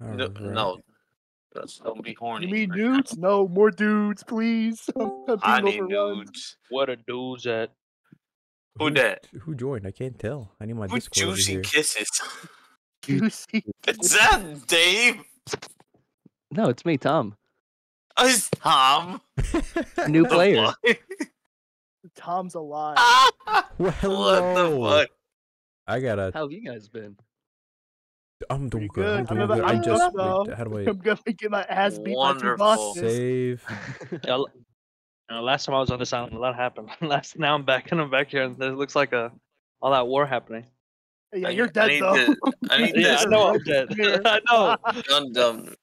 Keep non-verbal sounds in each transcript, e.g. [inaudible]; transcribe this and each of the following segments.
No, Alright. no. Don't be horny. You mean dudes? No, more dudes, please. [laughs] I'm, I'm I need overrun. dudes. What a dude's at. Who that? Who joined? I can't tell. I need my Who Discord juicy here. kisses? [laughs] Juicy. [laughs] Is that Dave? No, it's me, Tom. Oh, it's Tom. New player. Tom's alive. Ah! Well, What the fuck? I gotta. How have you guys been? I'm doing Pretty good. I'm good. doing I'm good. I I'm just. about- wait, how do I [laughs] I'm gonna get my ass beat by two Wonderful. bosses. save? [laughs] Yeah, l- uh, last time I was on this island, a lot happened. [laughs] Last now I'm back and I'm back here, and there looks like a all that war happening. Yeah, I- you're I dead need though. to- I need Yeah, I know I'm dead. I know. Gundam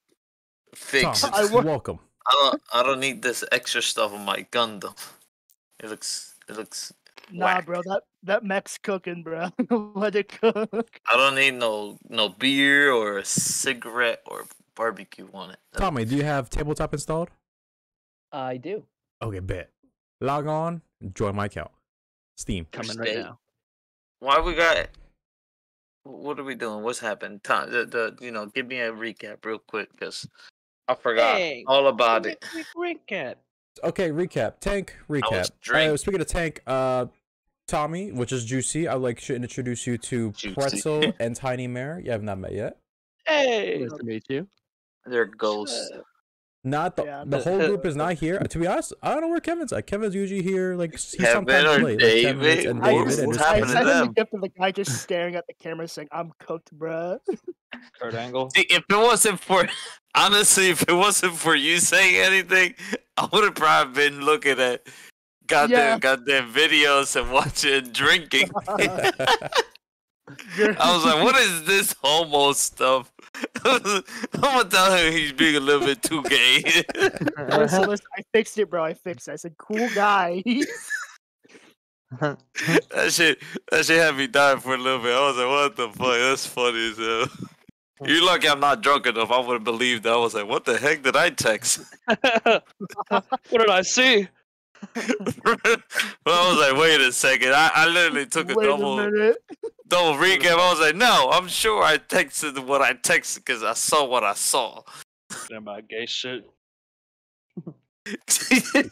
fix. Tom, I wa- welcome. I don't. I don't need this extra stuff on my Gundam. It looks. It looks. Nah, whack. bro, that that mech's cooking, bro. [laughs] Let it cook. I don't need no no beer or a cigarette or barbecue on it. That- Tommy, do you have tabletop installed? I do. Okay, bet. Log on. Join my account. Steam. Coming right now. Why we got? What are we doing? What's happened? Tom, The, the you know, give me a recap real quick because I forgot Hey, all about it. Recap. Okay, recap. Tank recap. Uh, speaking of tank, uh, Tommy, which is Juicy, I'd like to introduce you to Juicy. Pretzel [laughs] and Tiny Mare. You have not met yet. Hey. Nice to meet you. They're ghosts. Not the Yeah, the whole group is not here. To be honest, I don't know where Kevin's at. Kevin's usually here, like he's Kevin sometimes or late. Like 10 minutes, David? and I What- David just, and what's his I to sent him them? the gift of the guy just staring at the camera saying, "I'm cooked, bro." Kurt [laughs] Angle. See, if it wasn't for honestly, if it wasn't for you saying anything, I would have probably been looking at goddamn Yeah. goddamn videos and watching drinking. [laughs] [laughs] You're- I was like, what is this homo stuff? [laughs] I'm gonna tell him he's being a little bit too gay. [laughs] listen, listen, I fixed it, bro. I fixed it. I said, "Cool guy." [laughs] that shit that shit had me dying for a little bit. I was like, what the fuck? That's funny as hell. You lucky I'm not drunk enough. I would have believed that. I was like, what the heck did I text? what did I see? [laughs] well, I was like, wait a second. I, I literally took a Wait a double minute. double recap. I was like, no, I'm sure I texted what I texted because I saw what I saw. Talking about gay shit. [laughs]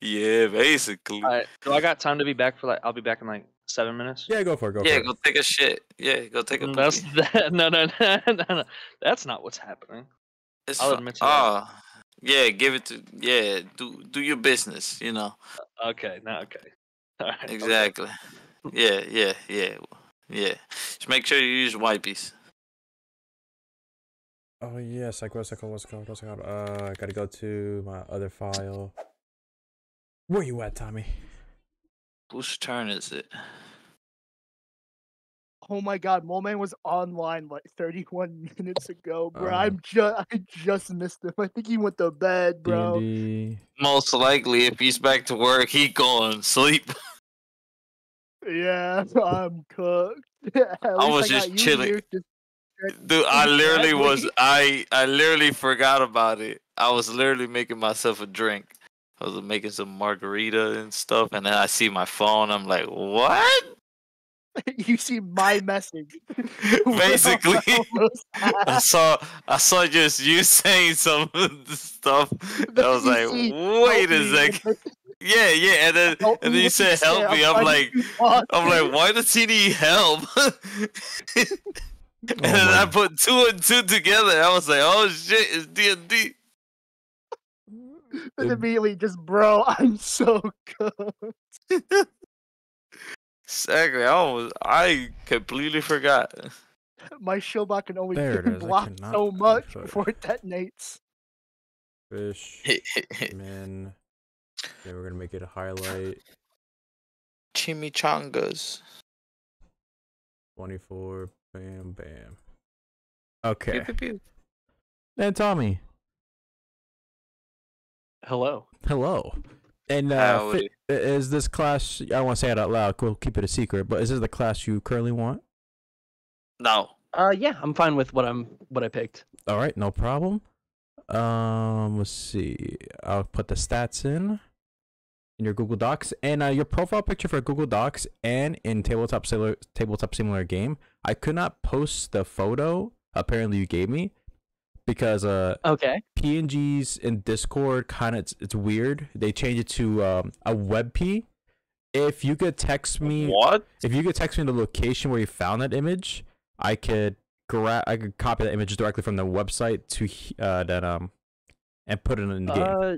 yeah, basically. Alright, so I got time to be back for like I'll be back in like seven minutes. yeah, go for it. Go yeah, for it. go take a shit. Yeah, go take a. Mm, That's [laughs] that. No, no, no, no, no. That's not what's happening. It's I'll admit to that. Ah, yeah, give it to yeah. Do do your business. You know Okay, no, okay. [laughs] All right. okay. exactly. Yeah, yeah, yeah, yeah. Just make sure you use wipies. Oh yes, like what's it called? What's it called? What's it? Uh, I gotta go to my other file. Where you at, Tommy? Whose turn is it? Oh my God, Moleman was online like 31 [laughs] minutes ago, bro. Um, I'm just, I just missed him. I think he went to bed, bro. D&D. Most likely, if he's back to work, he going to sleep. [laughs] Yeah, [laughs] I'm cooked. I was got just you chilling. just- Dude, I literally was I I literally forgot about it. I was literally making myself a drink. I was making some margarita and stuff, and then I see my phone. I'm like, what? [laughs] you see my message. [laughs] Basically, [laughs] I saw I saw just you saying some stuff. I was like, wait a me, second. Yeah, yeah, and then help and then you said the help me. I'm I like, I'm like, why does he need help? Oh, and then I put two and two together. I was like, oh shit, it's D and D. And immediately just, bro, I'm so good. Exactly. I was I completely forgot. My showbot can only There it is, block so much it. before it detonates. Fish. [laughs] Min. Yeah, we're gonna make it a highlight. Chimichangas. 24. Bam, bam. Pew, Okay. pew, pew. And Tommy, Hello. hello. And uh, Howdy. fi- is this class? I don't want to say it out loud. We'll keep it a secret. But is this the class you currently want? No. Uh, yeah, I'm fine with what I'm what I picked. All right, no problem. Um, let's see. I'll put the stats in. in your Google Docs and uh, your profile picture for Google Docs and in Tabletop Simulator Tabletop Simulator game. I could not post the photo apparently you gave me because uh Okay. PNGs in Discord kind of it's, it's weird. They changed it to um, a WebP. If you could text me What? if you could text me the location where you found that image, I could grab I could copy that image directly from the website to uh that um and put it in the game. Uh,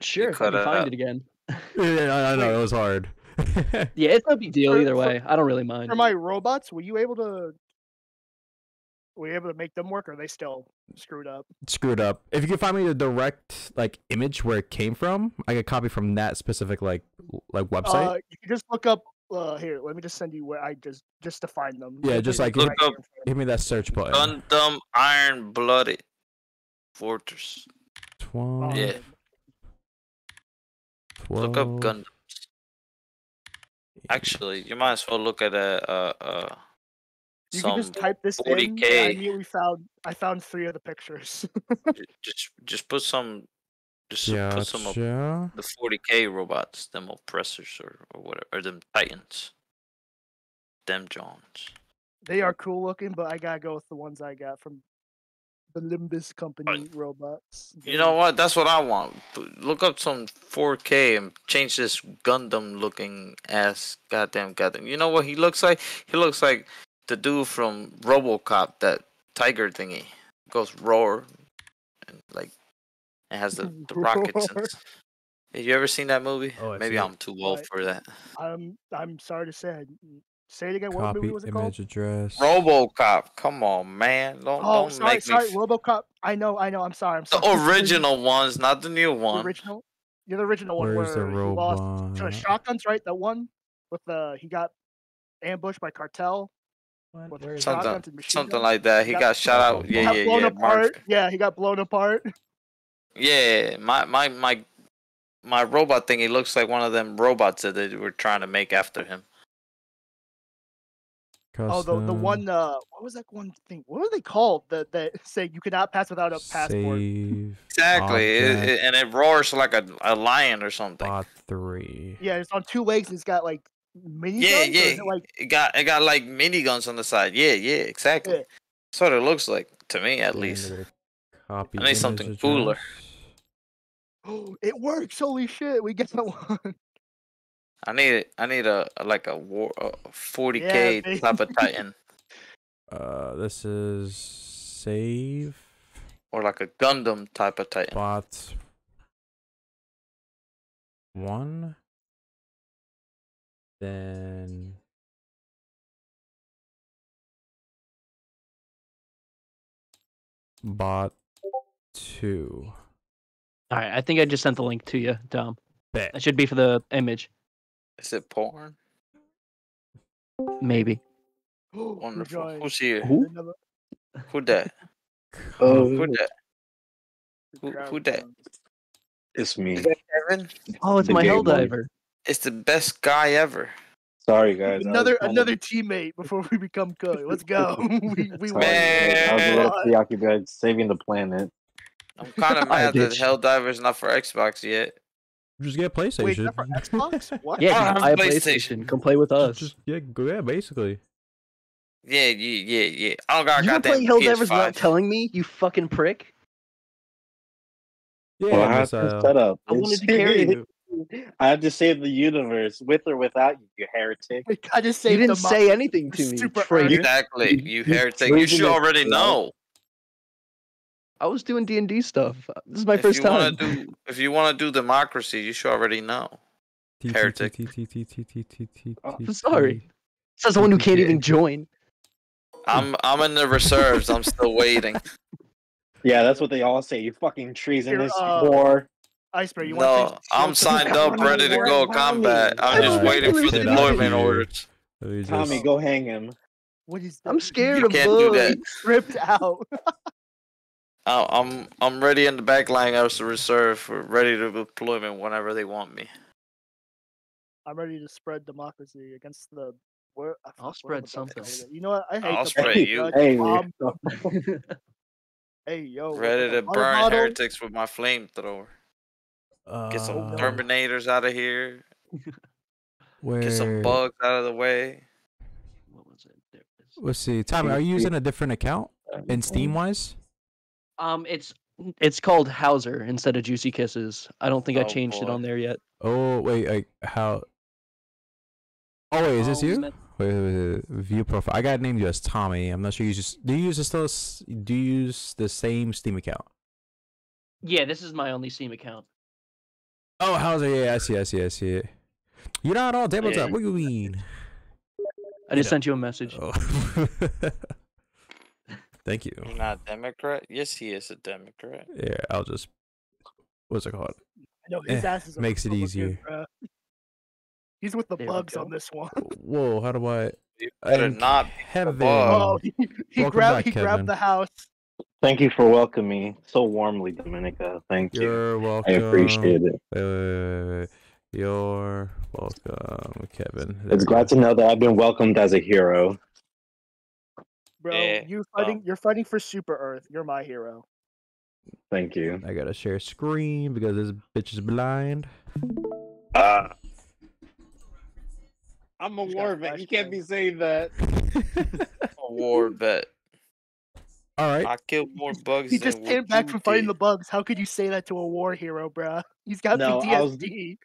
sure. If I cut can find it again. [laughs] [laughs] yeah, I, I know it was hard. [laughs] Yeah, it's no big deal For- either for- way. I don't really mind. For my robots, were you able to? Were you able to make them work, or are they still screwed up? Screwed up. If you could find me the direct like image where it came from, I could copy from that specific like like website. Uh, you can just look up. Uh, here, let me just send you where I just just to find them. Yeah, just like- Look here up- in Give me that search button. Gundam Iron Blooded Fortress. Twelve. Yeah. 12. Look up 12, Gundam. Actually, you might as well look at a uh uh You some can just type this in. and I 40K. immediately found. I found three of the pictures. [laughs] just just put some just Yeah, put some of yeah. the 40k robots, them oppressors or, or whatever, or them titans, them Johns. they are cool looking, but I gotta go with the ones I got from the Limbus company robots. You know what? That's what I want. Look up some 4K and change this Gundam looking ass goddamn goddamn. You know what he looks like? He looks like the dude from RoboCop, that tiger thingy. Goes roar and like it has the, the [laughs] rockets. And, have you ever seen that movie? Oh, Maybe. I'm too old Right. for that. I'm I'm sorry to say. I, say it again. What Copy movie was it called? image address. RoboCop, come on, man! Don't Oh, don't sorry, make sorry. me. RoboCop. I know, I know. I'm sorry. I'm sorry. The original ones, not the new The original. You're the original one Where's where the he lost to robot? the shotguns, right? That one with the he got ambushed by cartel. With Something, shotguns and machine something like that. He Got- got shot out. He Yeah, got yeah, blown yeah. apart. Mark. Yeah, he got blown apart. Yeah, my my my my robot thing. He looks like one of them robots that they were trying to make after him. Oh, the the one. Uh, what was that one thing? What were they called? That that say you cannot pass without a passport. Save Exactly, it, it- and it roars like a, a lion or something. bot three. Yeah, it's on two legs and it's got like mini Yeah, guns. or yeah. it, like It got it got like miniguns on the side. Yeah, yeah, exactly. Yeah. That's what it looks like to me, at Then least. Copy. I need something cooler. oh [gasps] it works. Holy shit, we get that [laughs] one. I need it. I need a, a like a war a forty Yeah, k baby. type of [laughs] Titan Uh, this is save or like a Gundam type of Titan. bot one. Then bot two. All right, I think I just sent the link to you, Dom. Bet. That should be for the image, Is it porn? maybe. [gasps] Wonderful. Rejoice. Who's here? Who? Who that? Oh, Who that? Who- crowd who dat? sound. it's me. Kevin? Oh, it's The my gay hell diver. It's the best guy ever. Sorry, guys. I was Another of- another teammate before we become good. Let's go. [laughs] [laughs] we we sorry, won. I was a little Man. preoccupied saving the planet. I'm kind of [laughs] mad that bitch. Helldiver's not for Xbox yet. Just get a PlayStation. Wait, is for Xbox? What? Yeah, I just have a PlayStation. PlayStation. Come play with us. Just yeah, go yeah, basically. Yeah, yeah, yeah, yeah. I don't got you were goddamn playing Helldivers without PS5. telling me, you fucking prick. Yeah, well, I have to uh, set up. I wanted to carry you. I had to save the universe with or without you, you heretic. I just saved. You didn't them say anything to me, Super traitor. Exactly, You- you you heretic. You should already know. I was doing D and D stuff. This is my if first you time. wanna do, if you want to do democracy, you should already know. T- T- Heretic. Oh, I'm sorry. T. Says the one who can't even join. I'm I'm in the reserves. I'm still waiting. Yeah, that's what they all say. You fucking treasonous uh, whore. Iceberg, you want No, I'm signed [laughs] up, ready to go combat. I'm just waiting for the deployment orders. Let me Tommy, just- go hang him. What is I'm scared You of can't do that. [laughs] Ripped out. I- I'm I'm ready in the back line as a reserve, for ready to deployment whenever they want me. I'm ready to spread democracy against the. Where, I I'll forgot spread something. You know what? I hate I'll the spread fucking you. Hey. [laughs] Hey yo. Ready to water burn bottle? heretics with my flamethrower. Get some Uh, Terminators out of here. Where? Get some bugs out of the way. What was it? There. Let's see. Tommy, are you using a different account in Steam wise? Um, it's it's called Hauser instead of Juicy Kisses. I don't think I Oh, changed it on there yet. Oh wait, like how? Oh wait, is this Oh, you? Wait, wait, wait, wait, view profile. I got named you as Tommy. I'm not sure you just. Do you use the still? Do you use the same Steam account? Yeah, this is my only Steam account. Oh, how's it? Yeah, I see, I see, I see it. You're not on tabletop. Yeah. What do you mean? I just Yeah. sent you a message. Oh. [laughs] Thank you. You're not a Democrat? Yes, he is a Democrat. Yeah, I'll just. What's it called? I know his Eh, ass is a makes it easier. bruh. He's with the There bugs on this one. [laughs] Whoa, how do I? You better And not. have Heaven. bug. Oh, he, he Welcome grabbed back, he Kevin. grabbed the house. Thank you for welcoming me so warmly, Dominica. Thank you. You're welcome. I appreciate it. Wait, wait, wait, wait, wait. You're welcome, Kevin. There It's we go. glad to know that I've been welcomed as a hero. Bro, Yeah, you well. fighting you're fighting for Super Earth. You're my hero. Thank you. I gotta share screen because this bitch is blind. Uh, [laughs] I'm a war vet. You can't be saying that. A war vet. All right. I killed more bugs. He than just came back you from fighting the bugs. How could you say that to a war hero, bruh? He's got No, I was- PTSD.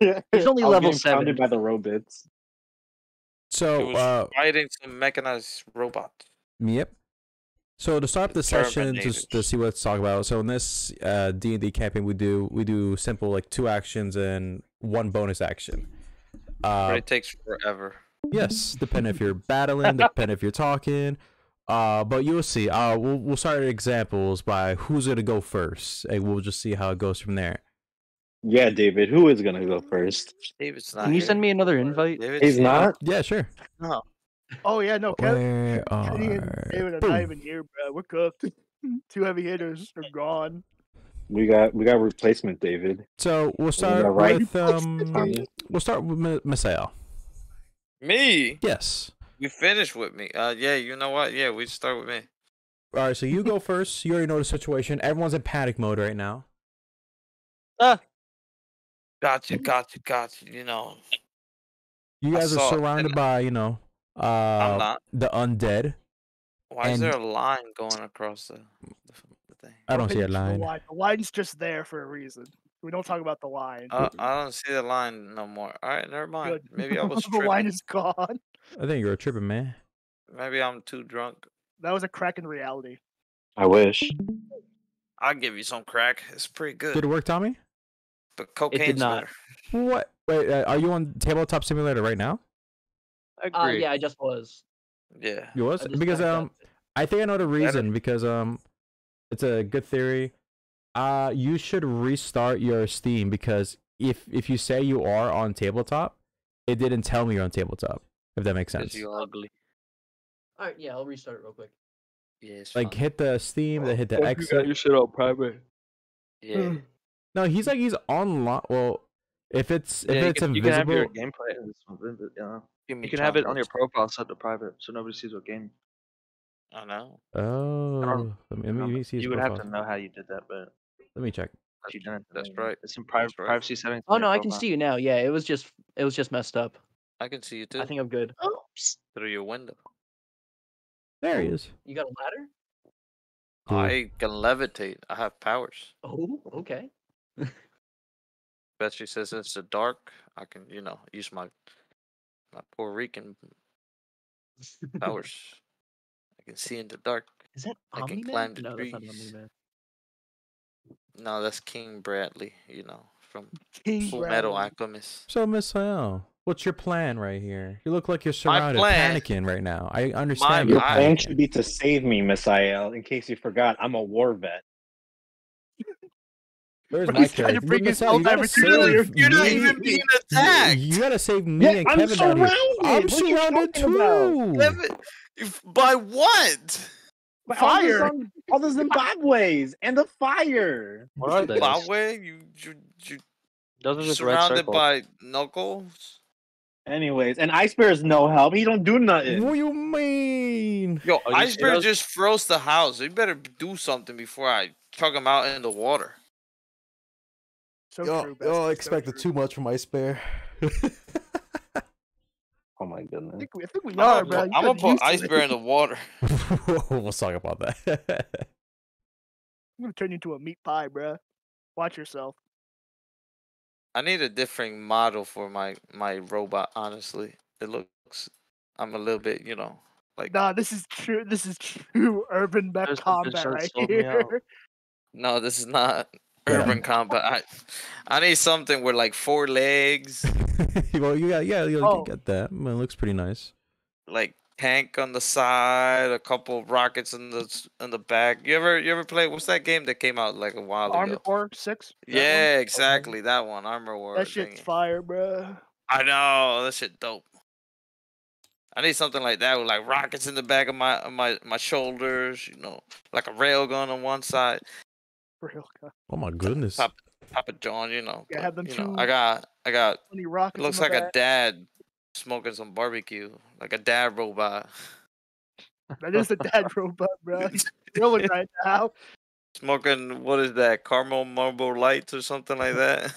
[laughs] He's only I was level getting pounded seven. by the robots. So, was uh, fighting some mechanized robots. yep. So to start the session, just to see what to talk about. So in this uh, D and D campaign, we do we do simple like two actions and one bonus action. But Uh, it takes forever. yes, depending if you're battling, depending if you're talking. Uh, but you'll see. Uh, we'll we'll start examples by who's gonna go first, and we'll just see how it goes from there. Yeah, David. Who is gonna go first? David's not Can you here. send me another invite? David's He's here. not. Yeah, sure. No. Oh yeah, no, Kev, Where Kenny and are? David are Boom. not even here, bro. We're cooked. [laughs] Two heavy hitters are gone. We got we got replacement, David. So we'll start right. with um. We'll start with M- Misael. Me? Yes. You finished with me. Uh, yeah. You know what? Yeah, we start with me. All right, so you go first. You already know the situation. Everyone's in panic mode right now. Ah. Gotcha, gotcha, gotcha. You know, You guys are surrounded by, you know, uh, the undead. Why is there a line going across the, the, the thing? I don't see a Finish the line. line. The line's just there for a reason. We don't talk about the line. Uh, I don't see the line no more. All right, never mind. Good. Maybe I [laughs] was the line is gone. I think you're tripping, man. Maybe I'm too drunk. That was a crack in reality. I wish. I'll give you some crack. It's pretty good. Did it work, Tommy? but cocaine cocaine's not. better. What? Wait, uh, are you on Tabletop Simulator right now? Uh, yeah, I just was. Yeah. You was I because um, up. I think I know the reason because um, it's a good theory. Uh, you should restart your Steam because if if you say you are on tabletop, it didn't tell me you're on tabletop. If that makes sense. you ugly. All right, yeah, I'll restart it real quick. Yeah, it's Like fine. hit the Steam, then hit the exit. shit on private. Yeah. [sighs] No, he's like he's online. Well, if it's if yeah, you it's can, you can have invisible, your gameplay. in this one, but, yeah. Give You can have it on your profile set to private, so nobody sees what game. I know. oh, let me, let me, let me see you would have to know how you did that, but Let me check. you didn't. That's uh, right. It's in pri- privacy settings. Oh no, your I can see you now. Yeah, it was just it was just messed up. I can see you too I think I'm good. through your window. There he is. You got a ladder? I can levitate. I have powers. Oh, okay. [laughs] Betsy says it's the dark. I can, you know, use my my Puerto Rican powers. [laughs] I can see in the dark. Is that I can Man? climb the No, that's not trees. Omni No, that's King Bradley. You know, from King Full Metal Alchemist. So, Misael, what's your plan right here? You look like you're surrounded, plan- panicking right now. I understand. My- Your plan panicking. should be to save me, Misael. In case you forgot, I'm a war vet. Where's But my he's to character? bring Miss his own you gotta opportunity. save You're not me. even being attacked. You gotta save me and I'm Kevin down here. surrounded. I'm What surrounded too. Kevin, by what? By Fire. All the Zimbabwe's and the fire. What are they? Zimbabwe? You you you Those are just red surrounded circles. by knuckles? Anyways, and Ice Bear is no help. He don't do nothing. What do you mean? Yo, Oh, you see Iceberg just froze the house. You better do something before I chuck him out in the water. So y'all, true. y'all Bestie, so expected too much from Ice Bear. [laughs] Oh my I goodness. think we, I think we I'm are, gonna bro. put, I'm gonna put Ice. Bear in the water. [laughs] we'll talk about that. [laughs] I'm gonna turn you into a meat pie, bro. Watch yourself. I need a different model for my my robot. Honestly, it looks. I'm a little bit, you know, like Nah, this is true. This is true urban mech There's combat right [laughs] sold me out. here. no, this is not [laughs] Yeah. urban combat. I I need something with like four legs, [laughs] well, you got yeah, you Oh. got that. It looks pretty nice. like tank on the side, a couple rockets in the in the back. You ever you ever play? What's that game that came out like a while Armor ago? Core Six. that one? Yeah, exactly that one. Armor War. That shit's thingy. fire, bro. I know that shit dope. I need something like that with like rockets in the back of my of my my shoulders. You know, like a rail gun on one side. For real, Oh my goodness. Pop- Papa John, you know. Yeah, but, have them you know, two I got I got. Rockets. Looks the like a dad smoking some barbecue, like a dad robot [laughs] That is a dad [laughs] robot, bro. [laughs] He's chilling right now. smoking. What is that? Caramel Marlboro Lights or something like that.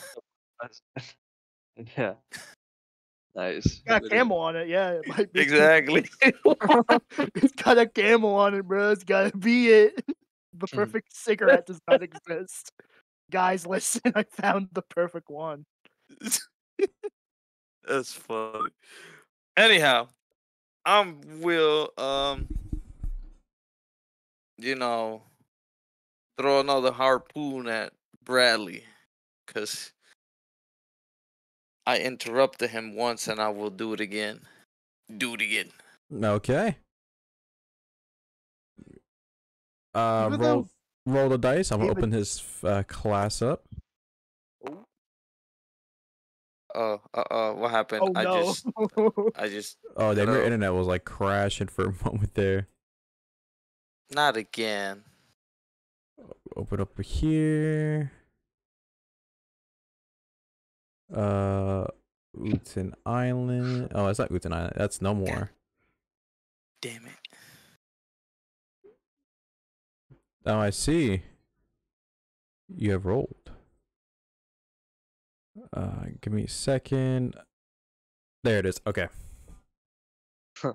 yeah. Nice. Got Literally. camel on it. Yeah, it might be. exactly. it's got a camel on it, bro. It's gotta be it. The Mm-hmm. perfect cigarette does not exist. Guys, listen, I found the perfect one. That's funny. Anyhow, I'm will um you know throw another harpoon at Bradley cuz I interrupted him once and I will do it again. Do it again. Okay. Uh, roll roll the dice. I'm gonna open his uh, class up. Uh uh uh what happened? Oh I no. just [laughs] I just Oh, damn! Your internet was like crashing for a [laughs] moment there. not again. Open up here. Uh, Uten Island. Oh, it's not Uten Island. That's no more. Damn it. Oh, I see. You have rolled. Uh, give me a second. There it is. Okay. [laughs]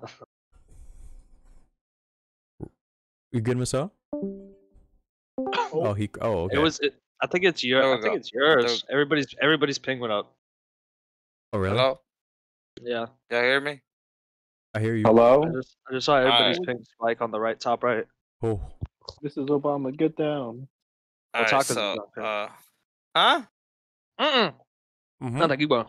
You good, Miso? Oh, he. Oh, okay. It was. It, I think it's your. There I think it's yours. Everybody's. Everybody's penguin up. oh, really? Hello? Yeah. Y'all hear me? I hear you. I Hello? just. I just saw everybody's Alright. pink spike on the right, top right. Oh, This is Obama. Get down. All right, tacos so is up here. uh Huh? Mm-mm. Mhm. No, keep going.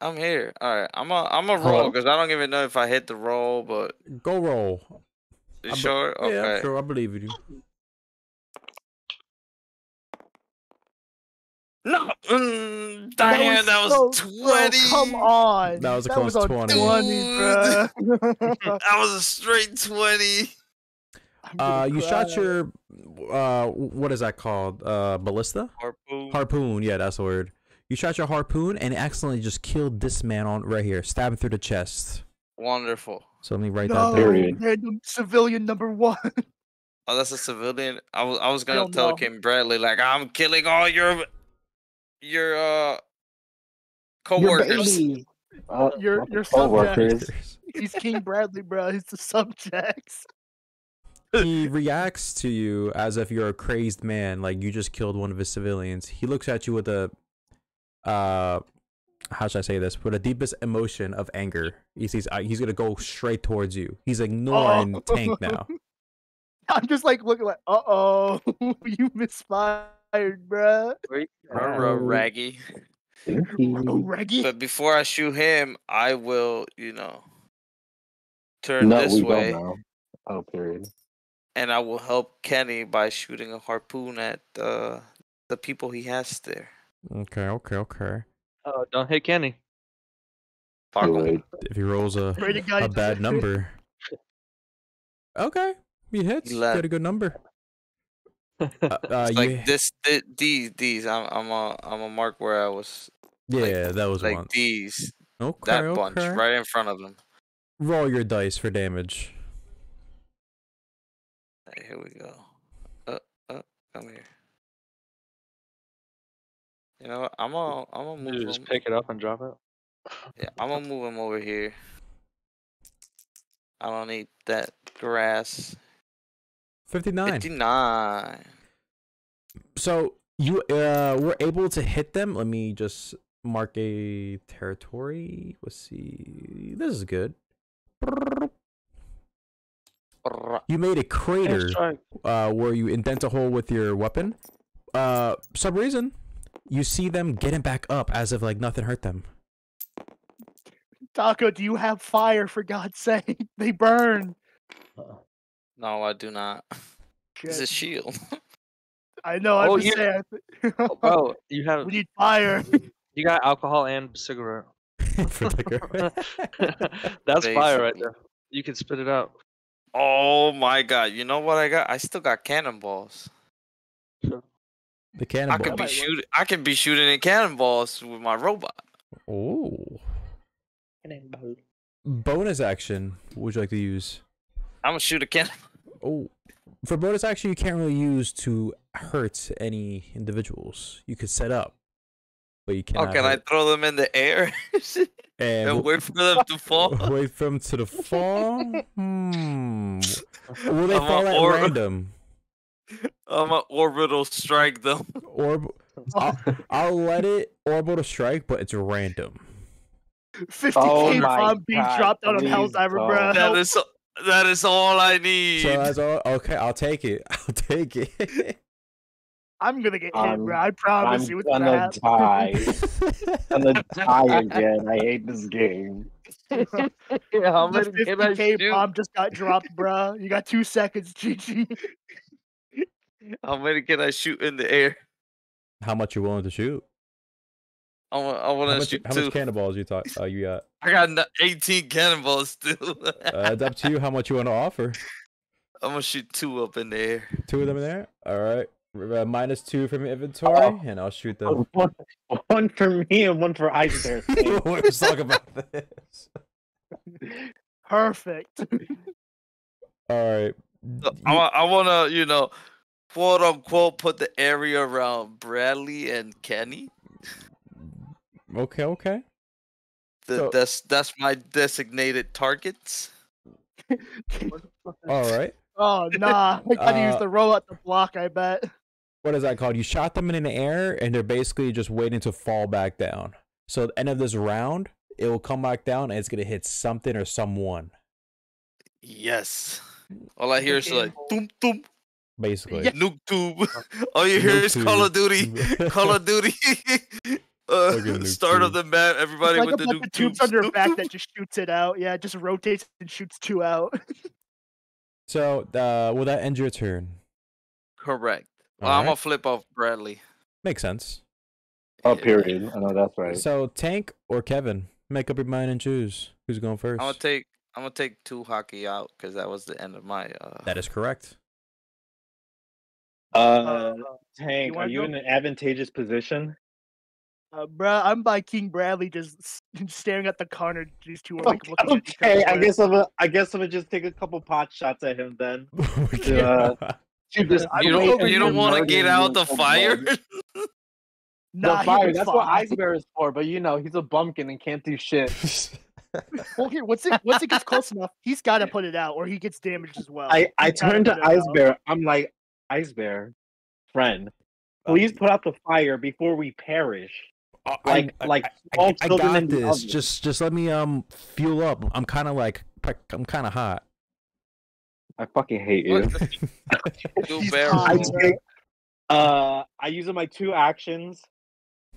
I'm here. All right, I'm a I'm a roll because I don't even know if I hit the roll, but go roll. you I be- sure? Yeah, Okay. I'm sure. I believe in you. No, mm, That was that was, so- bro, twenty. come on. That was a that close was on 20. 20, [laughs] [laughs] That was a straight twenty. Uh, you shot your. Uh, what is that called? Uh, ballista. Harpoon. Harpoon. Yeah, that's the word. You shot your harpoon and accidentally just killed this man on right here, stab him through the chest. Wonderful. So let me write No, that down. Period. random civilian number one. [laughs] Oh, that's a civilian. I was I was gonna Hell tell no. King Bradley like I'm killing all your your uh Your coworkers. baby. Uh, Your- not the your coworkers. He's King Bradley, bro. He's the subjects. [laughs] he reacts to you as if you're a crazed man, like you just killed one of his civilians. He looks at you with a, uh, how should I say this? With the deepest emotion of anger. He sees uh, he's gonna go straight towards you. He's ignoring Oh. Tank now. [laughs] I'm just like looking like, uh oh, [laughs] you misfired, bruh. Where you- Ruh-roh, Oh. Raggy. Oh, But before I shoot him, I will, you know, turn No, this way. Oh, period. and I will help Kenny by shooting a harpoon at uh, the people he has there. Okay, okay, okay. Oh, don't hit Kenny. Fuck Too 'em. late. If he rolls a Pray to God a bad number, okay, he hits. He Got a good number. [laughs] Uh, uh, It's you, like this, thi- these, these. I'm, I'm a, I'm a mark where I was yeah, that was like one. these, Okay, that bunch right in front of them. Roll your dice for damage. Hey, here we go. Uh, uh, come here. You know. I'm gonna I'm gonna You move just him. pick it up and drop it. Yeah, I'm gonna move him over here. I don't need that grass. 59. 59. So you uh were able to hit them. Let me just mark a territory. Let's see. This is good. You made a crater uh where you indent a hole with your weapon. Uh some reason you see them getting back up as if like nothing hurt them. Taco, do you have fire for God's sake? [laughs] They burn. Uh-uh. No, I do not. [laughs] It's a shield. I know. I'm Oh, just you- saying. [laughs] Oh, bro, you have we need fire. you got alcohol and cigarette. For the gr- That's fire right there. You can spit it out. Oh my god! You know what I got? I still got cannonballs. The cannonball. I could be shooting. I could be shooting in cannonballs with my robot. Oh. Bonus action. What would you like to use? I'm gonna shoot a cannon. Oh, for bonus action, you can't really use to hurt any individuals. You could set up, but you can't. Oh, cannot. can I throw them in the air [laughs] And and wait for them to fall? [laughs] wait for them to the fall. [laughs] Hmm. Will they I'm fall at or- random? I'm gonna orbital strike them. [laughs] Orb. I'll, I'll let it orbital strike, but it's random. 50k Oh my bomb being God, dropped out on please Helldiver, don't. bro. That is that is all I need. So that's all. Okay, I'll take it. [laughs] I'll take it. I'm gonna get hit, I'm- bro. I promise I'm you. It's gonna gonna happen. die. I'm [laughs] gonna die again. I hate this game. yeah, how The 50k bomb just got dropped, bro. You got two seconds, GG. How many can I shoot in the air? How much you willing to shoot? I want. I want to shoot how two. much cannonballs you talk? Uh, you got? I got 18 cannonballs still. Uh, it's up to you. How much you want to offer? [laughs] I'm gonna shoot two up in the air. Two of them in there. All right. Uh, minus two from inventory, Oh. and I'll shoot them. [laughs] One, one for me and one for Ice Bear. Let's [laughs] talk about this. Perfect. All right. I, I want to, you know, quote unquote, put the area around Bradley and Kenny. Okay. Okay. The, So- that's that's my designated targets. [laughs] All right. Oh nah, I [laughs] gotta use Uh, the robot to block. I bet. What is that called? You shot them in the air, and they're basically just waiting to fall back down. So at the end of this round, it will come back down, and it's gonna hit something or someone. Yes. All I hear is like doom doom Basically. Yeah. nuke tube. [laughs] All you hear Nuke is Call of. Duty. [laughs] Call of Duty. [laughs] uh, Fucking nuke start of the map. Everybody like with a the bunch nuke of tubes tubes. on your back that just shoots it out. Yeah, it just rotates and shoots two out. So uh, will that end your turn? Correct. Well, All I'm gonna flip off Bradley. Makes sense. Oh, Yeah. period. I know that's right. So Tank or Kevin, make up your mind and choose who's going 1st I'm gonna take. I'm gonna take two hockey out because that was the end of my. Uh, that is correct. Uh, Tank, are you go? in an advantageous position? Uh, bruh, I'm by King Bradley, just [laughs] staring at the corner. These two are like looking Okay. I guess I'm. A, I guess I'm gonna just take a couple pot shots at him then. [laughs] Okay. You just you don't. here You don't want to get out the [laughs] fire. Nah, the fire. That's what fine. Ice Bear is for. But you know, he's a bumpkin and can't do shit. Well, here, once it once it gets close enough, he's got to put it out, or he gets damaged as well. I I He's gotta turned to put Ice. Bear. I'm like, Ice Bear, friend, please put out the fire before we perish. I- Like I- like I, small I children got in this. Just just let me um fuel up. I'm kind of like I'm kind of hot. I fucking hate you. What the- Two He's barrels. hot, I take, uh, I use my two actions,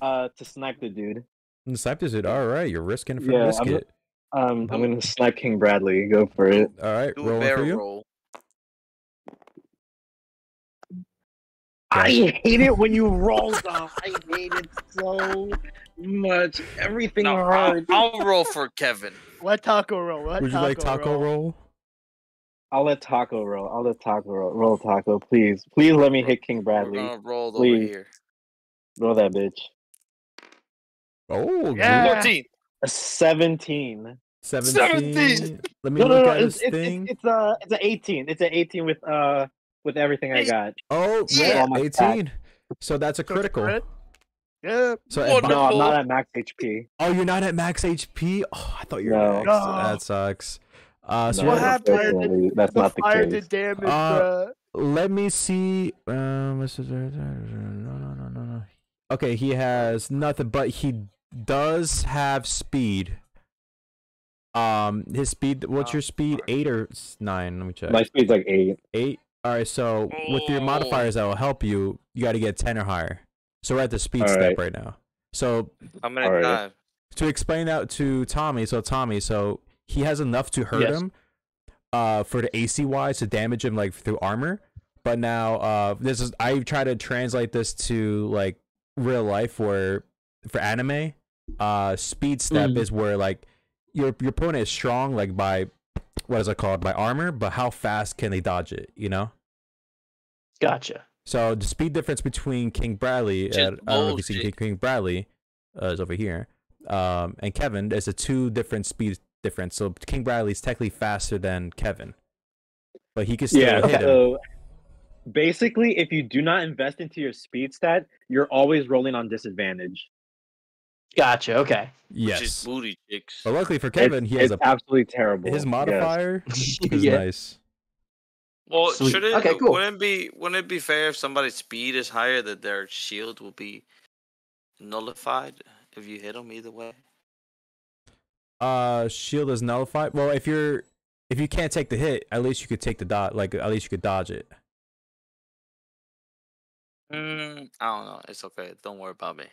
uh, to snipe the dude. And Cypress dude. All right, you're risking for Yeah, the I'm- biscuit. Um, I'm gonna snipe King Bradley. Go for it. All right, Do a rolling for you. roll. I hate it when you roll them. [laughs] I hate it so much. Everything No, I'll, hurts. I'll roll for Kevin. Let Taco roll. Let Would you like taco roll. roll? I'll let Taco roll. I'll let Taco roll. Roll Taco, please. Please let me hit King We're Bradley. gonna roll over please. here. Roll that bitch. Oh, Yeah. Fourteen. A seventeen. 17. 17. Let me No, no, look no. at It's, his it's, thing. it's, it's a it's an eighteen. It's an eighteen with uh with everything I got. oh, Yeah. yeah, Oh my 18. So that's a critical. crit? Yeah. So What No, I'm not at max HP. oh, you're not at max HP. Oh, I thought you were. No. Max. No. That sucks. Uh, so No, What yeah, happened? unfortunately, That's the not the fire case. did damage, Uh, bruh. let me see. Um, what's his- no, no, no, no, no. Okay, he has nothing, but he does have speed. Um, his speed. What's your speed? Eight or nine? Let me check. My speed's like eight. Eight. All right. So with your modifiers that will help you, you got to get ten or higher. So we're at the speed All step right. right now. So How many Alright. times? to explain that to Tommy, so Tommy, so he has enough to hurt Yes. him, uh, for the AC wise to damage him like through armor. But now, uh, this is I try to translate this to like real life where for anime, uh, speed step Mm. is where like your your opponent is strong like by what is it called by armor, but how fast can they dodge it? You know. Gotcha. So the speed difference between King Bradley, Just uh, I don't know if you see bullshit. King Bradley, uh, is over here, um, and Kevin. There's a two different speed difference. So King Bradley's technically faster than Kevin, but he can still Yeah. hit him. So basically, if you do not invest into your speed stat, you're always rolling on disadvantage. Gotcha. Okay. Which is Yes, booty chicks. but luckily for Kevin, it's, he has it's a absolutely terrible. his Yes. modifier [laughs] is yeah. nice. Well, Sweet. should it? Okay, cool. Wouldn't it be? Wouldn't it be fair if somebody's speed is higher that their shield will be nullified if you hit them either way? Uh, shield is nullified. Well, if you're if you can't take the hit, at least you could take the dot. Like at least you could dodge it. Mm, I don't know. It's okay. Don't worry about me.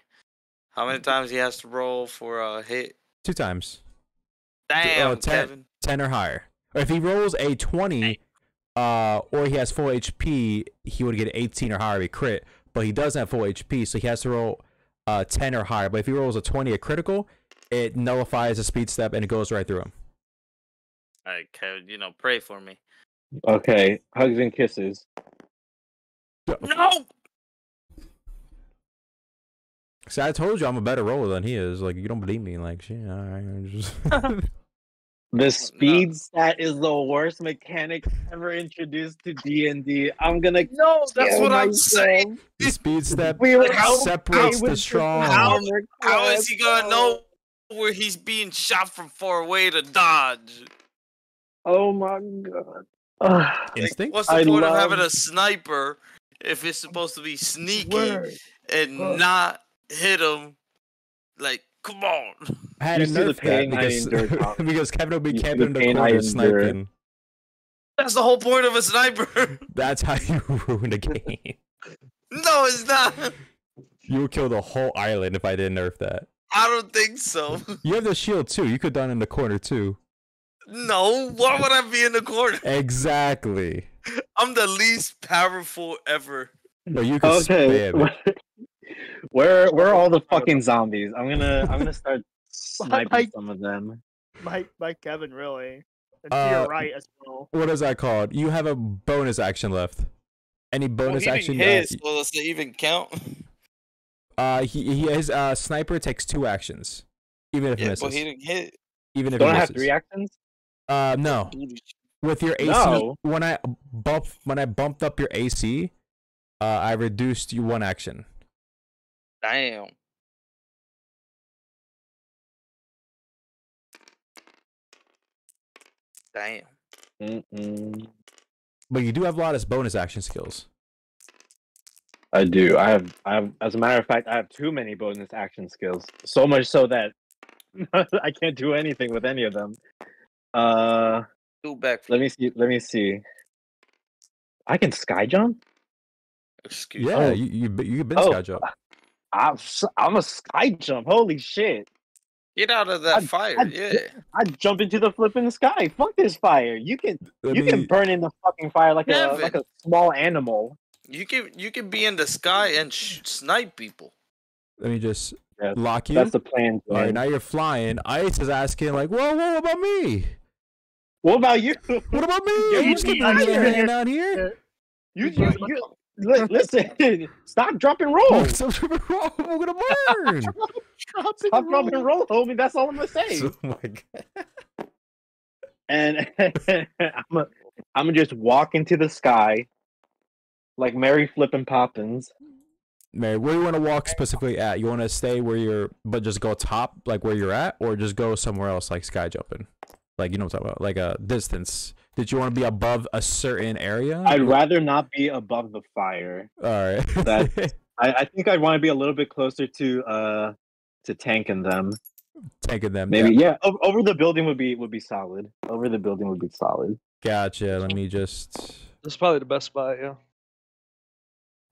How many times he has to roll for a hit? Two times. Damn, ten- Kevin. 10 or higher. Or if he rolls a 20 uh or he has full HP, he would get 18 or higher a crit, but he doesn't have full HP, so he has to roll uh 10 or higher. But if he rolls a 20 a critical, it nullifies the speed step and it goes right through him. All right, Kevin. You know, pray for me. Okay, hugs and kisses. No. See, I told you I'm a better roller than he is. Like you don't believe me, like shit. All right, I'm just... [laughs] The speed stat is the worst mechanic ever introduced to D and D. I'm gonna. No, that's what I'm myself. saying. the speed step We were How- separates I the strong. How- armor How class, is he gonna know where he's being shot from far away to dodge? Oh my god. Ugh. Like, what's the I point of having a sniper if it's supposed to be sneaky Word. and Ugh. not hit him? Like, come on. I had You to see the nerf that pain because, endured, [laughs] Tom. because Kevin will be You camping the in the corner sniping. That's the whole point of a sniper. [laughs] That's how you [laughs] ruin a game. no, it's not. You would kill the whole island if I didn't nerf that. I don't think so. You have the shield too. You could done in the corner too. No, why would I be in the corner? Exactly. I'm the least powerful ever. No, you could Okay. spam it. Where where are all the fucking zombies? I'm gonna I'm gonna start [laughs] sniping Like- some of them. Mike, Mike, Kevin, really. And to Uh, your right as well. What is that called? You have a bonus action left. Any bonus he didn't action? hit, that- so does it even count? [laughs] uh, he, he his uh sniper takes two actions, even if Yeah, it but misses. he didn't hit. Even if Don't it have three actions? Uh, no. With your AC, No. when I bump when I bumped up your AC, uh, I reduced you one action. Damn. Damn. Mm-mm. But you do have a lot of bonus action skills. I do. I have. I have. As a matter of fact, I have too many bonus action skills. So much so that [laughs] I can't do anything with any of them. Uh, Two back. let me see. Let me see. I can sky jump. Excuse me. Yeah, Oh. you you you been Oh. sky jump. I'm s- I'm a sky jump. Holy shit! Get out of that I- fire. I- yeah. I jump into the flipping sky. Fuck this fire. You can Let you me, can burn in the fucking fire like a like a small animal. You can you can be in the sky and sh- snipe people. let me just Yeah, lock you. That's the plan. All right, now you're flying. Ice is asking like, whoa, whoa, what about me? What about you? What about me? Yeah, you you just keep ice hanging here. out here. You you, you li- listen. [laughs] Stop dropping roll. [laughs] Something wrong. We're gonna burn. [laughs] Drop and Stop dropping roll. roll, homie. That's all I'm gonna say. oh my god. and I'm gonna I'm gonna just walk into the sky like Mary flipping Poppins. Mary, where you want to walk specifically at? You want to stay where you're, but just go top, like where you're at, or just go somewhere else, like sky jumping, like you know what I'm talking about, like a distance. Did you want to be above a certain area? I'd rather not be above the fire. All right. That- [laughs] I, I think I'd want to be a little bit closer to uh to tanking them. Taking them. Maybe yeah. yeah. o- over the building would be would be solid. Over the building would be solid. Gotcha. Let me just. This is probably the best spot, yeah.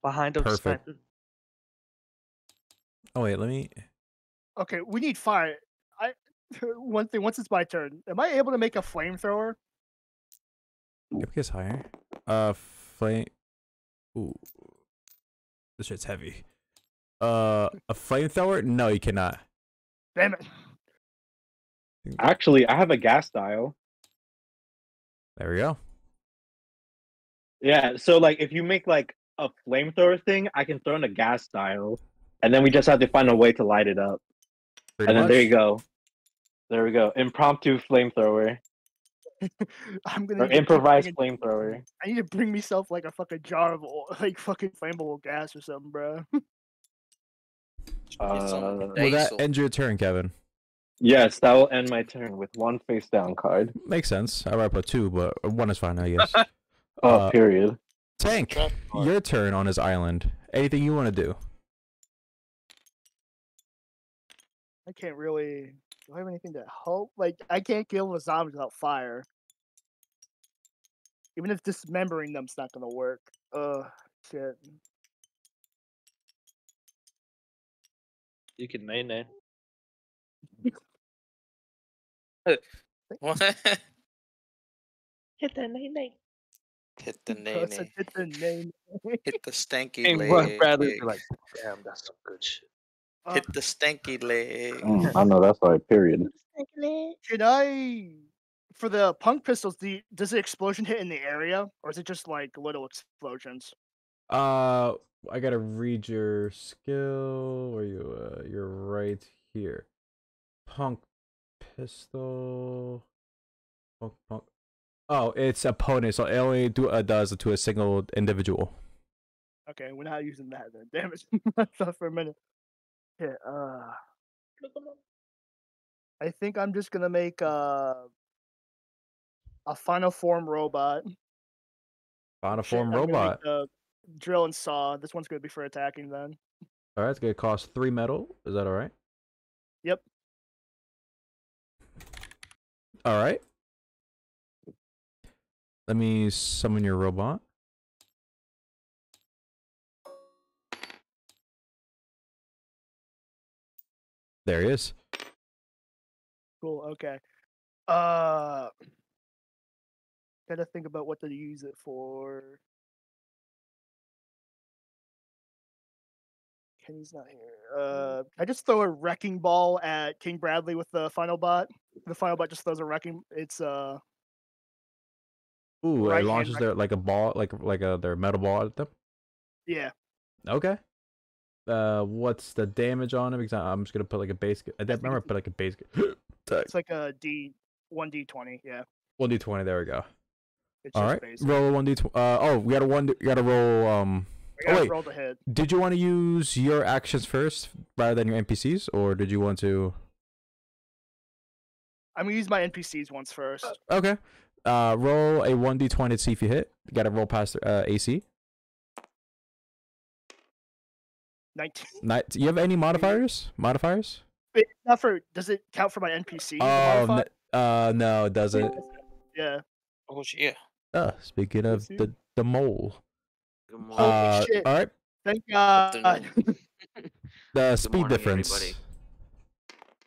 Behind him, Perfect. sniping. Oh wait, let me. Okay, we need fire. I [laughs] one thing. Once it's my turn, am I able to make a flamethrower? Yep, gets higher. Uh, flame. Ooh, this shit's heavy. Uh, a flamethrower? No, you cannot. Damn it! Actually, I have a gas dial. There we go. Yeah, so like if you make like a flamethrower thing, I can throw in a gas dial, and then we just have to find a way to light it up. Pretty and then there you go. There we go. Impromptu flamethrower [laughs] I'm gonna or need to improvised flamethrower. [laughs] I need to bring myself like a fucking jar of oil, [laughs] like fucking flammable gas or something, bro. Uh, Will that Diesel. end your turn, Kevin? yes, that will end my turn with one face down card. Makes sense. I would put two, but one is fine, I guess. Oh, Uh, period. Tank, your turn on his island. Anything you want to do? I can't really. Do I have anything to help? Like, I can't kill the zombies without fire. Even if dismembering them's not gonna work. Ugh, shit. You can name name. [laughs] What? Hit that name name. Hit the Plus, [laughs] I name. did the name. Hit the stanky And leg. Russ Bradley like, damn, that's some good shit. Hit the stanky [laughs] leg. Mm, I know that's right. Period. Can I, for the punk pistols, do you, does the explosion hit in the area, or is it just like little explosions? Uh, I gotta read your skill. Where you? Uh, you're right here. Punk pistol. Punk punk. Oh, it's opponent, so it only do uh, does it to a single individual. Okay, we're not using that then. [laughs] Damn it! I thought for a minute. Yeah. Uh, I think I'm just gonna make uh, a final form robot. Final Shit, form I'm gonna make robot. drill and saw. This one's gonna be for attacking then. All right, it's gonna cost three metal. Is that all right? Yep. All right. Let me summon your robot. There he is. Cool. Okay. Uh, gotta think about what to use it for. Kenny's not here. Uh, I just throw a wrecking ball at King Bradley with the final bot. The final bot just throws a wrecking. It's uh, Ooh, Right it launches their like a ball, like like a their metal ball at them. yeah. Okay. Uh, what's the damage on it? Because I'm just gonna put like a base. I remember I put like a base. [gasps] It's like a D one D twenty. Yeah. One d twenty. There we go. It's All just right. base. Roll a one d. tw- Uh oh, we got a one. You got to roll. Um, I gotta wait. roll the hit. did you want to use your actions first rather than your NPCs, or did you want to? I'm gonna use my NPCs once first. Okay. Uh, roll a one d twenty to see if you hit. You got to roll past uh AC. Nineteen. Not. You have any modifiers? Modifiers? Wait, Not for. Does it count for my NPC? Oh, n- uh, no, it doesn't. Yeah. Oh yeah. Uh, speaking of the the mole. Good. Holy Uh, shit. all right. Thank God. [laughs] The speed morning, difference. everybody.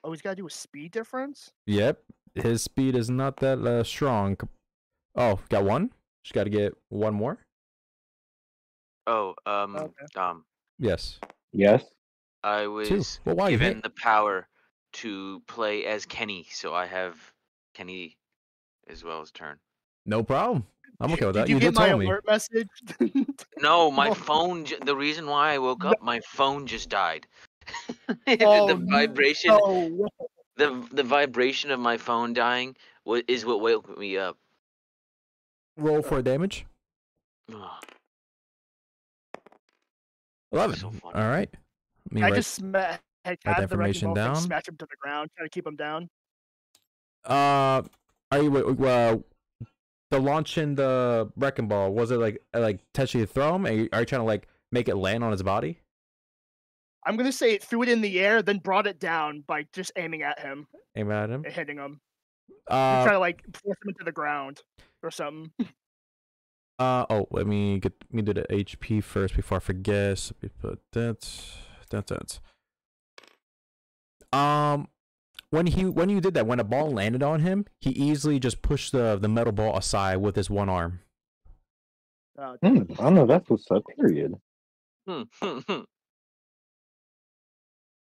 oh, he's gotta do a speed difference. Yep, his speed is not that uh, strong. Oh, got one. Just got to get one more. Oh, um, Okay. um, Yes, Yes. I two. was Well, why you given hit? the power to play as Kenny, so I have Kenny as well as turn. No problem. I'm okay with Did that. you, You, get did my tell me. alert message? [laughs] No, my No. phone. The reason why I woke up, my phone just died. [laughs] The- Oh, the vibration, no. the the vibration of my phone dying is what woke me up. Roll for damage. Ugh. Eleven. So. All right. Me I write- just sma- had that the information ball thing down. smash him to the ground, try to keep him down. Uh, are you wait, uh, the launch in the wrecking ball? Was it like uh, like touching to throw him? Are you, are you trying to like make it land on his body? I'm gonna say it threw it in the air, then brought it down by just aiming at him Aim at him. hitting him. Uh, try to like force him into the ground or something. [laughs] Uh oh, let me get let me do the HP first before I forget. So we put that that that. Um when he when you did that, when a ball landed on him, he easily just pushed the the metal ball aside with his one arm. Uh, Hmm, I don't know. That's what's up. Period. Hmm, hmm, [laughs] hmm.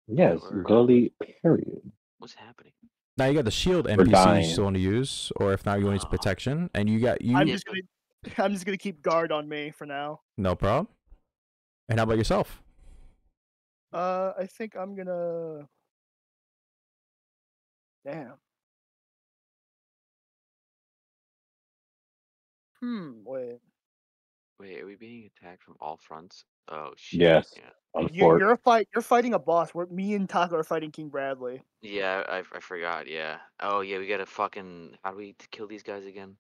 Yes, Word. gully. Period. What's happening? Now you got the shield We're NPC you still want to use, or if not, you want to use Ah. protection, and you got you I'm just gonna I'm just gonna keep guard on me for now. no problem. And how about yourself? Uh, I think I'm gonna. Damn. Hmm. Wait. Wait, are we being attacked from all fronts? Oh shit. Yes. Yeah. On You, fort. you're a fight. You're fighting a boss. Where me and Taco are fighting King Bradley. Yeah, I, I forgot. Yeah. Oh yeah, we gotta fucking. How do we kill these guys again?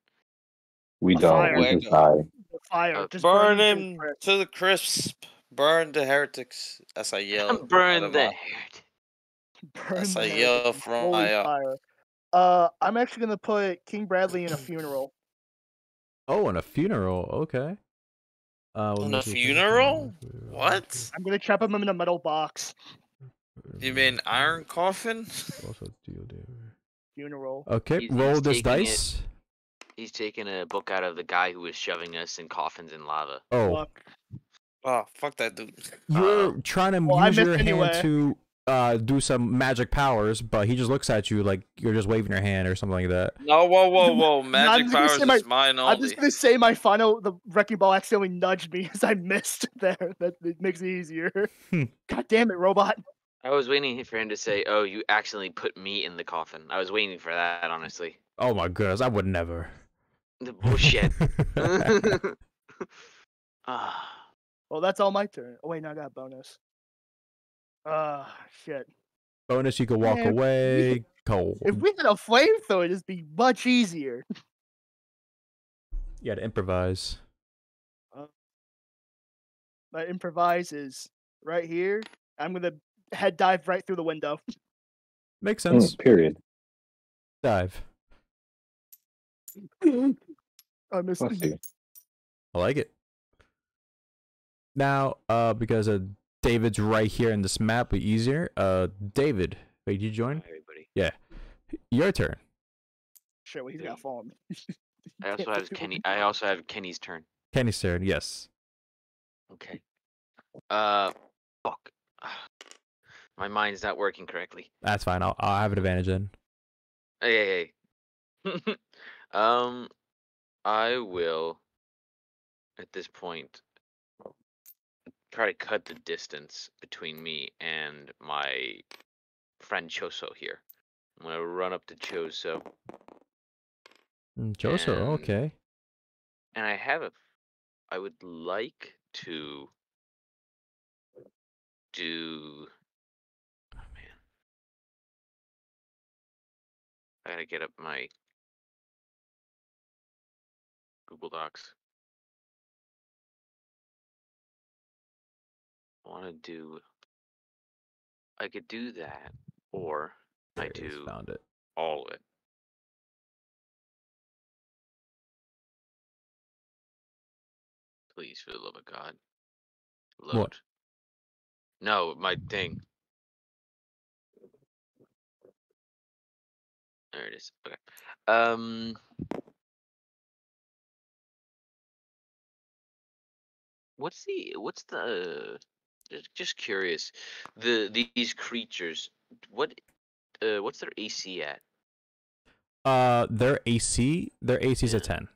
We A don't. fire. We just die. The fire. Uh, just Burn them to him to the crisp. Burn the heretics. As I yell. [laughs] Burn the up. Head. Burn That's the a head yell with from my, uh, fire. Uh, I'm actually gonna put King Bradley in a [clears throat] funeral. Oh, in a funeral. Okay. Uh, what On a it? funeral? What? I'm gonna trap him in a metal box. You mean iron coffin? [laughs] Also deal there. Funeral. Okay, He's- roll he's this taking it. dice. He's taking a book out of the guy who was shoving us in coffins in lava. Oh, Fuck. Oh, fuck that dude. you're Uh, trying to well, use missed your anyway. hand to uh do some magic powers, but he just looks at you like you're just waving your hand or something like that. No, whoa, whoa, whoa. I'm Magic just gonna powers my- is mine only. I'm just gonna say my final the wrecking ball accidentally nudged me [laughs] as I missed there. That it makes it easier. Hmm. God damn it, robot. I was waiting for him to say, "Oh, you accidentally put me in the coffin." I was waiting for that, honestly. Oh my goodness, I would never. The bullshit. [laughs] [laughs] Ah, Well, that's all my turn. Oh wait, no, I got a bonus. Ah, shit. Bonus, you can walk Man, away. Cold. If we had a flamethrower, it'd be much easier. You gotta improvise. My improvise is right here. I'm gonna head dive right through the window. Makes Hmm, sense. period. Dive. [laughs] I missed. Let's. I like it. Now, uh, because uh, David's right here in this map, be easier. Uh, David, wait, you join? everybody. Yeah, your turn. Shit, well, he's got fallen. [laughs] I also have Kenny. I also have Kenny's turn. Kenny's turn. Yes. Okay. Uh, fuck. [sighs] My mind's not working correctly. That's fine. I'll, I'll have an advantage then. Hey, hey, hey. [laughs] um, I will, at this point, try to cut the distance between me and my friend Choso here. I'm gonna run up to Choso, Mm, Joso, And- okay. and I have a. I would like to do. Oh man, I gotta get up my Google Docs. Want to do. I could do that, or I There is, do Found it. all of it. Please, for the love of God. Load. What? No, my thing. There it is. Okay. Um. What's the what's the just, just curious the these creatures what uh what's their AC at? Uh, their AC, their AC is a ten.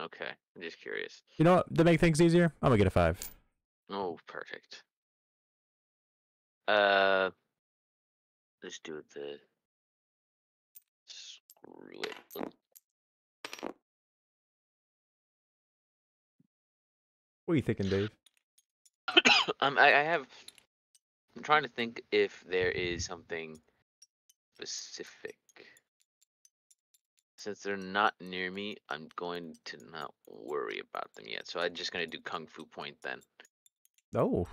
Okay, I'm just curious. You know what? To make things easier, I'm gonna get a five. Oh, perfect. Uh, let's do it the. Screw it. What are you thinking, Dave? [coughs] um, I, I have. I'm trying to think if there is something specific. Since they're not near me, I'm going to not worry about them yet. So I'm just gonna do Kung Fu Point then. Oh,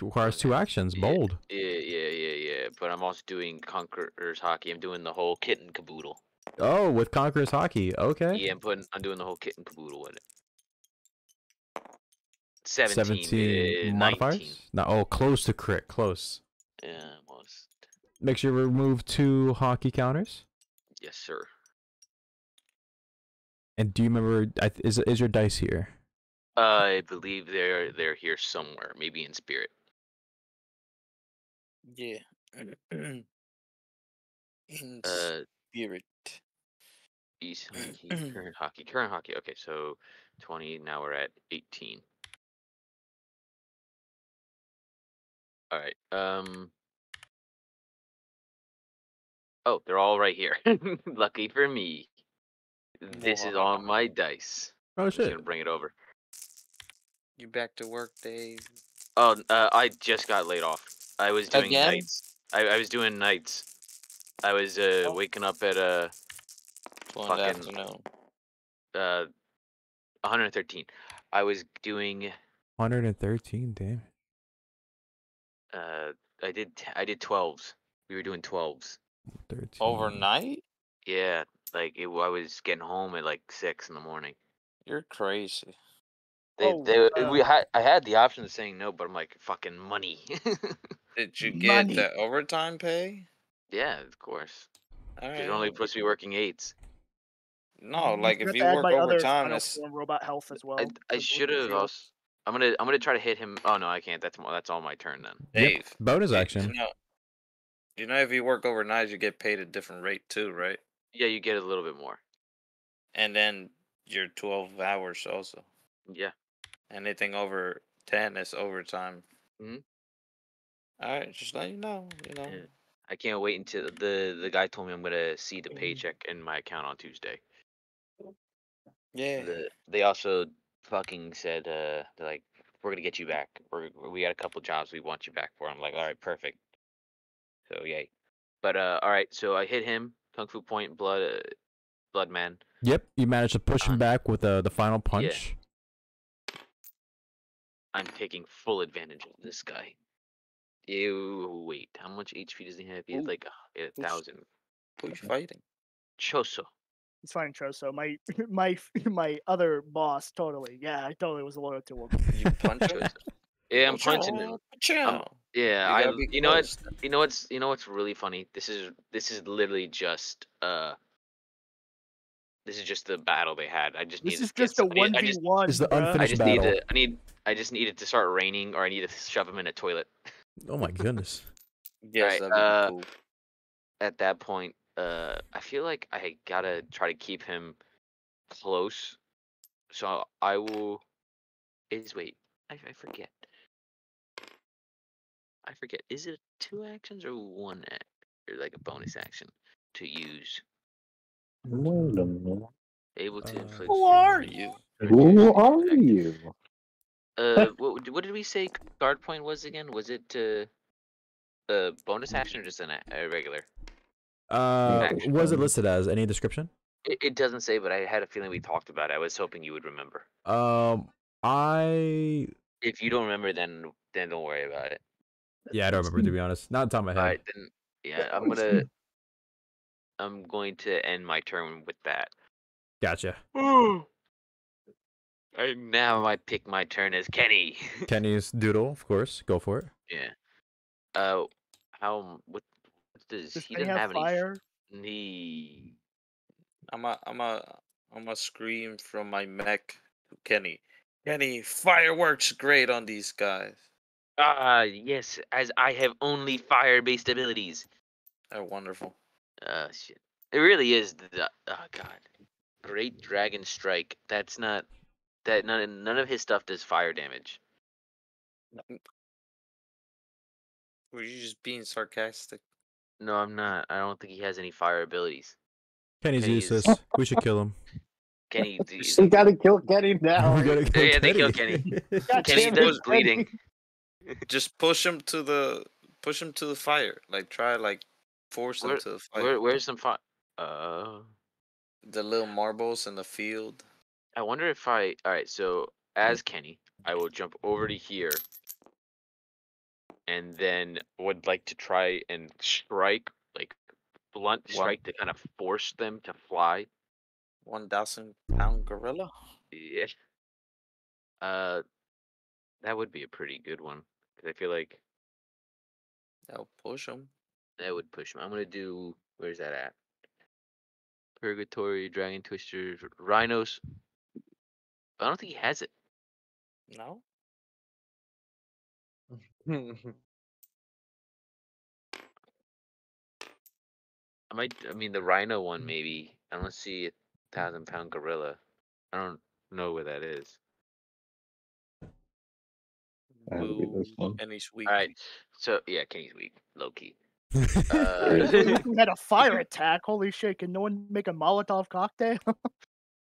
requires two actions. Yeah. Bold. Yeah, yeah, yeah, yeah. But I'm also doing Conqueror's Haki. I'm doing the whole kit and caboodle. Oh, with Conqueror's Haki. Okay. Yeah, I'm putting. I'm doing the whole kit and caboodle with it. 17, 17 uh, modifiers? 19. No, oh, close to crit. Close. Yeah, almost. Make sure you remove two haki counters. Yes, sir. And do you remember? Is is your dice here? I believe they're they're here somewhere, maybe in spirit. Yeah. [clears throat] In Uh, spirit. East hockey, [clears throat] current haki, current haki. Okay, so 20. Now we're at 18. All right. Um. Oh, they're all right here. [laughs] Lucky for me. This is on my dice. Oh I'm just shit! gonna bring it over. You back to work, Dave? Oh, uh, I just got laid off. I was doing Again? nights. I, I was doing nights. I was uh, Oh. waking up at uh, Two in the Fucking- afternoon. uh 113. I was doing 113. Damn. Uh I did t- I did 12s. We were doing 12s. 13. Overnight? Yeah, like it, I was getting home at like 6 in the morning. You're crazy. They, Oh, they wow. we had I had the option of saying no, but I'm like fucking money. [laughs] Did you get Money. the overtime pay? yeah, of course. All 'cause You're only right. supposed to be working eights. No, like if you work my other overtime, Final it's Form robot health as well. I, I 'cause those should have zero. also. I'm gonna I'm gonna try to hit him. Oh no, I can't. That's mo- that's all my turn then. Yep, Dave. Bonus action. You know, you know, if you work overnight, you get paid a different rate too, right? Yeah, you get a little bit more. And then your 12 hours also. Yeah. Anything over 10 is overtime. Mhm. All right, just let you know. You know. Yeah. I can't wait until the the guy told me I'm gonna see Mm-hmm. the paycheck in my account on Tuesday. Yeah. The, they also fucking said uh they're like we're gonna get you back. We're we got a couple jobs we want you back for. I'm like all right, perfect. So yay. But uh all right, so I hit him kung fu point blood uh, blood man. Yep, you managed to push him back with uh, the final punch. I'm taking full advantage of this guy. Ew, wait, how much HP does he have? He has like a, a thousand. Who you fighting? Choso. It's fine, Choso. My [laughs] my [laughs] my other boss, totally. Yeah, I totally was loyal to him. You punch him? Yeah, I'm Watch punching out, him. watch. Yeah, You I. You know what? You know what's you know what's really funny? This is this is literally just uh. This is just the battle they had. I just This needed is to just a some- I need- one I v just, one. It's the I unfinished just need battle. to. I need. I just needed to start raining, or I need to shove him in a toilet. Oh my goodness. Yes, Alright, uh, cool. At that point, uh, I feel like I gotta try to keep him close. So I will. Is wait, I, I forget. I forget. Is it two actions or one act, or like a bonus action to use? Able to Uh, inflict. Who are you? Who are effect. you? Uh, [laughs] what, what did we say guard point was again? Was it uh, a bonus action or just an, a a regular? Uh, was it listed as any description? It, it doesn't say, but I had a feeling we talked about it. I was hoping you would remember. Um, I If you don't remember, then then don't worry about it. yeah, I don't remember to be honest. Not on top of my head. All right, then yeah, I'm gonna [laughs] I'm going to end my turn with that. Gotcha. [gasps] And now I pick my turn as Kenny. [laughs] Kenny's doodle, of course. Go for it. yeah. Uh, how what does Does he they doesn't have have any? fire? f- He I'm a, I'm a, I'm a scream from my mech to Kenny. Kenny, fireworks great on these guys. ah yes, as I have only fire-based abilities. They're wonderful. Uh, shit. It really is the oh god. Great Dragon Strike. That's not that none none of his stuff does fire damage. Were you just being sarcastic? No, I'm not. I don't think he has any fire abilities. Kenny's Kenny's- useless. We should kill him. [laughs] Kenny, [laughs] d- You gotta kill Kenny now. we gotta [laughs] kill Yeah, they Kenny. kill Kenny. God Kenny damn does it, bleeding. Just push him to the push him to the fire. Like try like force him Where- to the fire. Where, where's some fire? Uh, The little marbles in the field. I wonder if I. All right, so as Kenny, I will jump over to here, and then would like to try and strike, like blunt strike to kind of force them to fly. One thousand pound gorilla. Yeah. Uh, that would be a pretty good one because I feel like That'll push him. that would push me. I'm gonna do. Where's that at? Purgatory, Dragon Twisters, Rhinos. I don't think he has it. No. [laughs] I might. I mean, the Rhino one Mm. maybe. I don't see a thousand pound gorilla. I don't know where that is. That would be this Boo. one. And he's weak. All right. So yeah, Kenny's weak, low key. [laughs] If Uh, we [laughs] had a fire attack. Holy shit! Can no one make a Molotov cocktail?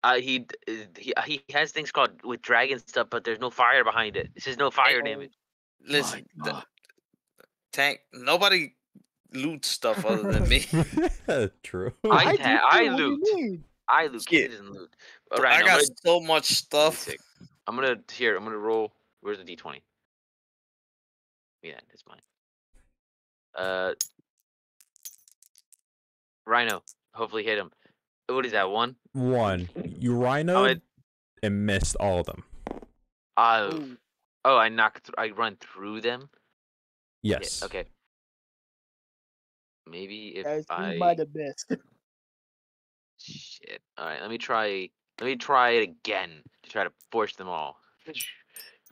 uh, he uh, he uh, he has things called with dragon stuff, but there's no fire behind it. This is no fire Oh, damage. Listen, My the- tank. Nobody loots stuff other than me. [laughs] True. I do ha- I too, what do you loot. I loot. Yeah. Kenny doesn't loot. All right, I got gonna, so much stuff. I'm gonna here. I'm gonna roll. Where's the d20? Yeah, that's mine. Uh, Rhino. Hopefully hit him. What is that? One. One. You rhino Oh, it- and missed all of them. Uh, Ooh, oh, I knock. Th- I run through them. Yeah, Yes. okay. Maybe if guys, I we might have missed. shit. All right, let me try. Let me try it again to try to force them all. [laughs]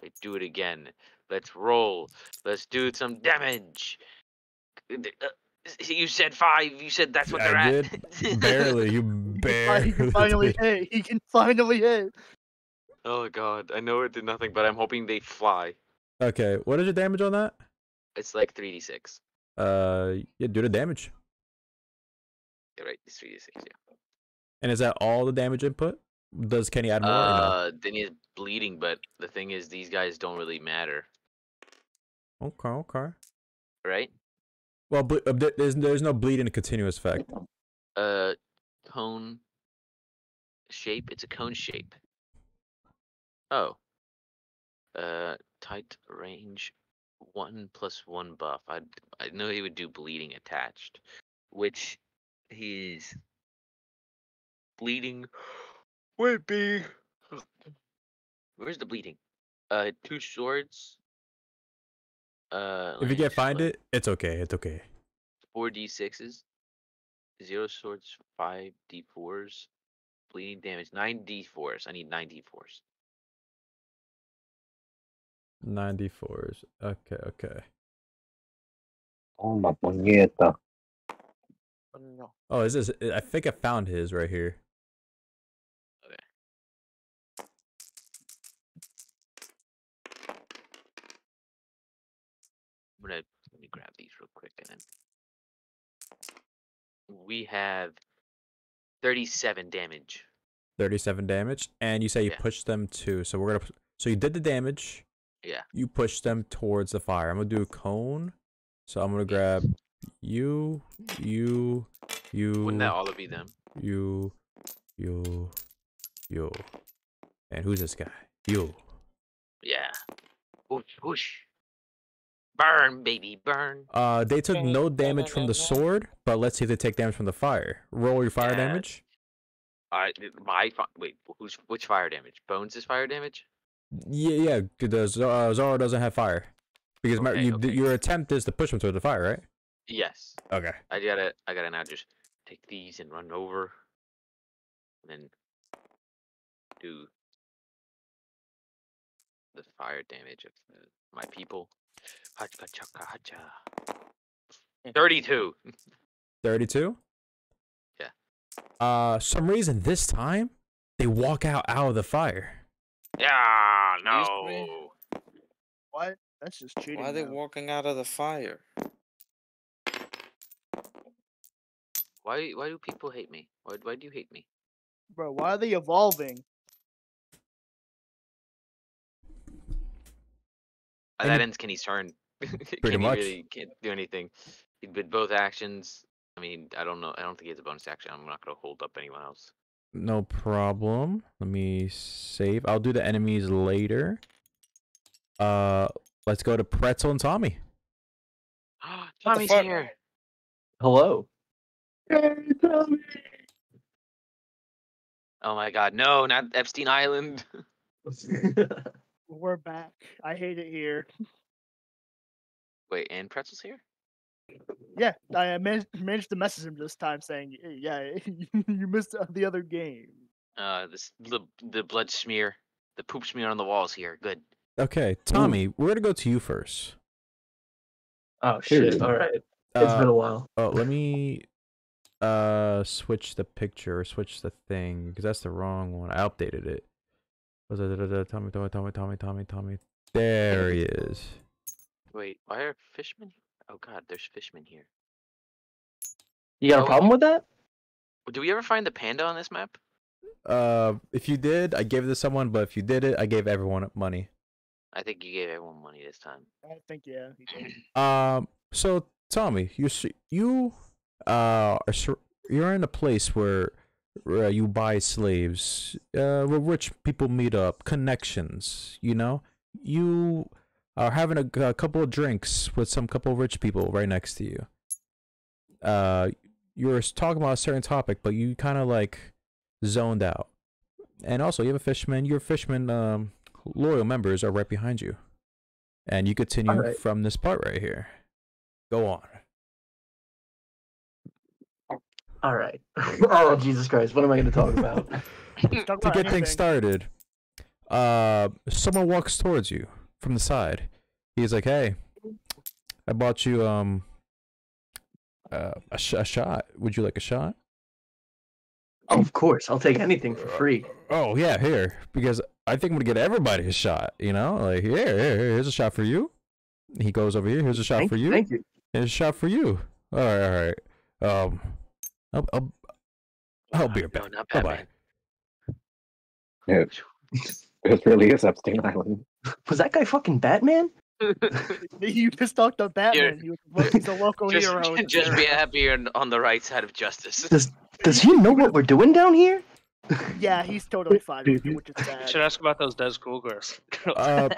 Right, do it again. Let's roll. Let's do some damage. Uh, You said five. You said that's what I they're at. did. Barely. You can barely. He can finally [laughs] hit. He can finally hit. Oh god, I know it did nothing, but I'm hoping they fly. Okay. What is your damage on that? It's like three d six. Uh, yeah, do the damage. Yeah, right. It's three d six. Yeah. And is that all the damage input? Does Kenny add more? or no? Uh, then he's bleeding, but the thing is, these guys don't really matter, Okay. Okay. right? Well, ble- uh, there's there's no bleed in a continuous effect. uh cone shape it's a cone shape oh uh tight range one plus one buff i i know he would do bleeding attached which his bleeding would be [sighs] where's the bleeding uh two swords uh If you can't find it, it's okay. It's okay. four d sixes, zero swords, five d fours, bleeding damage, nine d fours. I need nine d fours. 94s. Okay. Okay. Oh, my puñeta. Oh, is this? I think I found his right here. I'm gonna let me grab these real quick and then we have thirty-seven damage. 37 damage, and you say you Yeah. pushed them too. So we're gonna. So you did the damage. Yeah. You push them towards the fire. I'm gonna do a cone. So I'm gonna grab you, you, you, Wouldn't that all be them? you, you, you, and who's this guy? You. Yeah. Whoosh, whoosh. Burn, baby, burn. Uh, they took no damage from the sword, but let's see if they take damage from the fire. Roll your fire Yeah. damage. I my fi- wait, who's which fire damage? Bones is fire damage. Yeah, yeah. 'cause The uh, Zoro doesn't have fire because my- Okay, you, okay. your attempt is to push him toward the fire, right? Yes. Okay. I gotta I gotta now just take these and run over. And then do the fire damage of the, my people. Hacha chaka hacha. Thirty-two. 32? Yeah. Uh, some reason this time they walk out out of the fire. Yeah, no. What? That's just cheating. Why are they now. walking out of the fire? Why why do people hate me? Why why do you hate me? Bro, why are they evolving? Uh, that ends Kenny's turn. [laughs] Pretty Kenny much. really can't do anything. With both actions, I mean, I don't know. I don't think he has a bonus action. I'm not gonna hold up anyone else. No problem. Let me save. I'll do the enemies later. Uh, let's go to Pretzel and Tommy. [gasps] Tommy's here. Hello. Hey, Tommy. Oh my god, no, not Epstein Island. [laughs] We're back. I hate it here. Wait, and Pretzel's here? Yeah, I managed, managed to message him this time saying, "Eh, "Yeah, [laughs] you missed the other game." Uh, this the the blood smear, the poop smear on the walls here. Good. Okay, Tommy, we're gonna go to you first. oh shit! All right. It's Uh, been a while. Oh, let me uh switch the picture or switch the thing because that's the wrong one. I updated it. Was it Tommy, Tommy, Tommy, Tommy, Tommy, Tommy? There he is. Wait, why are fishmen? Oh god, there's fishmen here. You got a problem with that? Do we ever find the panda on this map? Uh, if you did, I gave it to someone, but if you did it, I gave everyone money. I think you gave everyone money this time. I think yeah. [clears throat] Um, so Tommy, you s- you uh are you're in a place where uh, you buy slaves, uh, where rich people meet up, connections. You know, you are having a, a couple of drinks with some couple of rich people right next to you. Uh, you're talking about a certain topic, but you kind of like zoned out. And also, you have a fisherman. Your fisherman um, loyal members are right behind you, and you continue Alright. from this part right here. Go on. All right. [laughs] oh Jesus Christ! What am I going to talk about? [laughs] Let's to about get things started, uh, someone walks towards you from the side. He's like, "Hey, I bought you um uh, a, sh- a shot. Would you like a shot?" of course, I'll take anything for free. Oh yeah, here because I think I'm gonna get everybody a shot. You know, like here, here, here, here's a shot for you. He goes over here. Here's a shot Thank for you. you. Thank you. Here's a shot for you. All right, all right. Um, I'll I'll, I'll be Uh, right no, back. not Bye bye. Batman. [laughs] It really is Epstein Island. [laughs] Was that guy fucking Batman? [laughs] You just talked the Batman. He was, lo- he's a local just hero. in [laughs] just be happy you're on the right side of justice. Does Does he know what we're doing down here? Yeah, he's totally fine with it, which is You should ask about those dead schoolgirls. Uh,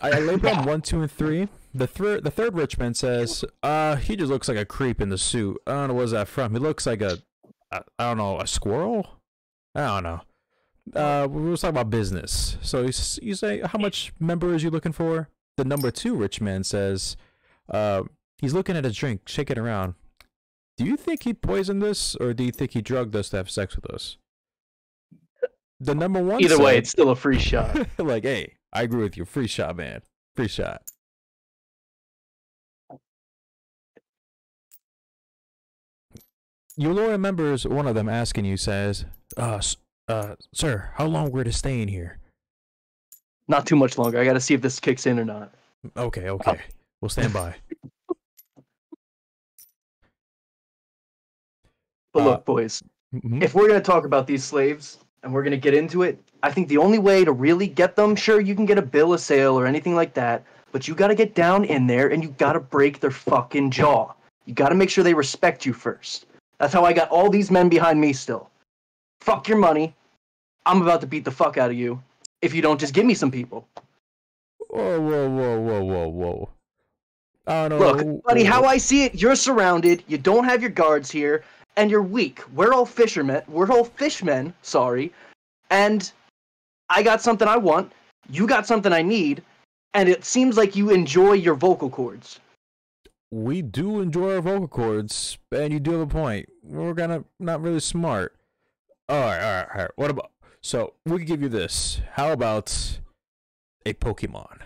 I, I labeled them one, two, and three. The third, the third Richmond says, "Uh, he just looks like a creep in the suit. I don't know what's that from. He looks like a, I I don't know, a squirrel. I don't know. Uh, we was talking about business. So you, say, how much members you looking for? The number two rich man says, uh, he's looking at a drink, shaking it around. Do you think he poisoned us, or do you think he drugged us to have sex with us? The number one. Either way, it's still a free shot. [laughs] like, hey, I agree with you. Free shot, man. Free shot. Your loyal members, one of them asking you says, uh, uh, sir, how long we're to stay in here? Not too much longer. I got to see if this kicks in or not. Okay, okay. We'll stand by. [laughs] But Uh, look, boys, Mhm. if we're going to talk about these slaves and we're going to get into it, I think the only way to really get them, sure, you can get a bill of sale or anything like that, but you got to get down in there and you got to break their fucking jaw. You got to make sure they respect you first. That's how I got all these men behind me still. Fuck your money. I'm about to beat the fuck out of you if you don't just give me some people. Whoa, whoa, whoa, whoa, whoa, whoa. Oh, no. Look, buddy, whoa, how. I see it, you're surrounded, you don't have your guards here, and you're weak. We're all fishermen. We're all fishmen, sorry. And I got something I want, you got something I need, and it seems like you enjoy your vocal cords. we do enjoy our vocal cords, and you do have a point. We're gonna not really smart. All right, all right, all right. What about? So we could give you this. How about a Pokemon?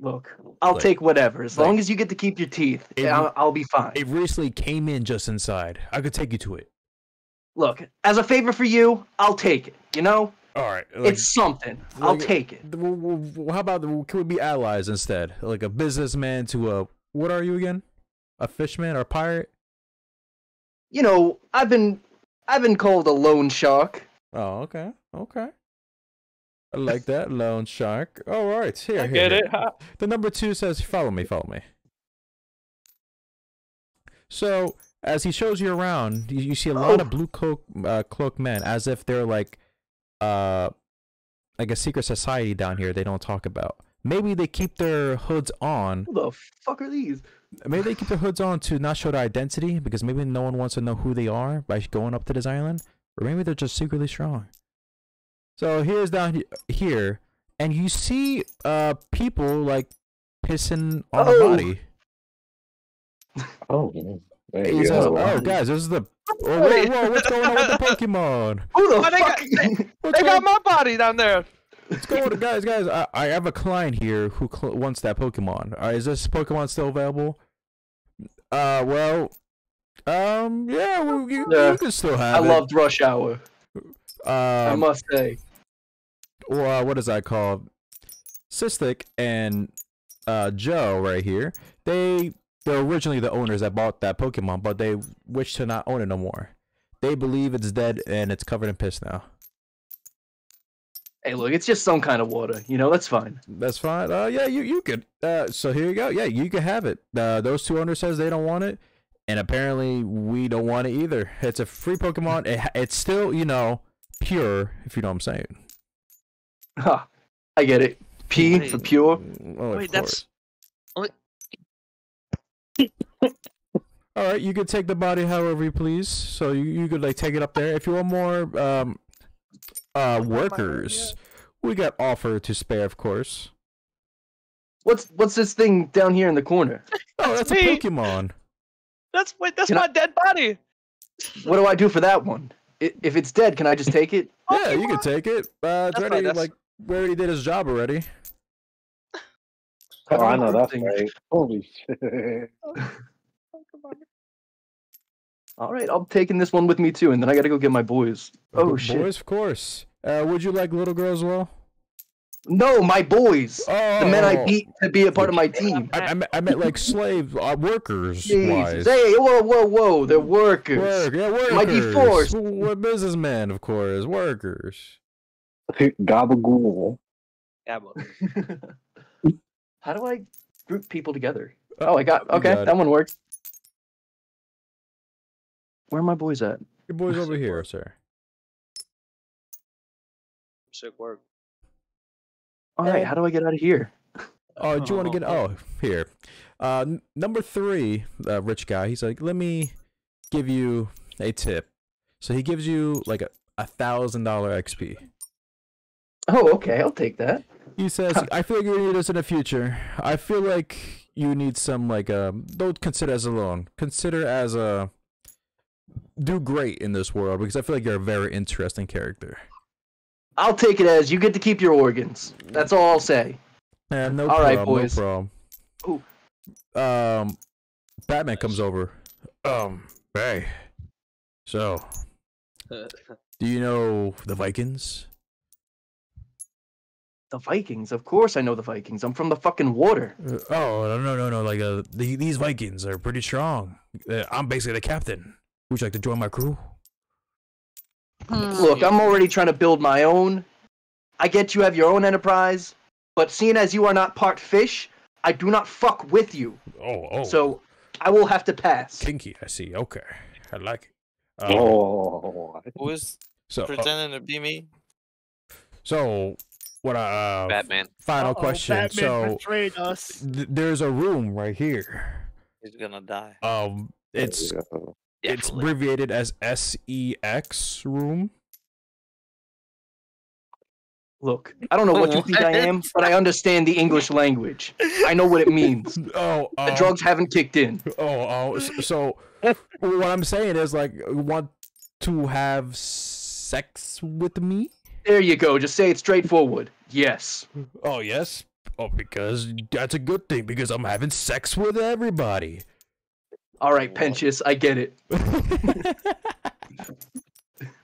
Look, I'll Like- take whatever. As like- long as you get to keep your teeth, It- I'll, I'll be fine. It recently came in just inside. I could take you to it. Look, as a favor for you, I'll take it. You know? All right. Like, it's something. I'll take it. how about can we be allies instead? Like a businessman to a what are you again? A fishman or a pirate? You know, I've been I've been called a loan shark. Oh, okay, okay. I like that [laughs] loan shark. All right, here, I here, get here. it. Ha- The number two says, "Follow me, follow me." So as he shows you around, you, you see a lot Oh. of blue cloak, uh, cloak men, as if they're like, uh, like a secret society down here. They don't talk about. Maybe they keep their hoods on. Who the fuck are these? Maybe they keep their hoods on to not show their identity because maybe no one wants to know who they are by going up to this island, or maybe they're just secretly strong. So here's down here, and you see uh people like pissing on a Oh. body. Oh, there He says, "Oh, guys, this is the oh, whoa, whoa, what's going on with the Pokemon? [laughs] Who the Oh, they fuck? [laughs] What's They going, got my body down there. what's going on, guys? Guys, I, I have a client here who cl- wants that Pokemon. Uh, is this Pokemon still available? Uh, well, um, yeah, well, you, Yeah. you can still I have it. loved Rush Hour. I um, must say. or uh, what is that called? Cystic and uh, Joe right here. They were originally the owners that bought that Pokemon, but they wish to not own it no more. They believe it's dead and it's covered in piss now. Hey, look, it's just some kind of water. You know, that's fine. That's fine. Uh, yeah, you you could. Uh, so here you go. Yeah, you can have it. Uh, those two owners says they don't want it, and apparently we don't want it either. It's a free Pokemon. It, it's still you know pure, if you know what I'm saying. Ha, I get it. P for pure. Oh, Wait, that's All right, you could take the body however you please. So you, you could like take it up there. If you want more um uh workers, we got offer to spare, of course. What's what's this thing down here in the corner? Oh, That's that's a. Pokemon. that's wait. That's Can I- my dead body. What do I do for that one? If it's dead, can I just take it? [laughs] Yeah, you can take it. Uh, it's That's already like we already did his job already. Oh, I know that's Thing. right. [laughs] Holy shit. [laughs] All right, I'm taking this one with me too, and then I gotta go get my boys. Oh Bo- shit! Boys, of course. Uh, would you like little girls as well? No, my boys. Oh, The men I beat to be a part of my team. I, I, meant, I meant like slave uh, workers wise. Jesus. Hey, whoa, whoa, whoa! They're workers. Work, yeah, workers. Might be forced. What businessmen, of course, workers. Gabagool. Yeah, [laughs] but How do I group people together? Oh, I got. Okay, got that one worked. Where are my boys at? Your boys over here, sir. sick work. All right, how do I get out of here? [laughs] Oh, do you want to get? Oh, here. Uh, n- number three, uh, rich guy. He's like, let me give you a tip. So he gives you like a a thousand dollar XP. Oh, okay, I'll take that. He says, I feel like you need this in the future. I feel like you need some like um don't consider as a loan. Consider as a do great in this world because I feel like you're a very interesting character. I'll take it as you get to keep your organs. That's all I'll say. Yeah, no All right, problem, boys. no problem. Um Batman comes over. Um, hey. So, [laughs] do you know the Vikings? The Vikings, of course I know the Vikings. I'm from the fucking water. Uh, oh no no no no! Like uh, the, these Vikings are pretty strong. Uh, I'm basically the captain. Would you like to join my crew? Look, I'm already trying to build my own. I get you have your own enterprise, but seeing as you are not part fish, I do not fuck with you. Oh oh. So I will have to pass. kinky. I see. Okay, I like it. Um, Oh, Who is so uh, pretending to be me? so what? Uh, Batman. Final Uh-oh, question. Batman so betrayed us. th- there's a room right here. He's gonna die. Um, it's it's abbreviated as SEX room. Look, I don't know what you think I am, but I understand the English language. I know what it means. [laughs] Oh, The um, drugs haven't kicked in. Oh, oh. So, what I'm saying is, like, want to have sex with me? There you go. Just say it straightforward. Yes. Oh, yes. Oh, because that's a good thing. Because I'm having sex with everybody. All right, Pentious, I get it. [laughs]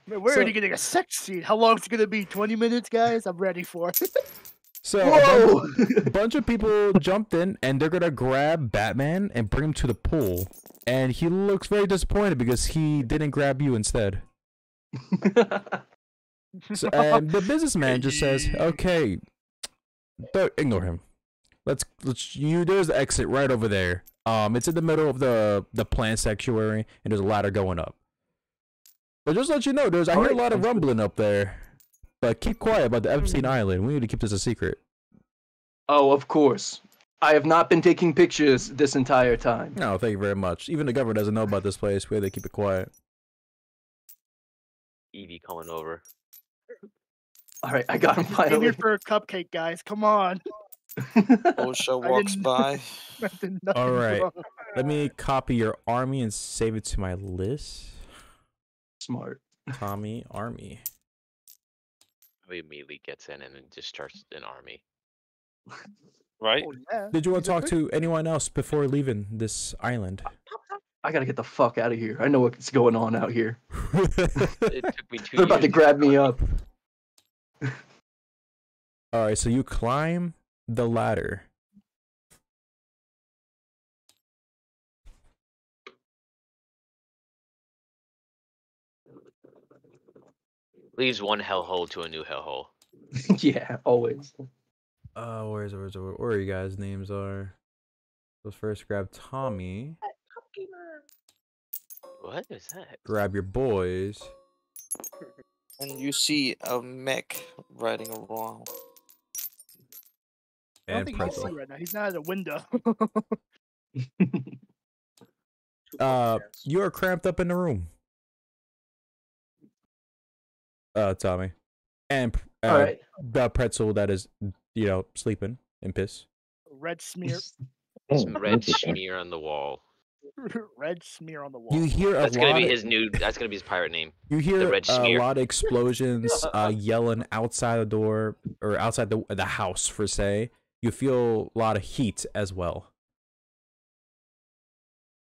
Man, we're So- already getting a sex scene. How long is it gonna be? Twenty minutes, guys. I'm ready for it. [laughs] so, a bunch, Whoa! a bunch of people jumped in, and they're gonna grab Batman and bring him to the pool. And he looks very disappointed because he didn't grab you instead. [laughs] So, and the businessman just says, "Okay, don't ignore him. Let's let's you. There's the exit right over there. Um, it's in the middle of the the plant sanctuary, and there's a ladder going up. But just to let you know, there's I hear a lot of rumbling up there. But keep quiet about the Epstein Mm-hmm. Island. We need to keep this a secret. Oh, of course. I have not been taking pictures this entire time. No, thank you very much. Even the government doesn't know about this place. We have to keep it quiet. Evie coming over. All right, I got him Came finally. here for a cupcake, guys. Come on. [laughs] OSHA [laughs] I walks didn't- by. [laughs] I All right. wrong. [laughs] Let me copy your army and save it to my list. Smart. Tommy Army. He immediately gets in and then just starts an army. Right? Oh, yeah. Did you want to talk to anyone else before leaving this island? I gotta get the fuck out of here. I know what's going on out here. It took me 2 They're about to years. grab me up. All right, so you climb the ladder. Leaves one hellhole to a new hellhole. [laughs] yeah, always. Uh, where's where's where, where you guys' names are? Let's first grab Tommy. What is that? Grab your boys. And you see a mech riding around. I don't And think he can pretzel. see right now. He's not at a window. [laughs] Uh, you are cramped up in the room. Uh, Tommy, and uh, All right. the pretzel that is, you know, sleeping in piss. Red smear. [laughs] Red smear on the wall. [laughs] Red smear on the wall. You hear a That's lot. gonna be of- his new. That's gonna be his pirate name. You hear red a lot of explosions, uh, yelling outside the door or outside the the house for say. You feel a lot of heat as well.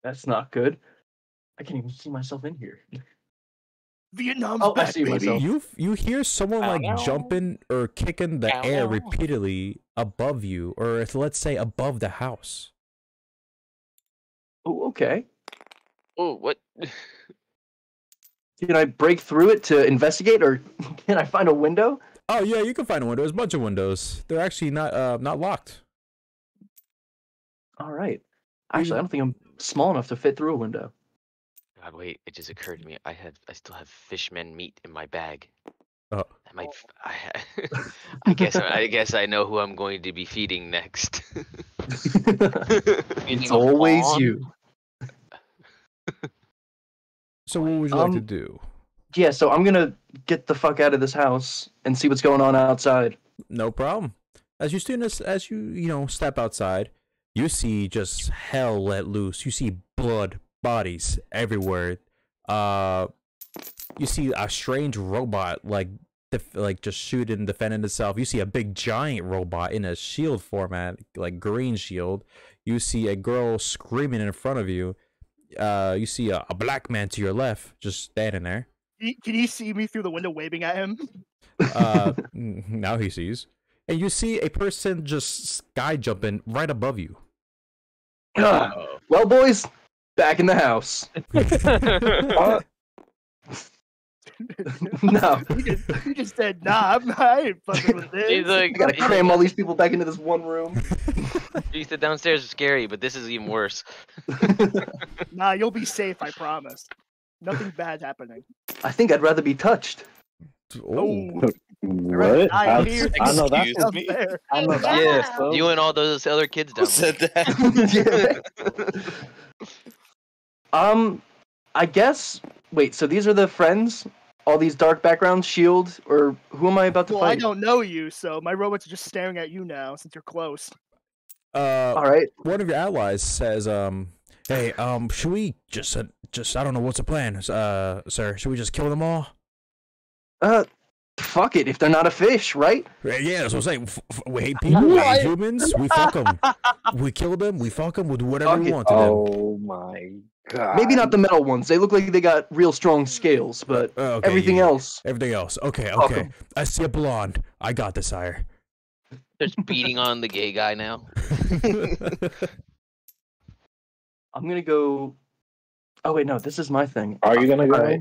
That's not good. I can't even see myself in here. Vietnam's Oh, I see baby. myself. You you hear someone like Ow. jumping or kicking the air repeatedly above you, or if, let's say above the house. Oh, okay. Oh, what? Can I break through it to investigate, or [laughs] can I find a window? Oh yeah, you can find a window. There's a bunch of windows. They're actually not uh not locked. All right. Actually, I don't think I'm small enough to fit through a window. God, wait! It just occurred to me. I have. I still have fishman meat in my bag. Oh. I might. f- I, ha- [laughs] I guess. I guess I know who I'm going to be feeding next. [laughs] it's [laughs] always you. So what would you like to Um, do? Yeah, so I'm gonna get the fuck out of this house and see what's going on outside. No problem. As you students, as you you know step outside, you see just hell let loose. You see blood, bodies everywhere. Uh, you see a strange robot like def- like just shooting, defending itself. You see a big giant robot in a shield format, like green shield. You see a girl screaming in front of you. Uh, you see a, a black man to your left, just standing there. He- Can he see me through the window waving at him? Uh, [laughs] now he sees, and you see a person just sky jumping right above you. Ugh. [sighs] Oh. well, boys, back in the house. [laughs] Uh, [laughs] no, he, just, he just said, "Nah, I'm, I ain't fucking with this." He's like, I gotta he's like, cram all these people back into this one room. you said downstairs is scary, but this is even worse. nah, you'll be safe. I promise. Nothing bad happening. I think I'd rather be touched. Oh, What? I I, hear I know that's me? there. I know that's Yeah, so- you and all those other kids Who down there. said that? [laughs] [laughs] Um, I guess. Wait, so these are the friends? All these dark backgrounds, shield, or who am I about to Well, I don't know you, so my robots are just staring at you now since you're close. uh, All right. one of your allies says, um, hey, um, should we just, uh, just, I don't know what's the plan, uh, sir. Should we just kill them all? Uh, fuck it. If they're not a fish, right? Yeah, yeah, that's what I'm saying. F- f- we hate people, we hate humans, [laughs] we fuck them. We kill them, we fuck them, we'll do whatever Fuck we it. want to them. Oh my god. Maybe not the metal ones. They look like they got real strong scales, but Uh, okay, everything yeah, else. Everything else. Okay, okay. okay. 'em. I see a blonde. I got this, sire. Just beating on the gay guy now. [laughs] [laughs] I'm gonna go. Oh wait, no. This is my thing. Are you gonna go? Alright.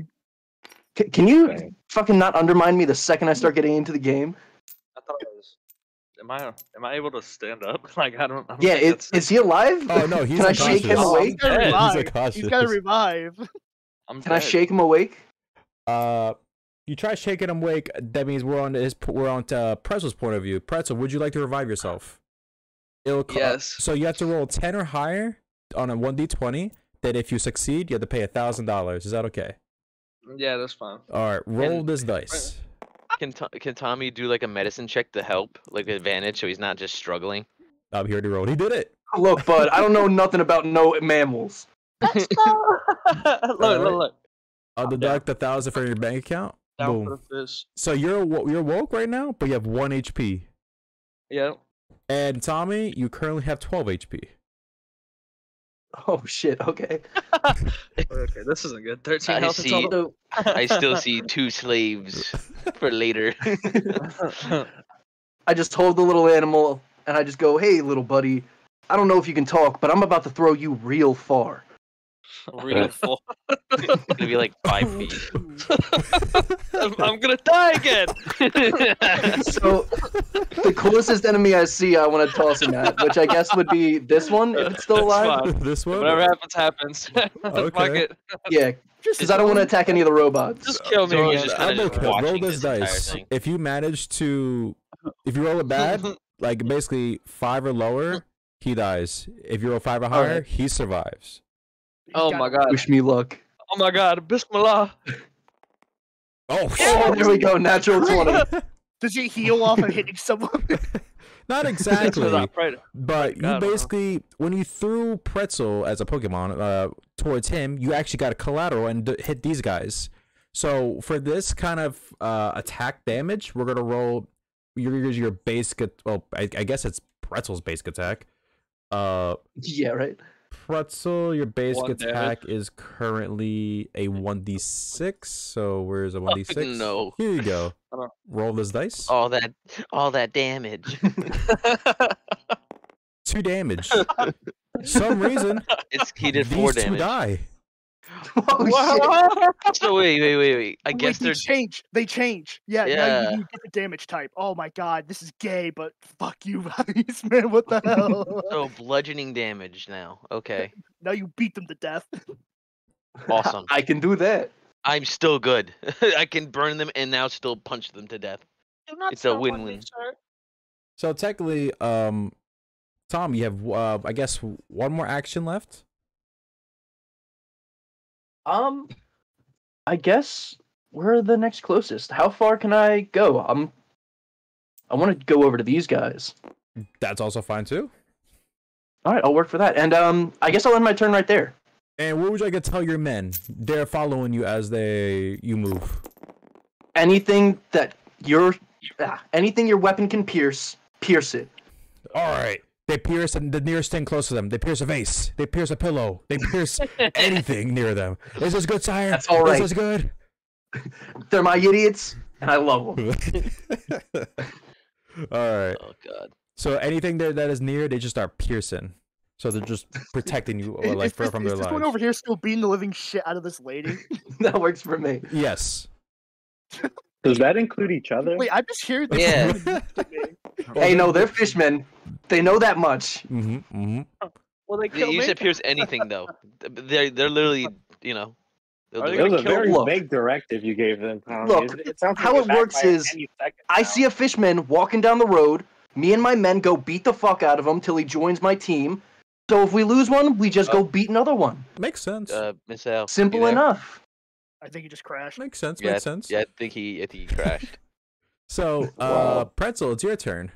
C- can you Okay. fucking not undermine me the second I start getting into the game? I thought I was. Am I am I able to stand up? [laughs] Like I don't. I don't Yeah, think is, is he alive? Oh no, he's Can I shake him unconscious. awake? He's. He's revive. unconscious. He's gotta revive. [laughs] I'm Can I shake him awake? Uh, you try shaking him awake. That means we're on his. We're on uh, Pretzel's point of view. Pretzel, would you like to revive yourself? It'll co- Yes. So you have to roll ten or higher on a one d twenty. That if you succeed, you have to pay a thousand dollars. Is that okay? Yeah, that's fine. All right, roll And- this dice. Can can Tommy do like a medicine check to help, like advantage, so he's not just struggling? Um, here already rolled. He did it. Look, bud, I don't know [laughs] nothing about no mammals. [laughs] [laughs] look, look, Alright. look. I'll deduct a thousand from your bank account. Down Boom. for the fish. So you're you're woke right now, but you have one HP. Yeah. And Tommy, you currently have twelve HP. [laughs] Oh shit. Okay. Okay, this isn't good. 13 I health see. total. I still see [laughs] two slaves for later. [laughs] I just hold the little animal and I just go, "Hey, little buddy, I don't know if you can talk, but I'm about to throw you real far." [laughs] Real full. It'll be like five [laughs] feet. I'm, I'm gonna die again. [laughs] So the closest enemy I see, I want to toss him at, which I guess would be this one if it's still That's alive. fine. this one. Whatever happens, happens. Fuck Okay. it. Yeah, Just because I don't want to attack any of the robots. Just kill me So again. just I'm kinda okay. watching Roll this this entire dice. thing. If you manage to, if you roll it bad, like basically five or lower, he dies. If you roll five or higher, Alright. he survives. He's Oh my god. Wish me luck. Oh my god. Bismillah. [laughs] Oh, Oh, there we go. Natural twenty. [laughs] Does he heal off of hitting someone? [laughs] not exactly. But you God, wow. basically, when you threw Pretzel as a Pokemon uh, towards him, you actually got a collateral and d- hit these guys. So for this kind of uh, attack damage, we're gonna roll your your, your basic. Well, I, I guess it's Pretzel's basic attack. Uh, Yeah, right. Pretzel, your basic One damage. attack is currently a one d six. So where's a one d six? no. Here you go. [laughs] Roll this dice. All that, all that damage. [laughs] Two damage. [laughs] Some reason It's he did these four two damage. die. [laughs] Oh. So wait, wait, wait, wait. I Wait, guess they they're change. They change. Yeah, now Yeah. you, you get the damage type. Oh my god, this is gay, but fuck you, [laughs] Rice, man. What the hell? [laughs] so bludgeoning damage now. Okay, now you beat them to death. awesome. I can do that. I'm still good. I can burn them and now still punch them to death. It's a win-win. So technically, um, Tom, you have uh, I guess one more action left. Um, I guess we're the next closest. How far can I go? I'm. I want to go over to these guys. That's also fine too. All right, I'll work for that. And um, I guess I'll end my turn right there. And what would you like to tell your men? They're following you as they you move. Anything that your ah, anything your weapon can pierce, pierce it. All right. They pierce the nearest thing close to them. They pierce a vase. They pierce a pillow. They pierce [laughs] anything near them. Is this good, sire? That's all right. Is this good? They're my idiots, and I love them. [laughs] all right. Oh god. So anything there that is near, they just start piercing. So they're just protecting you, like is for, this, from is their this lives. one over here still beating the living shit out of this lady? [laughs] that works for me. Yes. Does that include each other? Wait, I'm just here. Yeah. Hey, no, they're fishmen. They know that much. hmm hmm Well, they They killed use me. pierce anything though. [laughs] They're they're literally, you know. they'll Are do they It was a very look. vague directive you gave them, Tommy. Look, It- it sounds how it works is, I see a fishman walking down the road. Me and my men go beat the fuck out of him till he joins my team. So if we lose one, we just go beat another one. Makes sense. Uh, Misael. Simple enough. I think he just crashed. makes sense. Yeah, Makes sense. yeah. I think he, I think he crashed. So, Wow. uh, Pretzel, it's your turn.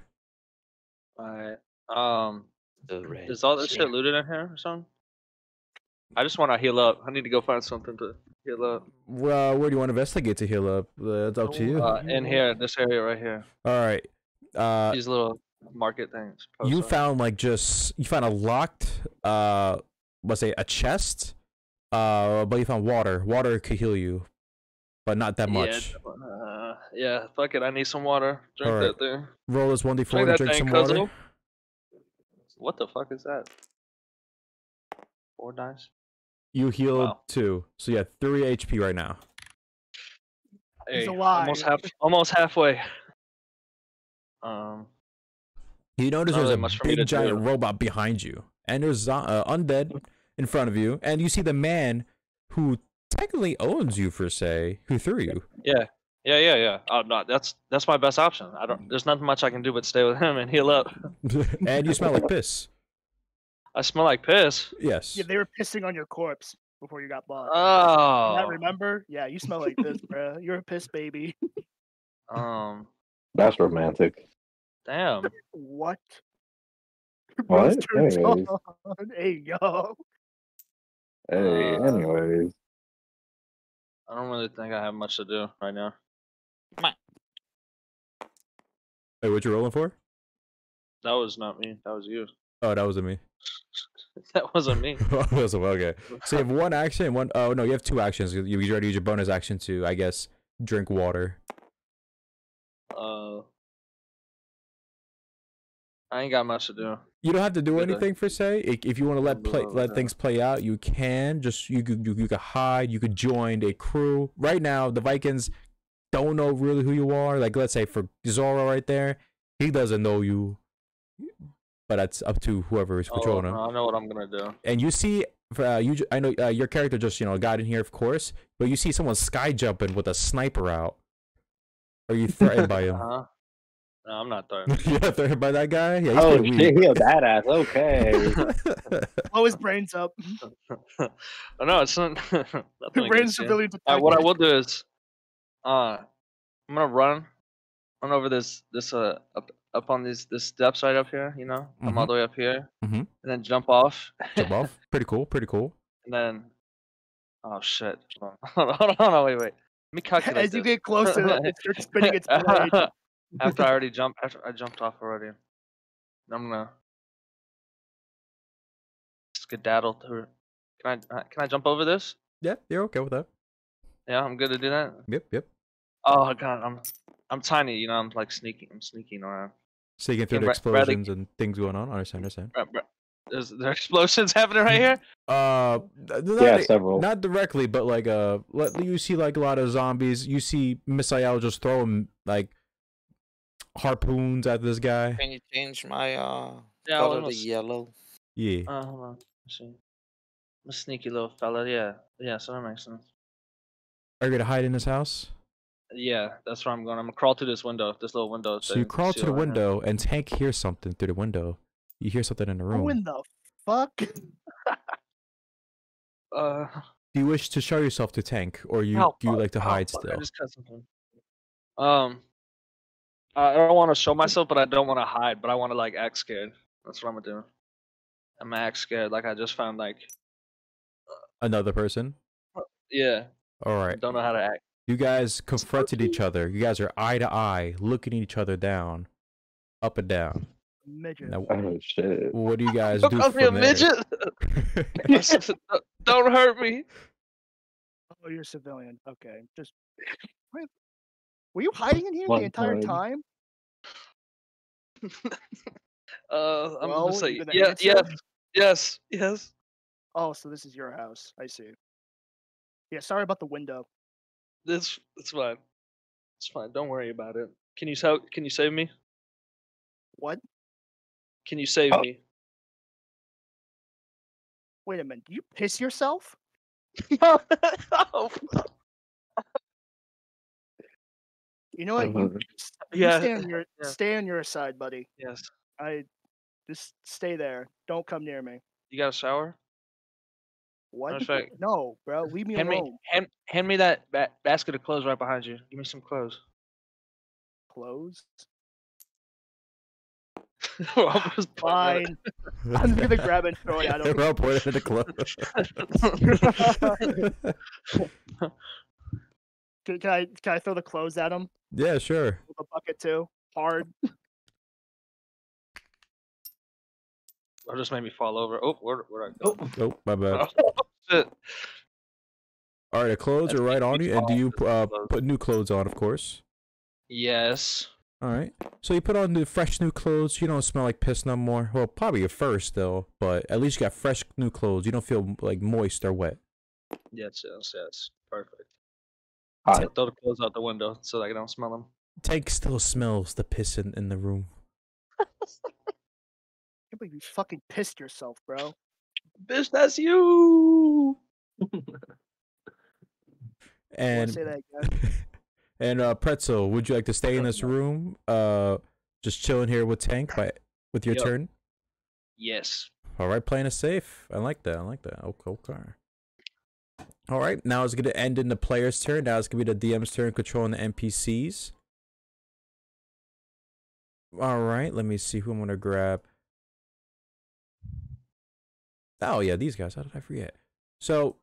Alright. Um, The red is all this shit chair. looted in here or something? I just want to heal up. I need to go find something to heal up. Well, where do you want to investigate to heal up? Uh, it's up to you. Uh, in here, this area right here. All right. Uh, These little market things. you posts up. found like just you found a locked uh let's say a chest uh but you found water water could heal you but not that much Yeah, uh, yeah, fuck it. I need some water. Drink Alright. that thing. roll this 1d4 Drink to drink thing, some water What the fuck is that? Four dice? you healed Wow. two so you have three hp right now He's alive. almost half, almost halfway. Um, You notice there's really a much for me to big giant do. robot behind you, and there's zo- uh, undead in front of you, and you see the man who technically owns you for say, who threw you. yeah, yeah, yeah, yeah. Oh, no, that's that's my best option. I don't. There's nothing much I can do but stay with him and heal up. [laughs] and you smell like piss. I smell like piss. Yes. Yeah, they were pissing on your corpse before you got bought. Oh. That remember? Yeah, you smell like this, bruh. You're a piss baby. [laughs] Um. That's romantic. Damn. [laughs] what? What? Anyways. on. Hey yo. Hey, Uh, anyways. I don't really think I have much to do right now. Hey, what you rolling for? That was not me. That was you. Oh, that wasn't me. [laughs] that wasn't me. [laughs] That was- okay. So you have one action, one oh no, you have two actions. You you already use your bonus action to, I guess, drink water. Uh. I ain't got much to do. You don't have to do Good, uh, anything for say. I- If you want to let play, let things play out, you can. Just you could you, you could hide. You could join a crew. Right now, the Vikings don't know really who you are. Like let's say for Zoro right there, he doesn't know you, but that's up to whoever is Oh, him. I know what I'm gonna do. And you see, uh, you I know uh, your character just you know got in here, of course, but you see someone sky jumping with a sniper out. Are you threatened by him? [laughs] Uh-huh. No, I'm not threatened. [laughs] You're not threatened by that guy? Yeah, he's Oh pretty shit, he a badass. Okay. [laughs] Blow his brains up. oh, no, it's not. nothing Random against civilian Uh, what I will do is, uh, I'm gonna run, run over this this uh up up on these this steps right up here. You know, come all the way up here, Mhm. and then jump off, Jump off. [laughs] Pretty cool. Pretty cool. and then, oh shit, hold on, hold [laughs] on, hold on, hold on, wait, wait. Let me [laughs] calculate As you get closer, it starts spinning its blade. after I already jumped, after I jumped off already, I'm gonna skedaddle through. Can I uh, can I jump over this? Yeah, you're okay with that. Yeah, I'm good to do that. Yep, yep. Oh god, I'm I'm tiny, you know. I'm like sneaking. I'm sneaking around. Sneaking through the Bra- Bradley- explosions and things going on. I understand, understand. Bra- bra- There's there [laughs] explosions happening right here. [laughs] Uh, not, yeah, several. not directly, but like uh, you see like a lot of zombies. You see Misael just throwing like harpoons at this guy. Can you change my uh Yeah, color to yellow? Yeah. Uh, hold on. Let's see. I'm a sneaky little fella. Yeah, yeah. So that makes sense. Are you gonna hide in this house? Yeah, that's where I'm going. I'm gonna crawl through this window. This little window. So you crawl to the window, and Tank hears something through the window. You hear something in the room. Who in the fuck? [laughs] Uh, Do you wish to show yourself to Tank, or you ow, do you like to ow, hide fuck, I still? just cut something. Um, I don't want to show myself, but I don't want to hide. But I want to like act scared. That's what I'm gonna do. I'm gonna act scared, like I just found like, Another person. yeah, All I right. don't know how to act. You guys confronted each other. You guys are eye to eye, looking each other down, up and down. Midget. Now, Oh shit. what do you guys Don't do call me a there? midget. Don't- [laughs] [laughs] don't hurt me. Oh, you're a civilian. Okay, just. Were you hiding in here One the entire time. time? [laughs] Uh, I'm Well, gonna say you yeah, yes, yes, yes. Oh, so this is your house. I see. Yeah, sorry about the window. This it's fine. It's fine. Don't worry about it. Can you save? Can you save me? What? Can you save Oh. me? Wait a minute. You piss yourself? [laughs] You know what? You, Mhm. you Yeah, stay on [laughs] your yeah. stay on your side, buddy. yes. I just stay there. Don't come near me. You got a shower? What? of fact, No, bro. Leave me Hand me, alone. hand, hand me that ba- basket of clothes right behind you. Give me some clothes. Clothes. [laughs] We're all just [laughs] Fine. [laughs] I'm gonna grab it and throw it at him. We're all pointing at the clothes. Can, can I can I throw the clothes at him yeah, sure. with a bucket too? Hard. Or just made me fall over. Oh, where where I go? Oh, my bad. [laughs] Oh, shit. All right, the clothes That's are right on you, and do you uh, put new clothes on, of course? Yes. All right. So you put on the fresh new clothes. You don't smell like piss no more. Well, probably at first though, but at least you got fresh new clothes. You don't feel like moist or wet. Yes. Yes. Yes. Perfect. Hot. Throw the clothes out the window so I don't smell them. Tank still smells the piss in, in the room. [laughs] I can't believe you fucking pissed yourself, bro. Bitch, that's you. [laughs] And say that again. [laughs] and uh, Pretzel, would you like to stay in this [laughs] room? Uh, just chilling here with Tank by with your Yep. turn. Yes. All right, playing it safe. I like that. I like that. Okay, okay. All right, now it's gonna end in the player's turn. Now it's gonna be the DM's turn controlling the NPCs. All right, let me see who I'm gonna grab. Oh yeah, these guys. How did I forget? So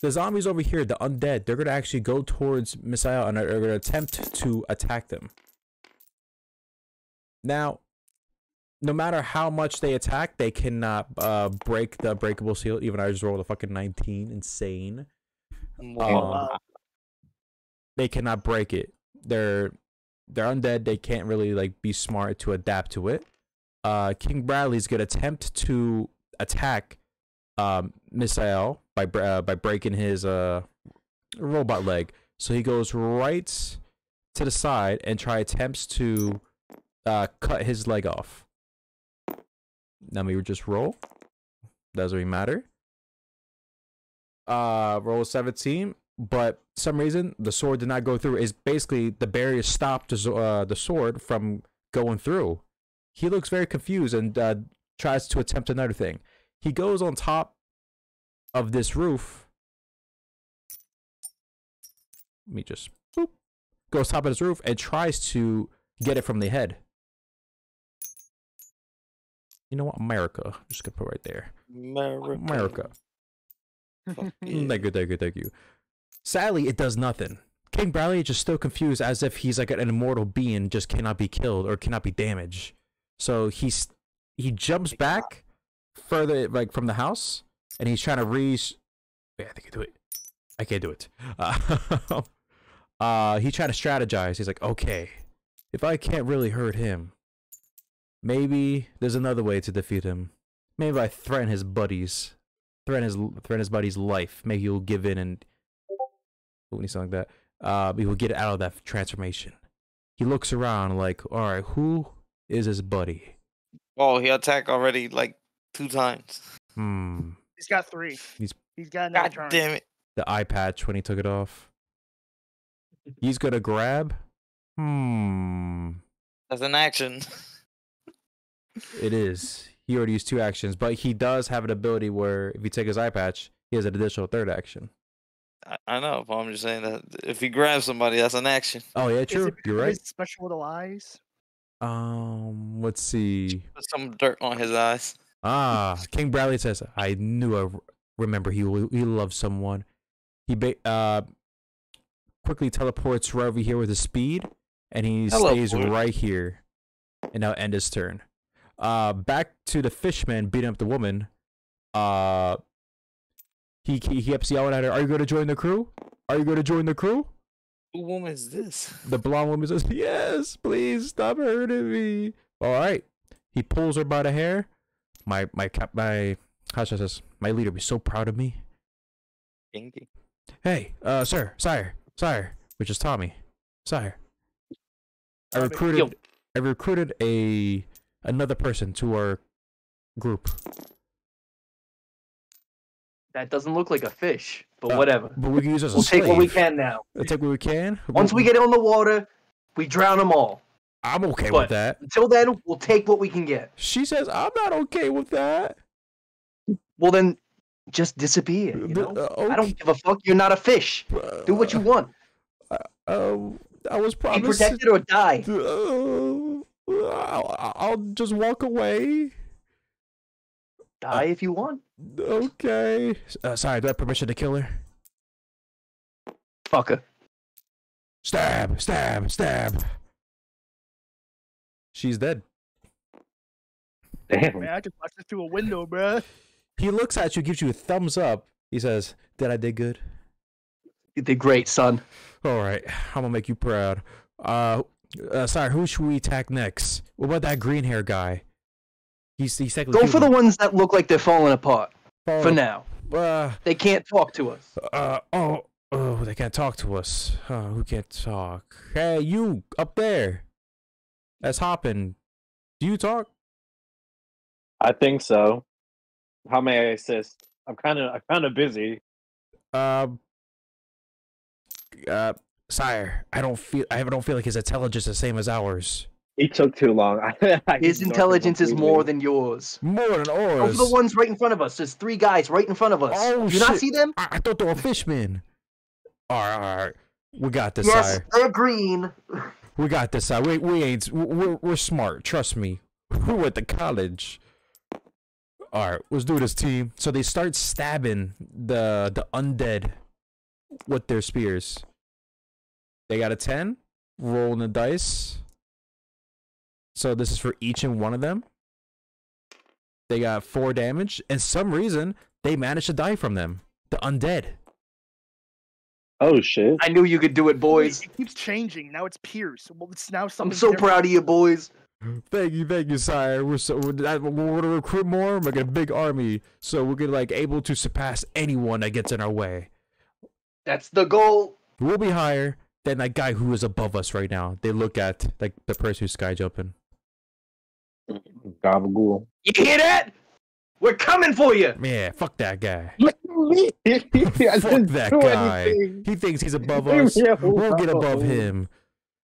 the zombies over here, the undead, they're gonna actually go towards Misael and are gonna attempt to attack them. Now, no matter how much they attack, they cannot uh break the breakable seal. Even I just rolled a fucking 19. Insane. Um, they cannot break it. They're they're undead. They can't really like be smart to adapt to it. Uh, King Bradley's gonna attempt to attack um by uh, by breaking his uh robot leg. So he goes right to the side and try attempts to uh cut his leg off. Now we just roll. Doesn't matter. Uh, roll 17, but some reason the sword did not go through. Is basically the barrier stopped the uh, the sword from going through. He looks very confused and uh, tries to attempt another thing. He goes on top of this roof. Let me just boop. Goes top of this roof and tries to get it from the head. You know what? America. I'm just gonna put right there. America. America. [laughs] Yeah. Thank you, thank you, thank you. Sadly, it does nothing. King Bradley is just still confused as if he's like an immortal being, just cannot be killed or cannot be damaged. So he's he jumps back uh, further like from the house and he's trying to reach Wait, I think I do it. I can't do it. Uh, [laughs] uh he tried to strategize. He's like, okay, if I can't really hurt him, maybe there's another way to defeat him. Maybe I threaten his buddies threaten his threaten his buddy's life. Maybe he'll give in and when he something like that. Uh, he will get out of that transformation. He looks around like, all right, who is his buddy? Oh, he attacked already like two times. Hmm. He's got three. He's- he's got another God turn. damn it. The eye patch when he took it off. He's gonna grab. Hmm. That's an action. [laughs] It is. He already used two actions, but he does have an ability where if you take his eye patch, he has an additional third action. I, I know, but I'm just saying that if he grabs somebody, that's an action. Oh yeah, Is true. it You're right. Special little eyes. Um, let's see. Put some dirt on his eyes. Ah, King Bradley says, "I knew I r- remember he will- he loves someone." He ba- uh quickly teleports right over here with his speed, and he Hello, stays boy. right here, and now end his turn. Uh, back to the fishman beating up the woman. Uh, he he, he keeps yelling at her, "Are you going to join the crew? Are you going to join the crew?" Who woman is this? The blonde woman says, "Yes, please stop hurting me." All right. He pulls her by the hair. My my cap my how should I this? My leader be so proud of me. Kinky. Hey, uh, sir, sire, sire, which is Tommy, sire. I recruited I recruited a another person to our group, That doesn't look like a fish, but Uh, whatever. but we can use it as a We'll take what we can now. We'll take what we can. Once we get on the water, we drown them all. I'm okay But- with that. Until then, we'll take what we can get. She says I'm not okay with that. Well, then, just disappear. You know? uh, I don't give a fuck. You're not a fish. Do what you want. Um, I was Be protected or die. Uh, I'll, I'll just walk away. Die if you want. Okay. Uh, sorry, do I have permission to kill her? Fucker. Stab, stab, stab. She's dead. Damn. Man, I just watched this through a window, bruh. He looks at you, gives you a thumbs up. He says, Did I did good? You did great, son. All right, I'm gonna make you proud. Uh, uh sorry, who should we attack next? What about that green hair guy? He's he's technically Go for the ones that look like they're falling apart. For now. Uh, They can't talk to us. uh, oh, oh, they can't talk to us. Oh, who can't talk? Hey, you up there. That's hopping. Do you talk? I think so. How may I assist? I'm kind of I'm kind of busy. Um. Uh, sire, I don't feel I don't feel like his intelligence is the same as ours. He took too long. [laughs] I, I His intelligence is more than yours. More than Those ours. are the ones right in front of us. There's three guys right in front of us. Oh, you not see them? I, I thought they were fishmen. All right, all right. We got this, Yes, sire. they're green. [laughs] We got this, sire. We we ain't we're we're smart. Trust me. We went to college. All right, let's do this, team. So they start stabbing the the undead with their spears. They got a ten. Rolling the dice. So this is for each and one of them. They got four damage, and some reason they managed to die from them. The undead. Oh shit! I knew you could do it, boys. It keeps changing. Now it's Pierce. Well, it's now something. I'm so different. proud of you, boys. Thank you, thank you, sire. We're so we're, we're gonna recruit more. We're gonna a big army, so we're gonna like able to surpass anyone that gets in our way. That's the goal. We'll be higher than that guy who is above us right now. They look at like the person who's sky jumping. Gabagool. You hear that? We're coming for you. Yeah, fuck that guy. Look at me! Fuck that guy. anything. He thinks he's above us. me We'll get above him.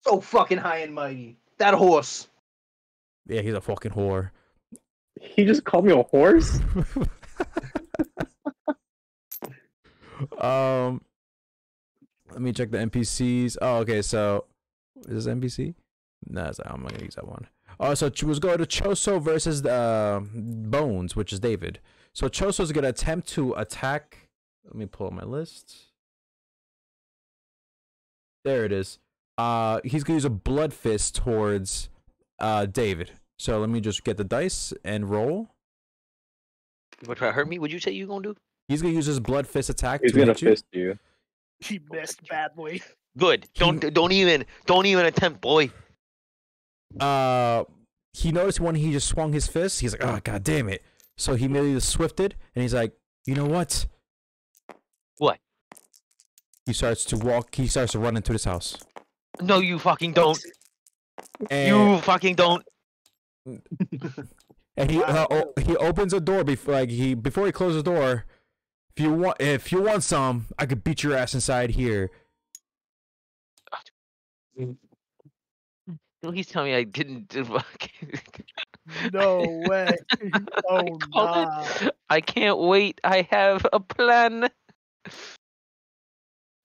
So fucking high and mighty. That horse. Yeah, he's a fucking whore. He just called me a horse. [laughs] um, let me check the NPCs. Oh, okay. So, is this NPC? No, it's- I'm not gonna use that one. Oh, so ch- let's go to Choso versus uh, Bones, which is David. So Choso's gonna attempt to attack. Let me pull up my list. There it is. Uh, he's gonna use a blood fist towards uh David. So let me just get the dice and roll. You gonna try to hurt me? What'd you say you gonna do? He's gonna use his blood fist attack He's to gonna hit you. fist you. He missed badly. Good. Don't don't even don't even attempt, boy. uh he noticed when he just swung his fist, he's like, oh god damn it. So he immediately swifted and he's like, you know what? What? He starts to walk he starts to run into this house. No, you fucking don't. And, You fucking don't. [laughs] and he uh, he opens a door before like he before he closes the door. If you want if you want some, I could beat your ass inside here. Please tell me I didn't. do [laughs] fucking- No way. [laughs] [laughs] oh Call it- nah. I can't wait. I have a plan.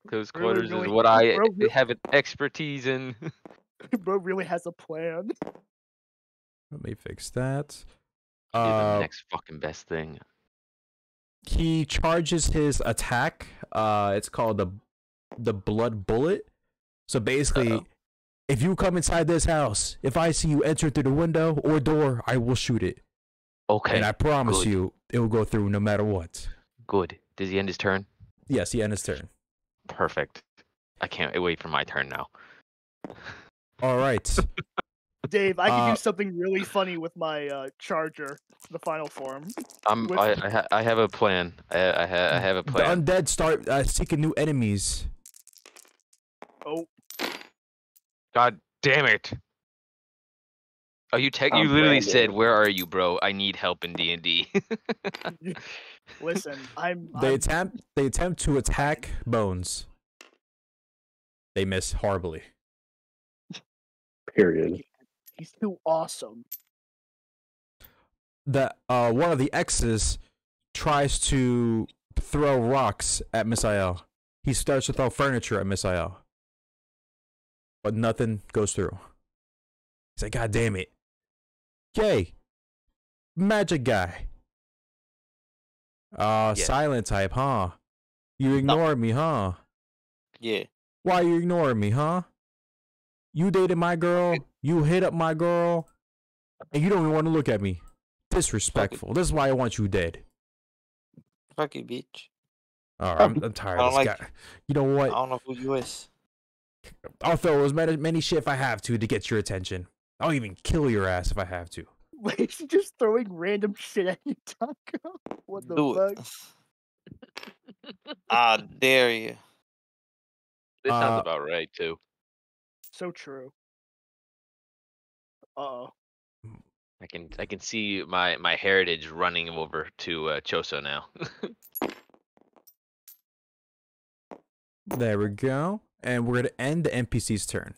Close quarters really? is what I Bro, have an expertise in. Bro really has a plan. Let me fix that. Do the Uh, next fucking best thing. he charges his attack. Uh, it's called the the blood bullet. So basically, Uh-oh. If you come inside this house, if I see you enter through the window or door, I will shoot it, Okay, and I promise good. you, it will go through no matter what. good. Does he end his turn? Yes, he end his turn. Perfect. I can't wait for my turn now. All right. [laughs] Dave, I can Uh, do something really funny with my uh, charger, the final form. I'm. With- I. I, ha- I have a plan. I. I, ha- I have a plan. the undead start uh, seeking new enemies. Oh, God damn it! Oh, you tech. You I'm literally said, "Where are you, bro? I need help in D and D." listen, I'm. They I'm attempt they attempt to attack Bones. They miss horribly. Period. he's too awesome. the uh one of the exes tries to throw rocks at Misael. He starts to throw furniture at Misael. But nothing goes through. He's like, God damn it. Yay. Magic guy. Uh Yeah. silent type, huh? You ignored me, huh? Yeah. Why you ignoring me, huh? You dated my girl, you hit up my girl, and you don't even want to look at me. Disrespectful. This is why I want you dead. Fuck you, bitch. All right, I'm, [laughs] I'm tired of this like- guy. You know what? I don't know who you is. I'll throw as many, many shit if I have to to get your attention. I'll even kill your ass if I have to. [laughs] Wait, he's just throwing random shit at you, Taco. [laughs] What the Do fuck? it. I [laughs] dare you. This sounds Uh, about right too. So true. Uh oh. I can I can see my my heritage running over to uh, Choso now. There we go. And we're gonna end the NPC's turn.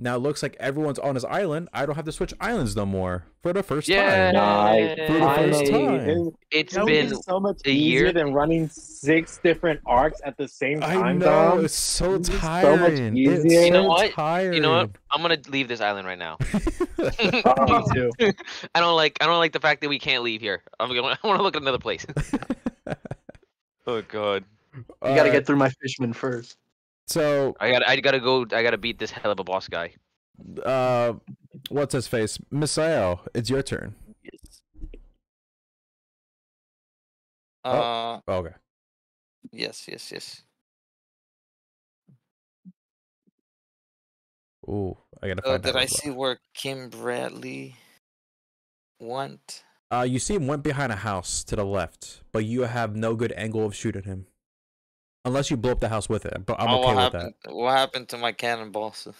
Now it looks like everyone's on his island. I don't have to switch islands no more for the first Yeah. time. Nice. For the first time. it's That been It's so much a easier year. than running six different arcs at the same time. I time. know Dom. it's so This is so much tiring. It's easier. You know so what? Tiring. you know what? I'm gonna leave this island right now. [laughs] [laughs] Me too. [laughs] I don't like I don't like the fact that we can't leave here. I'm gonna I want to look at another place. oh god. You gotta Alright, get through my fishman first. So, I got I gotta go. I gotta beat this hell of a boss guy. uh, what's his face? Misael, it's your turn. Yes. Oh. Uh, Oh, okay. yes, yes, yes. Ooh, I gotta Uh, find did I as well. see where Kim Bradley went? Uh, you see him went behind a house to the left, but you have no good angle of shooting him. Unless you blow up the house with it, but I'm oh, okay with happened? What happened to my cannonballs? that.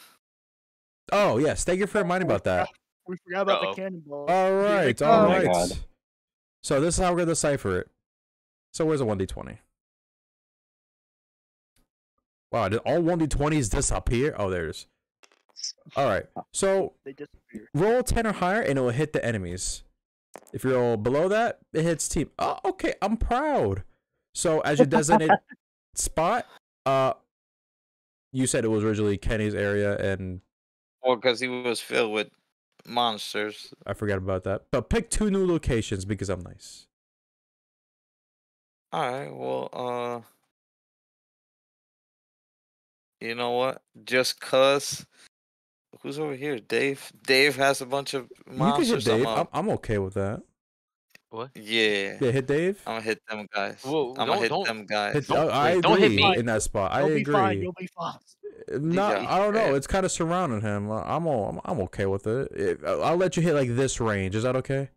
Oh, yes, thank you for reminding about that. We forgot about Uh-oh. the cannonball. All right, Oh all my right. So this is how we're gonna decipher it. So where's a one d twenty? Wow, did all one d twenties disappear? Oh, there's. All right. So They disappear. roll ten or higher, and it will hit the enemies. If you roll below that, it hits team. Oh, okay. I'm proud. So as you designated [laughs] spot, uh, you said it was originally Kenny's area, and Well, because he was filled with monsters. I forgot about that. But pick two new locations because I'm nice. All right. Well, uh, you know what? Just cause. Who's over here? Dave. Dave has a bunch of You can monsters. Dave. I'm, I'm okay with that. What? yeah. Yeah, hit Dave. I'm gonna hit them guys. Whoa, I'm gonna hit don't- them guys. Hit, Don't- I wait, don't hit me. in that spot. I You'll be agree. fine. You'll be fine. [laughs] Not, I don't know. Yeah. It's kind of surrounding him. I'm all, I'm, I'm okay with it. It- I'll I'll let you hit like this range. Is that okay?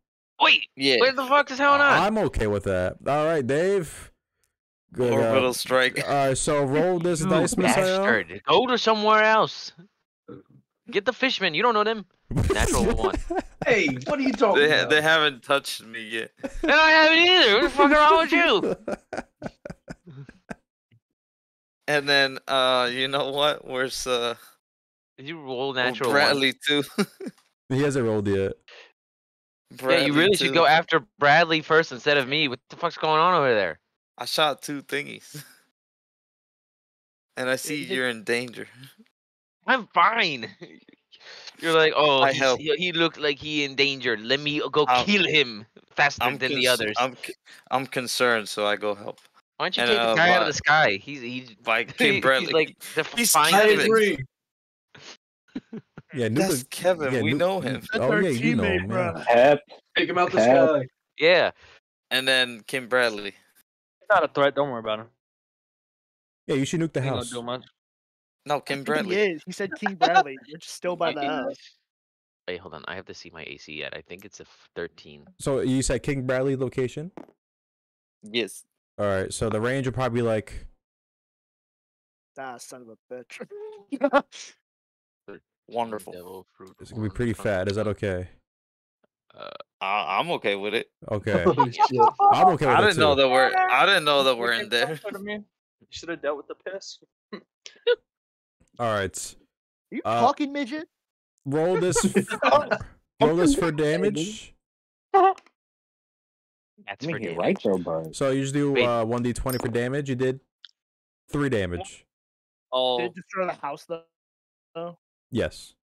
Wait, Yeah. what the fuck is going on? I'm okay with that. All right, Dave. Good. Orbital Uh, strike. all right, so roll [laughs] this You dice, Misael. Go to somewhere else. Get the fishmen. You don't know them. Natural [laughs] one. Hey, what are you talking They, about? they haven't touched me yet. [laughs] And I haven't either. What the fuck wrong with you? [laughs] And then, uh, you know what? Where's uh Did you roll oh, natural one? Bradley too? he hasn't rolled yet. Yeah, you really should go after Bradley first instead of me. What the fuck's going on over there? I shot two thingies. And I see you're in danger. I'm fine. [laughs] You're like, oh, I help. he, he looked like he in danger. Let me go I'm- kill him faster I'm than the others. I'm c- I'm concerned, so I go help. Why don't you and, take uh, the guy out of the sky? He's he's, [laughs] By [laughs] he- Kim he's Bradley. like the He's fine Kevin. agree. Yeah, Noob That's Kevin. yeah, we Noob- know him. That's Oh our yeah, you know, him, bro. yeah. Pep. Take him out the sky. Yeah, And then Kim Bradley. He's not a threat. Don't worry about him. Yeah, you should nuke the He ain't gonna house. do much. No, I Kim think Bradley. He is. He said King Bradley. You're just still by the house. Wait, hold on. I have to see my AC yet. I think it's a 13. So you said King Bradley location. Yes. All right, so the range would probably be like Ah, son of a bitch. [laughs] Wonderful. Devil fruit. it's gonna be pretty fat. Is that okay? I, I'm okay with it. Okay. [laughs] I'm okay with I didn't know that we're. I didn't know that we're in there. You should have dealt with the piss. [laughs] All right, Are you Uh, talking midget? roll this. [laughs] roll this for damage. That's I for you're damage. right though, bud. So you just do uh, 1d20 for damage. You did three damage. Oh, Did it destroy the house though? Yes.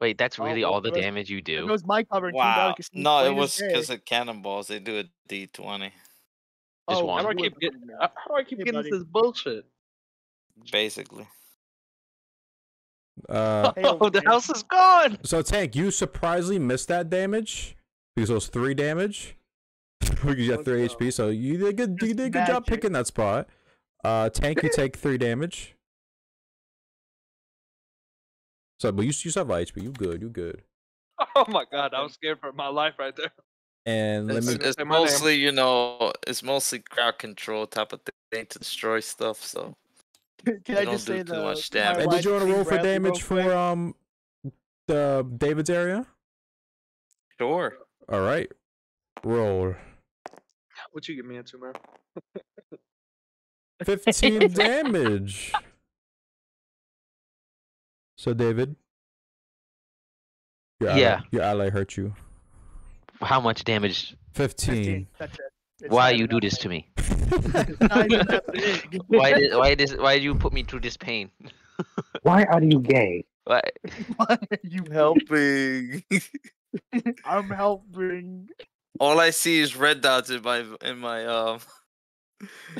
Wait, that's Oh, really well, all the there goes- damage you do. It was my cover. and wow. Bradley can see No, it was because of cannonballs. They do a D20. Just Oh, one. How do I keep were getting? How do I keep Hey, getting buddy. this bullshit? Basically. Uh, [laughs] Oh, the house is gone. so Tank, you surprisingly missed that damage because it was three damage. [laughs] because you got three HP, so you did good. You did a good job picking that spot. Uh, Tank, you take three damage. So, but you you still have HP. You good. You good. Oh my god, I was scared for my life right there. And let It's, me. it's Say my name. mostly, you know, it's mostly crowd control type of thing to destroy stuff. So [laughs] Can They I just do say too the much damage. And did you want to roll for damage for um the David's area? Sure. All right. Roll. What you get me into, man? 15 [laughs] damage. So David, your ally, Yeah. your ally hurt you. How much damage? 15. 15. That's it. It's [laughs] Why you do this to me? It's not even that big. Why did why did why did you put me through this pain? [laughs] Why are you gay? Why? Why are you Helping. [laughs] I'm helping. All I see is red dots in my in my um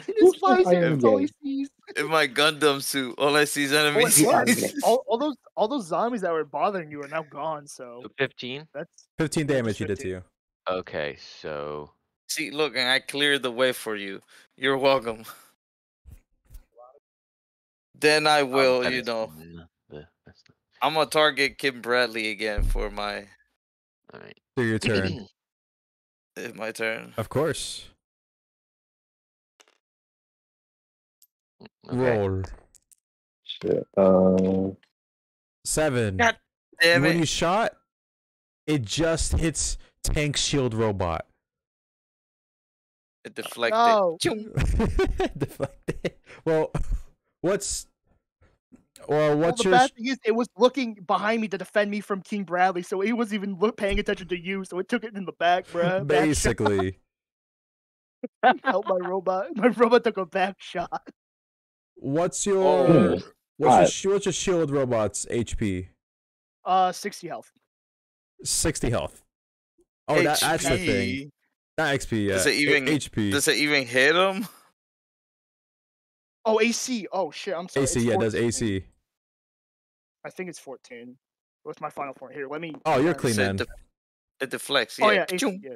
It's I fine. all he gay. in my Gundam suit. All I see is enemies. and are plus, gay. all, all those all those zombies that were bothering you are now gone. So Fifteen. that's 15 damage just he did to you. Okay, so see, look, and I cleared the way for you. You're welcome. Then I um, will, that you know. n- the- that's not- I'm gonna target King Bradley again for my All right. So your turn. [clears throat] eh, my turn. of course. Okay. Roll. Shit. Uh, Seven. God Damn when you shot, it just hits tank shield robot. It deflected. no. [laughs] [laughs] Deflected. well, what's well, Well, what's the your bad thing is, it was looking behind me to defend me from King Bradley, so he wasn't even look, paying attention to you. So it took it in the back, bruh. [laughs] Back shot. basically? help my robot. My robot took a back shot. What's your Oh. what's your, what's your shield robot's HP? Uh, sixty health. Sixty health. Oh, that, that's the thing. HP. Not XP. Yeah. Does it A- even- HP? Does it even hit him? Oh, AC. Oh shit, I'm sorry. AC? it's Yeah, it does AC. I think it's fourteen. What's my final form? Here, let me. Oh, you're uh, clean So it def- It deflects. Yeah. Oh yeah, AC, yeah.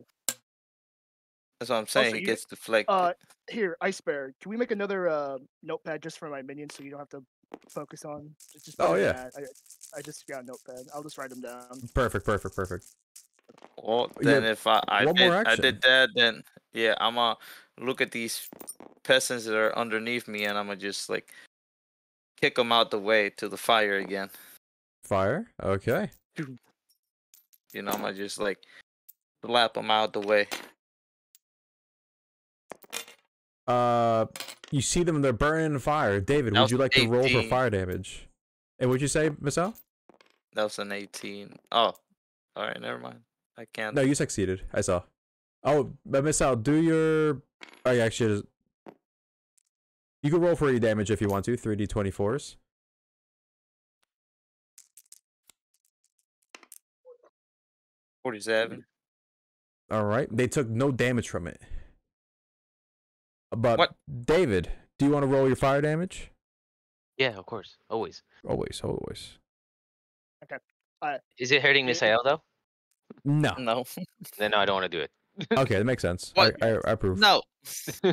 That's what I'm saying. it you- gets deflected. Uh, here, Ice Bear. Can we make another uh, notepad just for my minions so you don't have to focus on? Just, just Oh, yeah. I, I just got a notepad. I'll just write them down. Perfect. Perfect. Perfect. Well, Yeah, then if I I did, I did that, then yeah, I'm gonna look at these peasants that are underneath me, and I'm gonna just like kick them out the way to the fire again. Fire. Okay. You know, I'm gonna just like slap them out the way. Uh, you see them. They're burning in fire. David, That would you like to roll for fire damage? And what'd you say, Al? That was an 18. Oh, all right, never mind. I can't. No, you succeeded. I saw. Oh, but Misael, do your. Oh, yeah, actually, you can roll for your damage if you want to. Three d twenty fours. Forty-seven. All right. They took no damage from it. But What? David, do you want to roll your fire damage? Yeah, of course, always. Always, always. Okay. Uh, Is it hurting Misael though? No. No. Then no, I don't want to do it. Okay, that [laughs] makes sense. What? I, I, I approve. No. [laughs]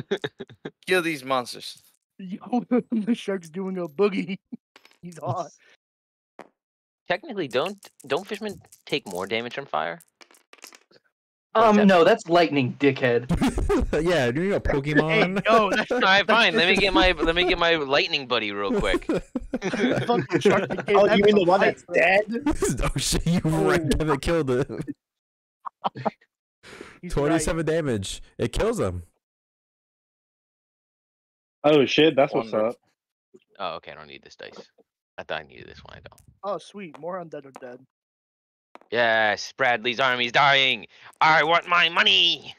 Kill these monsters. Yo, [laughs] the shark's doing a boogie. He's hot. Technically, don't don't fishermen take more damage from fire? Or is Um, that- no, that's lightning, dickhead. [laughs] yeah, do you know Hey, Pokemon? yo, that's All right, fine. Let me get my let me get my lightning buddy real quick. [laughs] fucking shark that came oh, you mean the one that's dead? [laughs] oh shit, you wrecked him and killed it. He's right. 27 damage. It kills him. Oh shit, that's what's Wonderful. up. Oh, okay. I don't need this dice. I thought I needed this one. I don't. Oh, sweet. More undead are dead. Yes, Bradley's army's dying. I want my money.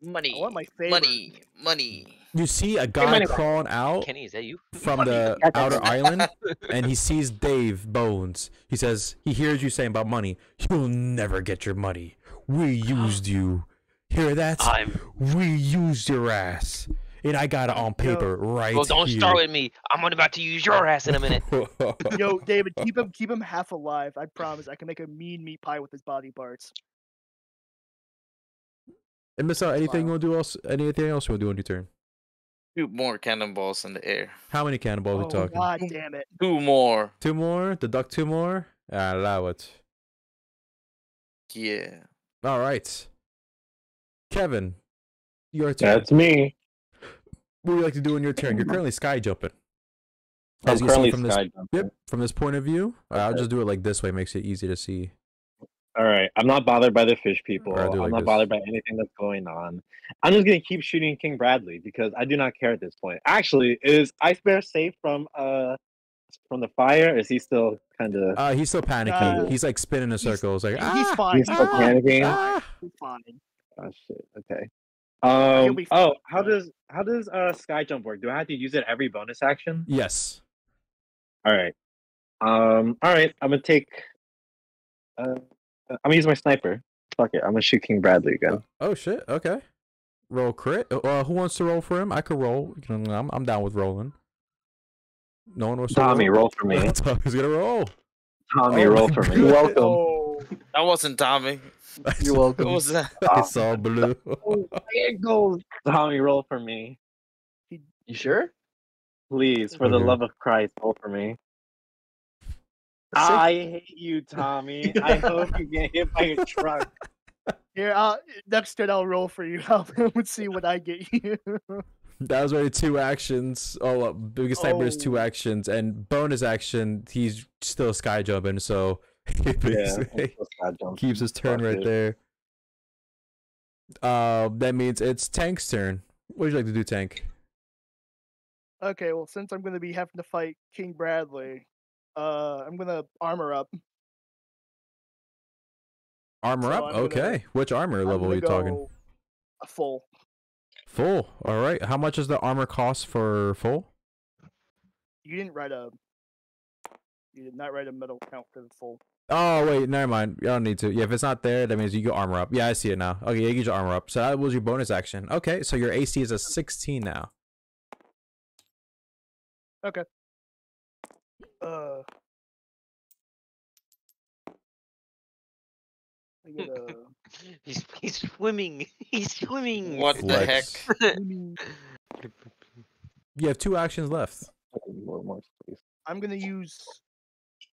Money. I want my favorite. money. Money. You see a guy money. crawling out Kenny, is that you? from the [laughs] outer island [laughs] and he sees Dave Bones. He says, he hears you saying about money. You'll never get your money. We used you. Hear that? I'm. We used your ass. And I got it on paper right Well, don't here. start with me. I'm about to use your ass in a minute. [laughs] Yo, David, keep him keep him half alive. I promise. I can make a mean meat pie with his body parts. and Misael, anything you want to do else? Anything else you want to do on your turn? Two more cannonballs in the air. How many cannonballs oh we talking? god damn it. Two more. Two more? Deduct two more? Ah, allow it. Yeah. All right. Kevin, your turn. That's me. What would you like to do in your turn? You're currently sky jumping. As I'm you see currently from this, sky jumping. yep, from this point of view, uh, I'll just do it like this way. Makes it easy to see. All right, I'm not bothered by the fish people. Alright, I'll do I'm like not this. bothered by anything that's going on. I'm just gonna keep shooting King Bradley because I do not care at this point. Actually, is Ice Bear safe from uh from the fire? Is he still kind of? Uh, he's still panicky. Uh, he's like spinning in circles. Like He's ah, fine. He's still fine, panicking? ah. He's fine. oh shit. Okay. He'll Um. Oh, how does how does uh sky jump work? Do I have to use it every bonus action? Yes. All right. Um. All right. I'm gonna take. Uh, I'm gonna use my sniper. Fuck it. I'm gonna shoot King Bradley again. Oh shit. Okay. Roll crit. Uh, who wants to roll for him? I could roll. I'm I'm down with rolling. No one wants to Tommy, roll. roll for me. [laughs] Tommy's gonna roll. Tommy, Oh roll for me. Welcome. [laughs] Oh, That wasn't Tommy. You're What welcome. was that? [laughs] It's all blue. [laughs] It goes. Tommy, roll for me. You sure? Please, for the love of Christ, roll for me. I hate you, Tommy. I [laughs] hope you get hit by a truck. here, uh, next turn I'll roll for you. I'll let's see what I get you. That was already two actions. Oh, uh, biggest sniper is two actions, and bonus action. He's still sky jumping, so he [laughs] Yeah, keeps his turn right it. there. Uh, that means it's Tank's turn. What would you like to do, Tank? okay, well, since I'm gonna be having to fight King Bradley, uh, I'm gonna armor up. Armor So up. I'm gonna- okay. Which armor I'm level are gonna you talking? A full. Full. All right. How much does the armor cost for full? You didn't write a. You did not write a metal count for the full. Oh wait, never mind. You don't need to. Yeah, if it's not there, that means you go armor up. Yeah, I see it now. Okay, you get your armor up. So that was your bonus action. Okay, so your AC is a 16 now. Okay. Uh. I get a. [laughs] He's he's swimming. [laughs] He's swimming. What the heck? You have two actions left. More, more. I'm gonna use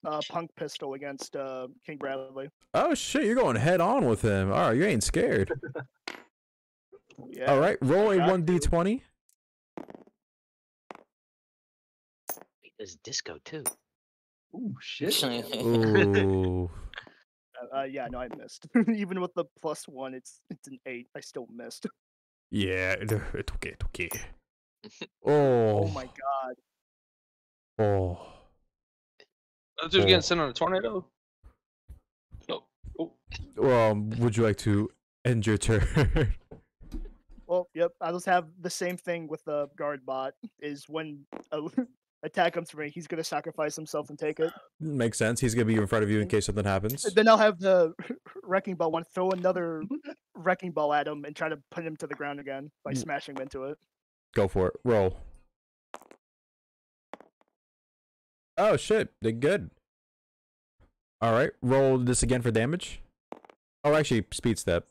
uh, punk pistol against uh, King Bradley. Oh shit, you're going head on with him. All right, you ain't scared. [laughs] Yeah. All right, roll a one d twenty. He does disco too. Ooh, shit. Ooh. [laughs] Uh, uh, yeah, no, I missed. [laughs] Even with the plus one, it's it's an eight. I still missed. Yeah, it's okay, it's okay. Oh Oh, my god. oh. That's just Oh. getting sent on a tornado. Oh, oh. Well, um, would you like to end your turn? [laughs] Well, yep. I just have the same thing with the guard bot. Is when a [laughs] attack comes for me, he's gonna sacrifice himself and take it. Makes sense. He's gonna be in front of you in case something happens. Then I'll have the [laughs] wrecking ball one throw another wrecking ball at him and try to put him to the ground again by Mm. smashing him into it. Go for it. Roll. Oh shit, did good. All right, roll this again for damage. Oh, actually, speed step.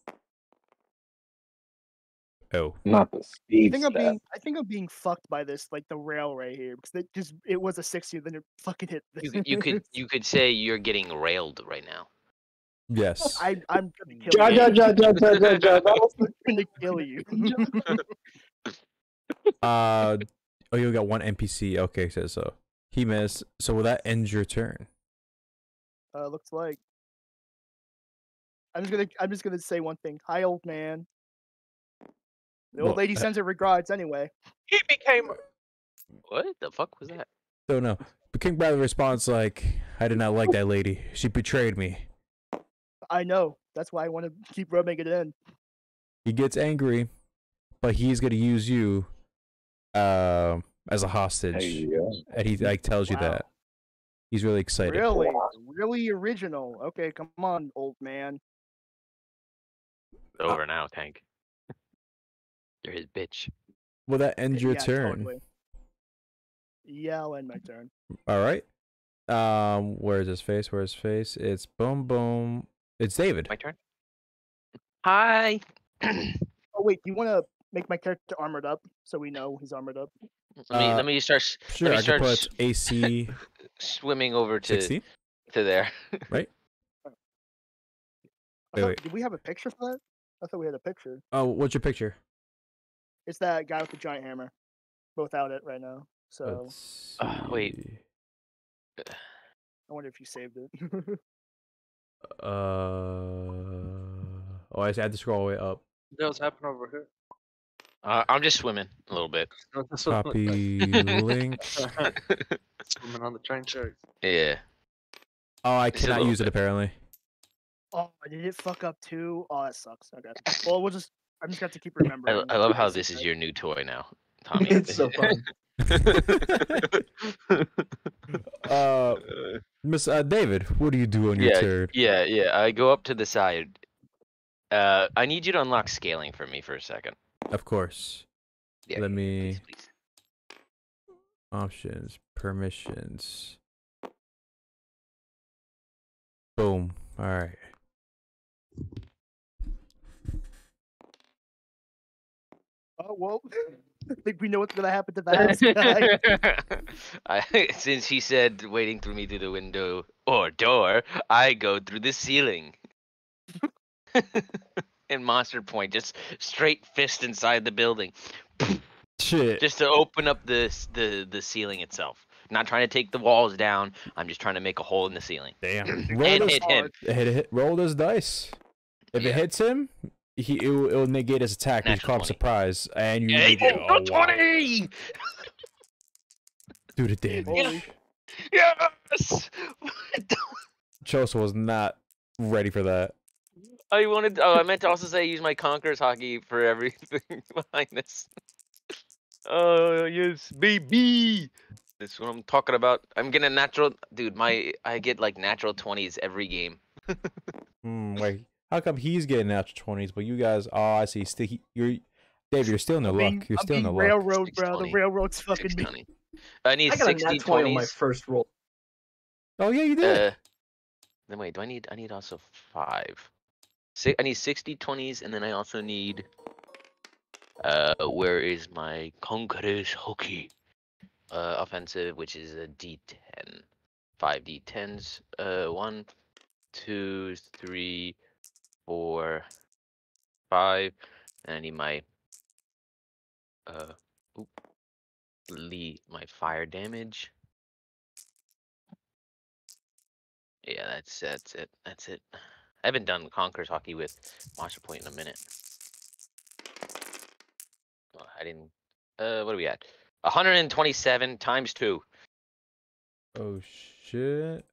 Oh, Not the speed I speed think I'm being I think I'm being fucked by this like the rail right here because it just it was a sixty then it fucking hit. You could you could you could say you're getting railed right now. yes. [laughs] I I'm gonna kill Ja, you. ja, ja, ja, ja, ja, ja. [laughs] I'm gonna kill you. [laughs] Uh, oh, you got one NPC. Okay, says so. He missed. So will that end your turn? uh, looks like. I'm just gonna I'm just gonna say one thing. Hi, old man. The old Well, lady uh, sends her regards anyway. He became. What the fuck was that? Don't know. But King Bradley responds like, "I did not like that lady. She betrayed me." I know. That's why I want to keep rubbing it in. He gets angry, but he's gonna use you, um, as a hostage. Hey, yeah. and he like tells you that. He's really excited. Really, really original. Okay, come on, old man. It's over now, Tank. [laughs] You're his bitch. Will that end your Yeah, turn? totally. Yeah, I'll end my turn. All right. Um, where's his face? Where's his face? It's boom boom. It's David. My turn. Hi. [clears throat] Oh wait, do you want to make my character armored up so we know he's armored up? Let me Uh, let me start s- Sure, me I can start put AC [laughs] swimming over to sixteen. to there. [laughs] Right? I Wait, thought- wait. Did we have a picture for that? I thought we had a picture. Oh, what's your picture? It's that guy with the giant hammer. Both out it right now. So Uh, wait. I wonder if you saved it. [laughs] Uh. Oh, I just had to scroll all the way up. What's happening over here? Uh, I'm just swimming a little bit. [laughs] Copy [laughs] link. Swimming on the train tracks. Yeah. Oh, I Just cannot little use it apparently. oh, did it fuck up too? Oh, that sucks. Okay. Well, we'll just. I'm just gonna have to keep remembering. I love how this is your new toy now, [laughs] Tommy. It's so fun. Uh, Miss uh, David, what do you do on your yeah, turn? yeah, yeah. I go up to the side. Uh, I need you to unlock scaling for me for a second. Of course. Yeah, Let me please, please. options, permissions. Boom. All right. Oh well. [laughs] I think we know what's gonna happen to that guy. [laughs] I, [laughs] since he said waiting through me through the window or door, I go through the ceiling. And Monster Point just straight fist inside the building, Shit. just to open up the the the ceiling itself. Not trying to take the walls down. I'm just trying to make a hole in the ceiling Damn. Roll and those, hit him. hit, hit, roll those dice. If Yeah. it hits him, he it will, it will negate his attack. He's Natural caught 20. surprise, and you Hey, negate- oh, oh, wow. 20! do the damage. Holy Yes! [laughs] Choso was not ready for that. I wanted. Oh, I meant to also say use my Conqueror's Haki for everything [laughs] behind this. Oh yes, baby. That's what I'm talking about. I'm getting a natural, dude. My I get like natural twenties every game. Hmm, [laughs] wait, how come he's getting natural twenties, but you guys? Oh, I see. Still, you're Dave. You're still in the I'm luck. being, You're I'm still in being the luck. railroad, bro. The railroad's fucking me. I need I got a 60 nat 20 on my first roll. Oh yeah, you did. Uh, then wait, do I need? I need also five. I need 60 20s, and then I also need. Uh, where is my Conqueror's Haki? Uh, offensive, which is a D10. Five D10s. Uh, one, two, three, four, five. And I need my. Uh, oop, Lee, my fire damage. Yeah, that's that's it. That's it. I haven't done Conqueror's Haki with Monster Point in a minute. Oh, I didn't. Uh, what are we at? 127 times two. oh shit.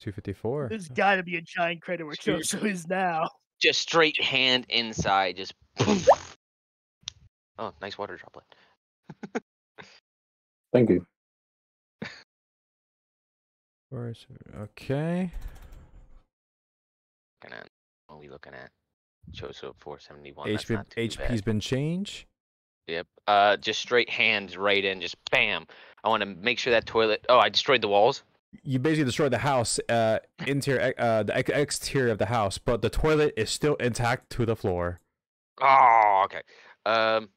Two fifty four. There's gotta be a giant crater where Dude. Choso is now. Just straight hand inside. Just. [laughs] Oh, nice water droplet. Thank you. Okay. Looking at. What are we looking at? Choso 471. that's HP not HP's bad. been changed. Yep. Uh, just straight hands right in. Just bam. I want to make sure that toilet. Oh, I destroyed the walls. You basically destroyed the house, uh, interior, uh, the ex- exterior of the house, but the toilet is still intact to the floor. Oh, okay. Um.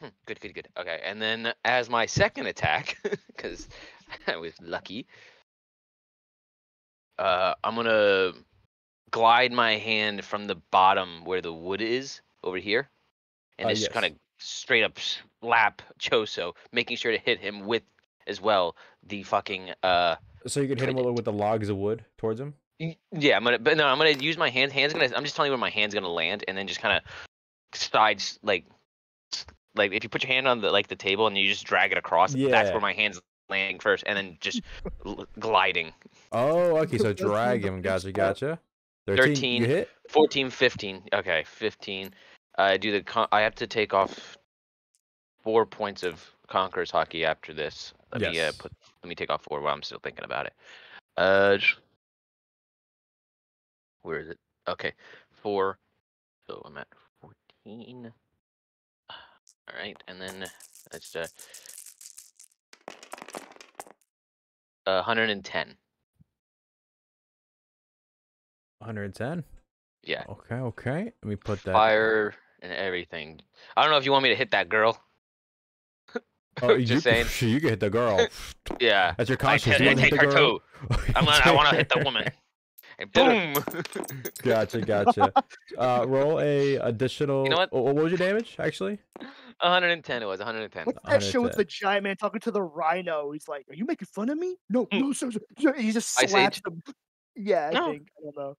hmm, Good, good, good. Okay, and then as my second attack, [laughs] because [laughs] I was lucky, uh, I'm gonna glide my hand from the bottom where the wood is over here, and Uh, just yes. kind of straight up slap Choso, making sure to hit him with as well the fucking uh. So you can hit him with, with the logs of wood towards him. Yeah, I'm gonna, but no, I'm gonna use my hand. Hands gonna. I'm just telling you where my hand's gonna land, and then just kind of sides like, like if you put your hand on the like the table and you just drag it across, yeah. that's where my hand's landing first, and then just [laughs] l- gliding. Oh, okay. So [laughs] That's the drag him. Gotcha, step. gotcha. 13. You hit. 14, 15. Okay, 15. I do the. Con- I have to take off four points of Conqueror's Haki after this. Let me uh, put. Let me take off four while I'm still thinking about it. Uh, where is it? Okay, four. So I'm at 14. [sighs] All right, and then that's uh, uh Uh, 110. 110. Yeah, Okay, okay. Let me put that. fire and everything. I don't know if you want me to hit that girl. Oh, [laughs] you, Just saying. [laughs] You can hit the girl. [laughs] Yeah. That's your I conscience. can You wanna take hit her girl? too. I'm gonna, I want to hit the woman. And boom. [laughs] Gotcha, gotcha. uh, roll a additional. You know what? oh, what was your damage actually? 110. It was 110. What's that show with the giant man talking to the rhino? He's like, "Are you making fun of me? No, no, sir." sir." He just slaps Age? him. Yeah, I No. think I don't know.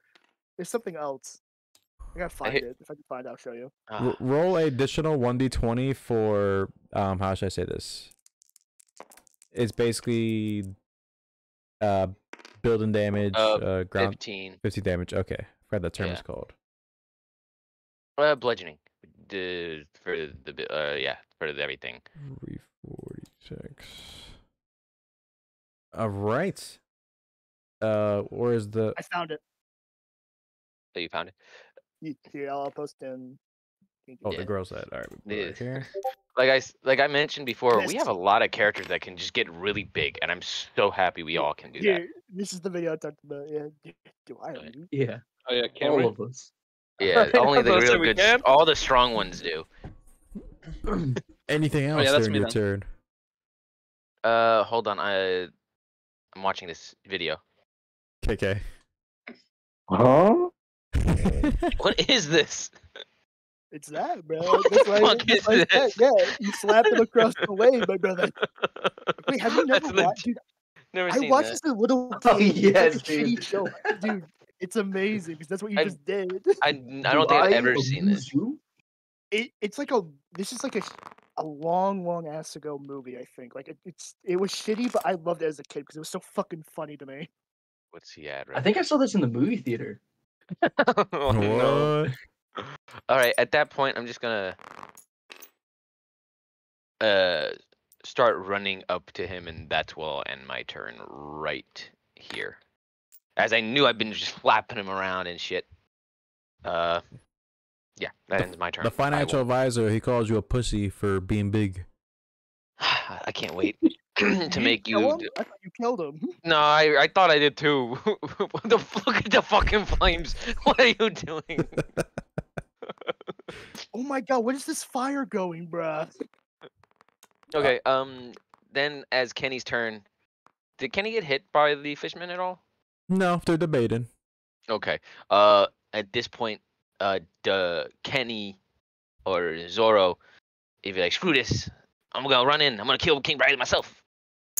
There's something else. I gotta find hate- it. If I can find, it, I'll show you. R- Ah, roll a additional one d twenty for um. How should I say this? It's basically uh building damage, Uh, uh, ground 15. 50 damage. Okay, I forgot that term Yeah. is called. Uh, bludgeoning. The for the bi- uh yeah for everything. Three forty six. All right. Uh, where's the? I found it. So you found it. Y- Here, I'll post in. Oh, Yeah. the girl's that. All right, we put it Yeah. right here. [laughs] Like I s- like I mentioned before, we have a lot of characters that can just get really big, and I'm so happy we all can do that. This is the video I talked about. Yeah. Do, do I? Yeah, Oh yeah, can all we? of us. Yeah, [laughs] only the was gonna say real good, can. all the strong ones do. [clears throat] Anything else Oh, yeah, that's during me your then. turn? Uh, hold on, I I'm watching this video. KK. Huh? What is this? It's that, bro. That's the why, fuck that's is that. Yeah, you slap him across the way, my brother. Wait, have you [laughs] That's never watched? legit- Dude, Never I seen watched that. this a little. [laughs] Oh, kid, it's yes, a dude. show, dude. It's amazing because that's what you I- just did. I, [laughs] n- I don't think I've ever seen this. It, it's like a. This is like a, a long, long ass ago movie. I think. Like it, it's. It was shitty, but I loved it as a kid because it was so fucking funny to me. What's he at? I think I saw this in the movie theater. oh, no. What? All right, at that point, I'm just gonna uh start running up to him, and that's where I'll end my turn right here. As I knew, I've been [laughs] just flapping him around and shit. Uh, yeah, that ends my turn. The financial advisor, he calls you a pussy for being big. [sighs] I can't wait [clears throat] to Did make kill you. him? I thought you killed him. [laughs] No, I I thought I did too. [laughs] what the look at the fucking flames. What are you doing? Oh my god, what is this fire going, bruh? Okay, um, then as Kenny's turn, did Kenny get hit by the fishman at all? No, they're debating. Okay. Uh, at this point, uh, the Kenny or Zoro, if you're like, screw this, I'm gonna run in, I'm gonna kill King Bradley myself.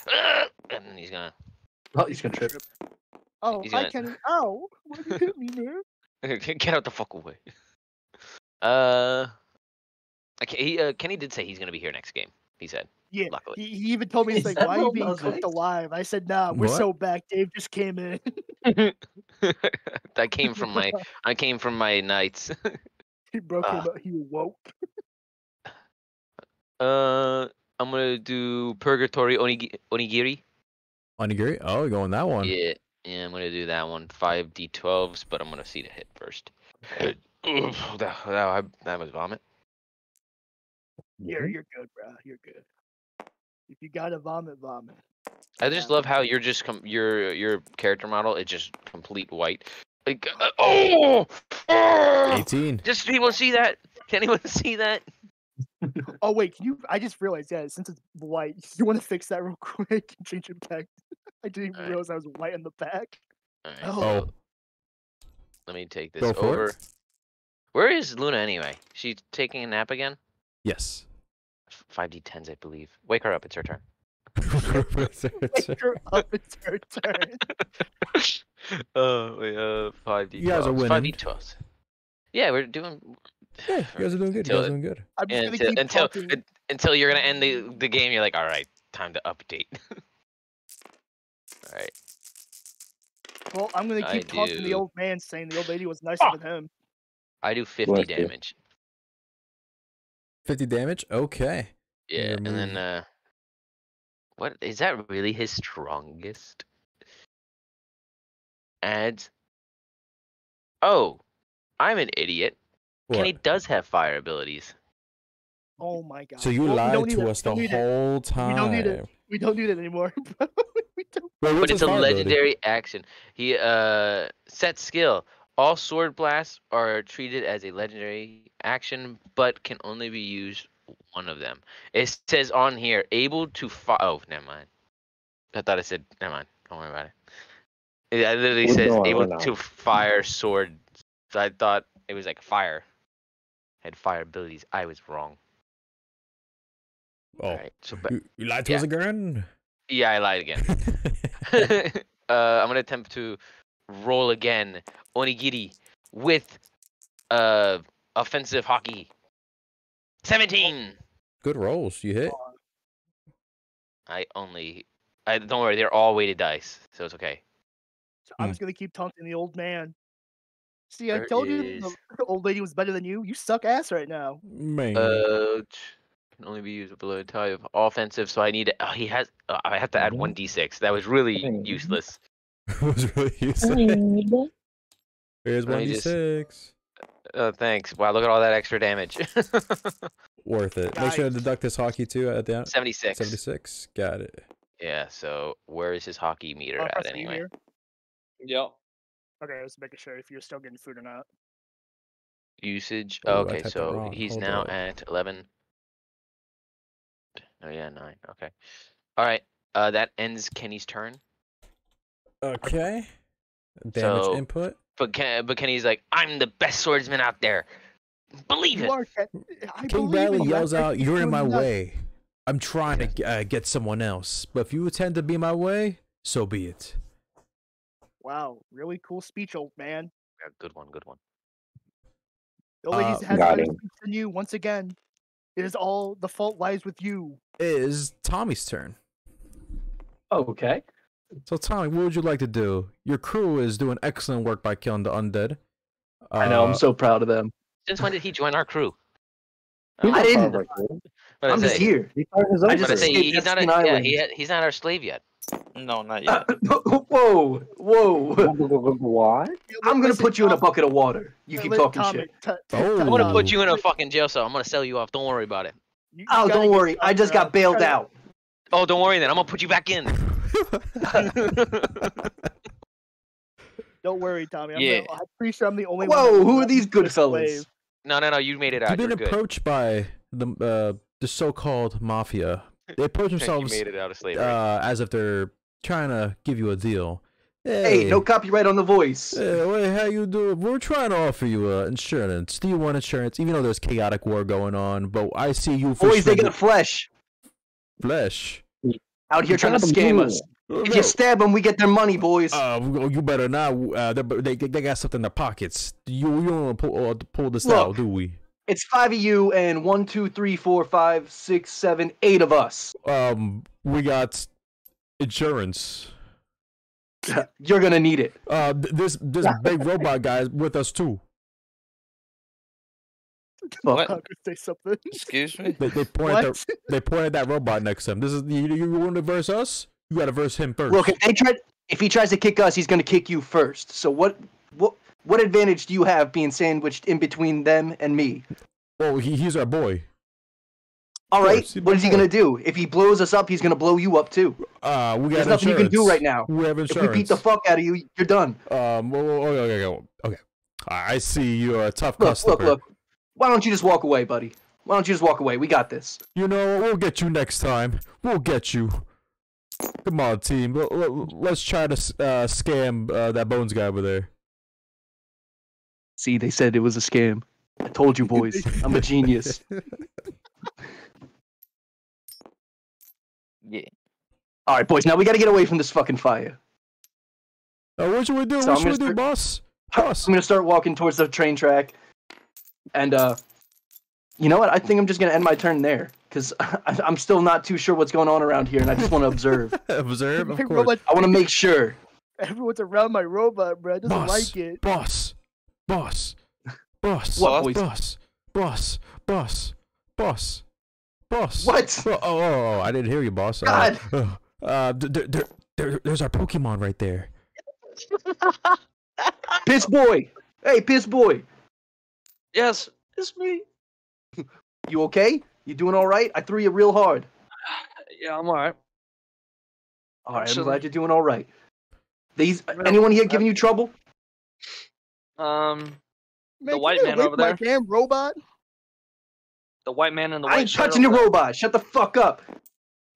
Ah! And then he's gonna Oh, he's gonna trip. Oh, He's I gonna- can. Ow! Why you hit me, man? [laughs] get out the fuck away. Uh, okay, he uh, Kenny did say he's gonna be here next game. He said, Yeah, luckily. he, he even told me, he's like, why are you being cooked likes? alive? I said, nah, we're What? so back. Dave just came in. [laughs] that came from my [laughs] I came from my nights. [laughs] he broke him Ah. up. He woke. uh, I'm gonna do Purgatory Onigi- Onigiri. Onigiri? Oh, you're going that one. Yeah, yeah, I'm gonna do that one. Five d12s, but I'm gonna see the hit first. Oof, that, that, that was vomit. You're, you're good, bro. You're good. If you gotta vomit, vomit. I just love how you're just com- your your character model is just complete white. Like uh, oh, oh! 18. Just anyone see that? Can anyone [laughs] see that? [laughs] Oh wait, can you? I just realized, yeah, since it's white, [laughs] you want to fix that real quick and change it back. I didn't even Alright. realize I was white in the back. Alright, Oh. so let me take this Go for over. it. Where is Luna anyway? She taking a nap again? Yes. Five d10s, I believe. Wake her up. It's her turn. [laughs] Wake her up, it's her turn. uh, [laughs] wait, uh, five d12s. You guys are winning. 5d12s. Yeah, we're doing. yeah, you guys are doing good. You guys are doing good. I'm just until gonna keep until, talking. un- until you're gonna end the the game. You're like, all right, time to update. [laughs] all right. Well, I'm gonna I keep talking to the old man, saying the old lady was nicer than him. I do 50 Bless you. damage. 50 damage? Okay. Yeah, Your and then uh, what is that really his strongest? Adds. Oh, I'm an idiot. What? Kenny does have fire abilities. Oh my god. So you Well, we don't lied need to it. us We the don't need it. whole time. We don't need it. We don't need it anymore. [laughs] we don't. Wait, what's but his it's a fire ability? legendary action. He uh set skill. All sword blasts are treated as a legendary action, but can only be used one of them. It says on here, able to fire. Oh, never mind. I thought I said never mind. Don't worry about it. It it literally We're says going able now. to fire sword. So I thought it was like fire. Had fire abilities. I was wrong. Oh, Alright. So but you, you lied to us again. yeah, I lied again. [laughs] [laughs] uh, I'm gonna attempt to roll again. Onigiri with uh offensive haki. Seventeen. Good rolls. You hit. I only. I don't worry. They're all weighted dice, so it's okay. So I'm Hmm. just gonna keep taunting the old man. See, I There told you is- the the old lady was better than you. You suck ass right now. Man. Uh, can only be used below a tie of offensive. So I need. Uh, he has. Uh, I have to add one d6. That was really Mhm. useless. [laughs] it was really useless. Here's Let one me d just- six. Uh, thanks. Wow, look at all that extra damage. [laughs] Worth it. Make sure to deduct his haki too at the end. Seventy-six. Seventy six. Got it. Yeah. So where is his haki meter at anyway? here. Yep. Okay, I was making sure if you're still getting food or not. Usage. Oh, okay, so he's Hold now up. at eleven. Oh yeah, nine. Okay. All right. Uh, that ends Kenny's turn. Okay. Damage So- input. But Ken, but Kenny's like, I'm the best swordsman out there. Believe You it. are. I King believe in Bradley you yells after out, "You're in my nothing." way. I'm trying to uh, get someone else, but if you intend to be my way, so be it." Wow, really cool speech, old man. Yeah, good one. Good one. The old lady Uh, has better speech than you once again. It is all the fault lies with you. It is Tommy's turn. Okay. So Tommy, what would you like to do? Your crew is doing excellent work by killing the undead. I know. I'm Uh, so proud of them. Since when did he join our crew? He's I not didn't- part of our crew. But I'm just here. He's his own I just say he- he's not. A, yeah, he, he's not our slave yet. No, not Uh, [laughs] yet. whoa, whoa! What? I'm gonna put you in a bucket of water. You uh, keep talking Tommy, shit. t- t- Oh. I'm gonna put you in a fucking jail cell. I'm gonna sell you off. Don't worry about it. you- you Oh, don't worry. I just got bailed out. Oh, don't worry then. I'm gonna put you back in. [laughs] Don't worry, Tommy. I'm, Yeah. the, I'm pretty sure I'm the only one. Whoa, who are these good be fellas? no, no, no. You made it You've out. You're been good. approached by the uh, the so-called mafia. They approach [laughs] themselves made it out of slavery. uh, as if they're trying to give you a deal. Hey, no copyright on the voice. Hey, wait, how you doing? We're trying to offer you uh, insurance. Do you want insurance? Even though there's chaotic war going on, but I see you for Boys, they shredded flesh flesh. Out here trying to scam us. If no. you stab them, we get their money, boys. Uh, you better not. Uh, they they they got something in their pockets. You you don't want to pull uh, pull this Look. out, do we? It's five of you and one, two, three, four, five, six, seven, eight of us. Um, we got insurance. [laughs] You're gonna need it. Uh, this this [laughs] big robot guy is with us too. What? I could say something. Excuse me. They they pointed What? the, they pointed that robot next to him. This is you you want to verse us? You got to verse him first. Look, if they try, if he tries to kick us, he's gonna kick you first. So what, what, what advantage do you have being sandwiched in between them and me? oh, he, he's our boy. All Of right, course, he's what my is he gonna do? If he blows us up, he's gonna blow you up too. Uh, we got There's nothing you can do right now. We have If we beat the fuck out of you, you're done. Um. whoa, whoa, whoa, okay, okay, okay. I see you're a tough Look, customer. look, look. Why don't you just walk away, buddy? Why don't you just walk away? We got this. You know, we'll get you next time. We'll get you. Come on, team. L- l- Let's try to uh, scam uh, that Bones guy over there. See, they said it was a scam. I told you, boys. [laughs] I'm a genius. Yeah. All right, boys. Now we got to get away from this fucking fire. Uh, what should we do? So what I'm should we gonna do, boss? Boss. [laughs] I'm gonna start walking towards the train track, and uh, you know what? I think I'm just gonna end my turn there because [laughs] I'm still not too sure what's going on around here, and I just want to observe. [laughs] Observe, of course. robot- I want to make sure. Everyone's around my robot, bro. Doesn't Boss. like it. Boss. Boss. Boss. What, boss. Boss. Boss. Boss. Boss. Boss. What? Oh, oh, oh, oh, I didn't hear you, boss. Uh, God. Uh, uh, th- th- there, there, there's our Pokemon right there. Piss boy. Hey, piss boy. Yes, it's me. You okay? You doing all right? I threw you real hard. [sighs] Yeah, I'm alright. All right, I'm Chilling. glad you're doing all right. These Well, anyone here giving you trouble? Um, Man, white man over from my there. damn robot. the white man in the I white ain't touching over your robot. Shut the fuck up.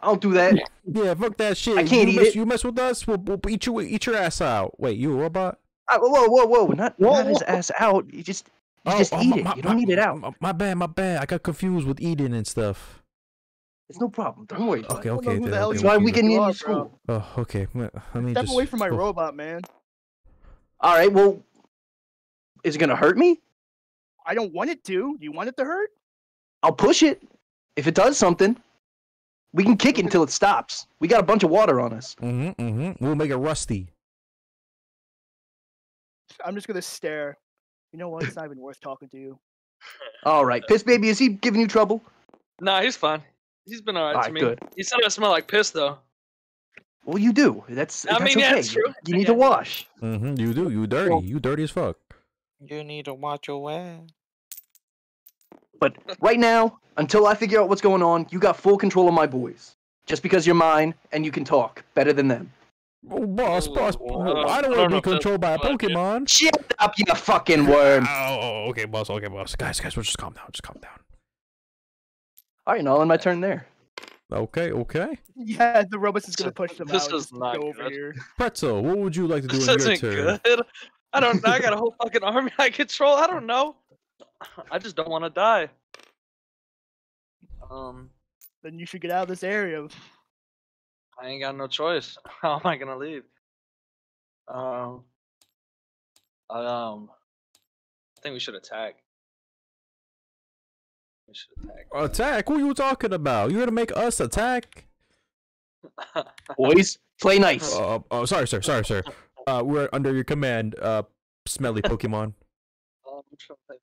I don't do that. Yeah, fuck that shit. I can't you eat mess, it. You mess with us, we'll, we'll eat you eat your ass out. Wait, you a robot? I, whoa, whoa, whoa! Not, Whoa, not his ass out. You just, you Oh, just oh, eat my- it. my- you don't my- eat it out. My, my bad, my bad. I got confused with eating and stuff. It's no problem. Don't worry. Okay, it. don't know okay. who the hell okay, That's why we okay. can You in are, school. Oh, okay. Let let me Step just. away from my oh, robot, man. All right. Well, is it gonna hurt me? I don't want it to. Do you want it to hurt? I'll push it. If it does something, we can kick it until it stops. We got a bunch of water on us. Mm-hmm, mm-hmm. We'll make it rusty. I'm just gonna stare. You know what? It's not even worth talking to you. All right. Piss baby, is he giving you trouble? Nah, he's fine. He's been alright to me. good. He said I smell like piss though. Well, you do. That's I that's mean, yeah, okay. true. You need to wash. Mm-hmm. You do. You dirty. You dirty as fuck. You need to watch your ass. But right now, until I figure out what's going on, you got full control of my boys. Just because you're mine and you can talk better than them. Oh, boss, boss. Ooh, oh, I don't- I don't I want to be controlled by a what I did. Pokemon. Shut up, you fucking worm. Oh, oh, okay, boss. Okay, boss. Guys, guys, we'll just calm down. Just calm down. All right, Nolan, my turn there. Okay, okay. Yeah, the robot's is gonna push them this out. is not go over good. here. Pretzel, what would you like to do This in your isn't turn? good. I don't. know. I got a whole fucking army I control. I don't know. [sighs] I just don't want to die. Um, Then you should get out of this area. I ain't got no choice. [laughs] How am I gonna leave? Um, I, um, I think we should attack. We should attack. Attack? What are you talking about? You're gonna make us attack? [laughs] Boys, play nice. Uh, oh, sorry, sir. Sorry, sir. [laughs] Uh, we're under your command. Uh, smelly Pokemon. Um, I'm trying to think.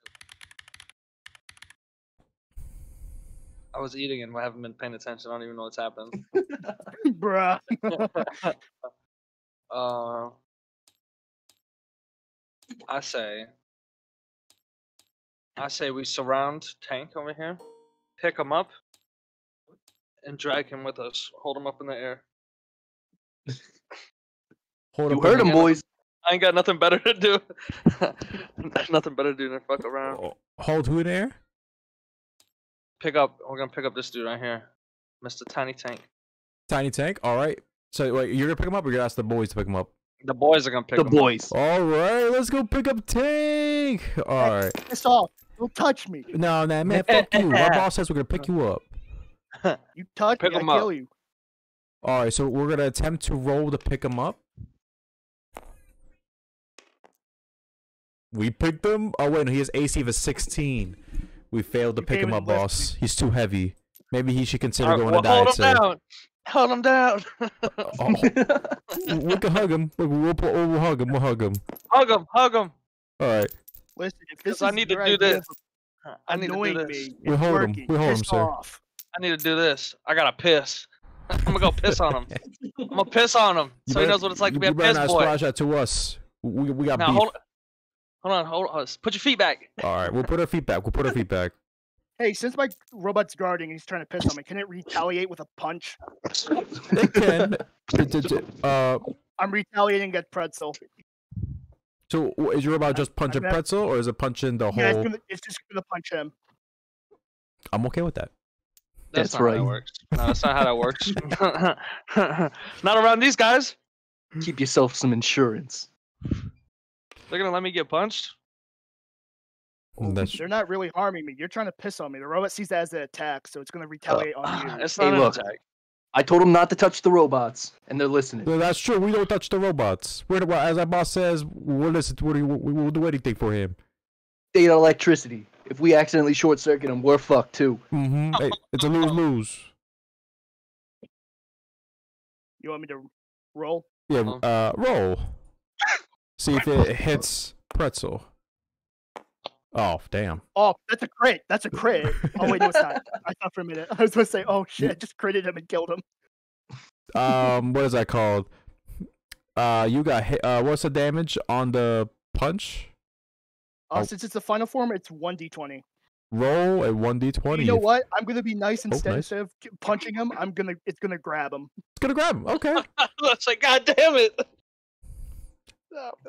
I was eating and I haven't been paying attention. I don't even know what's happened. [laughs] Bruh. [laughs] uh, I say, I say we surround Tank over here, pick him up, and drag him with us. Hold him up in the air. [laughs] Hold You up heard him, boys. I ain't got nothing better to do. nothing better to do than fuck around. Oh, Hold who in air? Pick up. We're gonna pick up this dude right here, Mr. Tiny Tank. Tiny Tank. All right. So wait, you're gonna pick him up, or you're gonna ask the boys to pick him up? The boys are gonna pick The him up. boys. All right, let's go pick up Tank. All right. Piss off. Don't touch me. No, nah, man, [laughs] fuck you. My boss says we're gonna pick you up. You touch Pick me, I 'em up. kill you. All right, so we're gonna attempt to roll to pick him up. We picked him. Oh wait, no, he has AC of a 16. We failed to You pick him up, even lift boss. He's too heavy. Maybe he should consider Alright, going well, to diet. hold him sir. down. Hold him down. Uh, oh, we can hug him. We'll, we'll, we'll, we'll hug him. We'll hug him. hug him. Hug him. All right. Listen, Because I need to do this. I need to do this. me, We it's hold 'em. working. We hold 'em, Piss sir. off. I need to do this. I gotta piss. [laughs] I'm gonna go piss on him. [laughs] I'm gonna piss on him You so he knows what it's like to be a piss boy. you better piss not boy. splash that to us. We, we got Now beef. hold, hold on, hold on. Put your feet back. All right, we'll put our feet back. We'll put our feet back. Hey, since my robot's guarding, and he's trying to piss on me. Can it retaliate with a punch? It can. Uh, I'm retaliating at pretzel. so is your robot just punching got- pretzel, or is it punching the Yeah, it's, whole? gonna, it's just gonna punch him. I'm okay with that. That's, That's not how right. that works. No, that's not how that works. [laughs] not around these guys. Keep yourself some insurance. They're gonna let me get punched. That's They're not really harming me. You're trying to piss on me. The robot sees that as an attack, so it's gonna retaliate on you. It's [laughs] Hey, not an look. attack. I told them not to touch the robots, and they're listening. No, that's true. We don't touch the robots. We're the, well, as our boss says, we'll listen. To, what we will do anything for him. They got electricity. If we accidentally short circuit them, we're fucked too. Mm-hmm. Hey, it's a lose lose. You want me to roll? Yeah. Um. Uh, roll. See if it hits pretzel. Oh damn. Oh, that's a crit. That's a crit. [laughs] Oh wait, no, it's not. I thought for a minute. [laughs] I was gonna say, oh shit, I just critted him and killed him. Um, what is that called? Uh, you got hit. Uh, what's the damage on the punch? Uh, Oh. Since it's the final form, it's one d20. Roll a one d twenty. You know what? I'm gonna be nice instead. nice. Of punching him, I'm gonna it's gonna grab him. It's gonna grab him. Okay. [laughs] That's like, God damn it.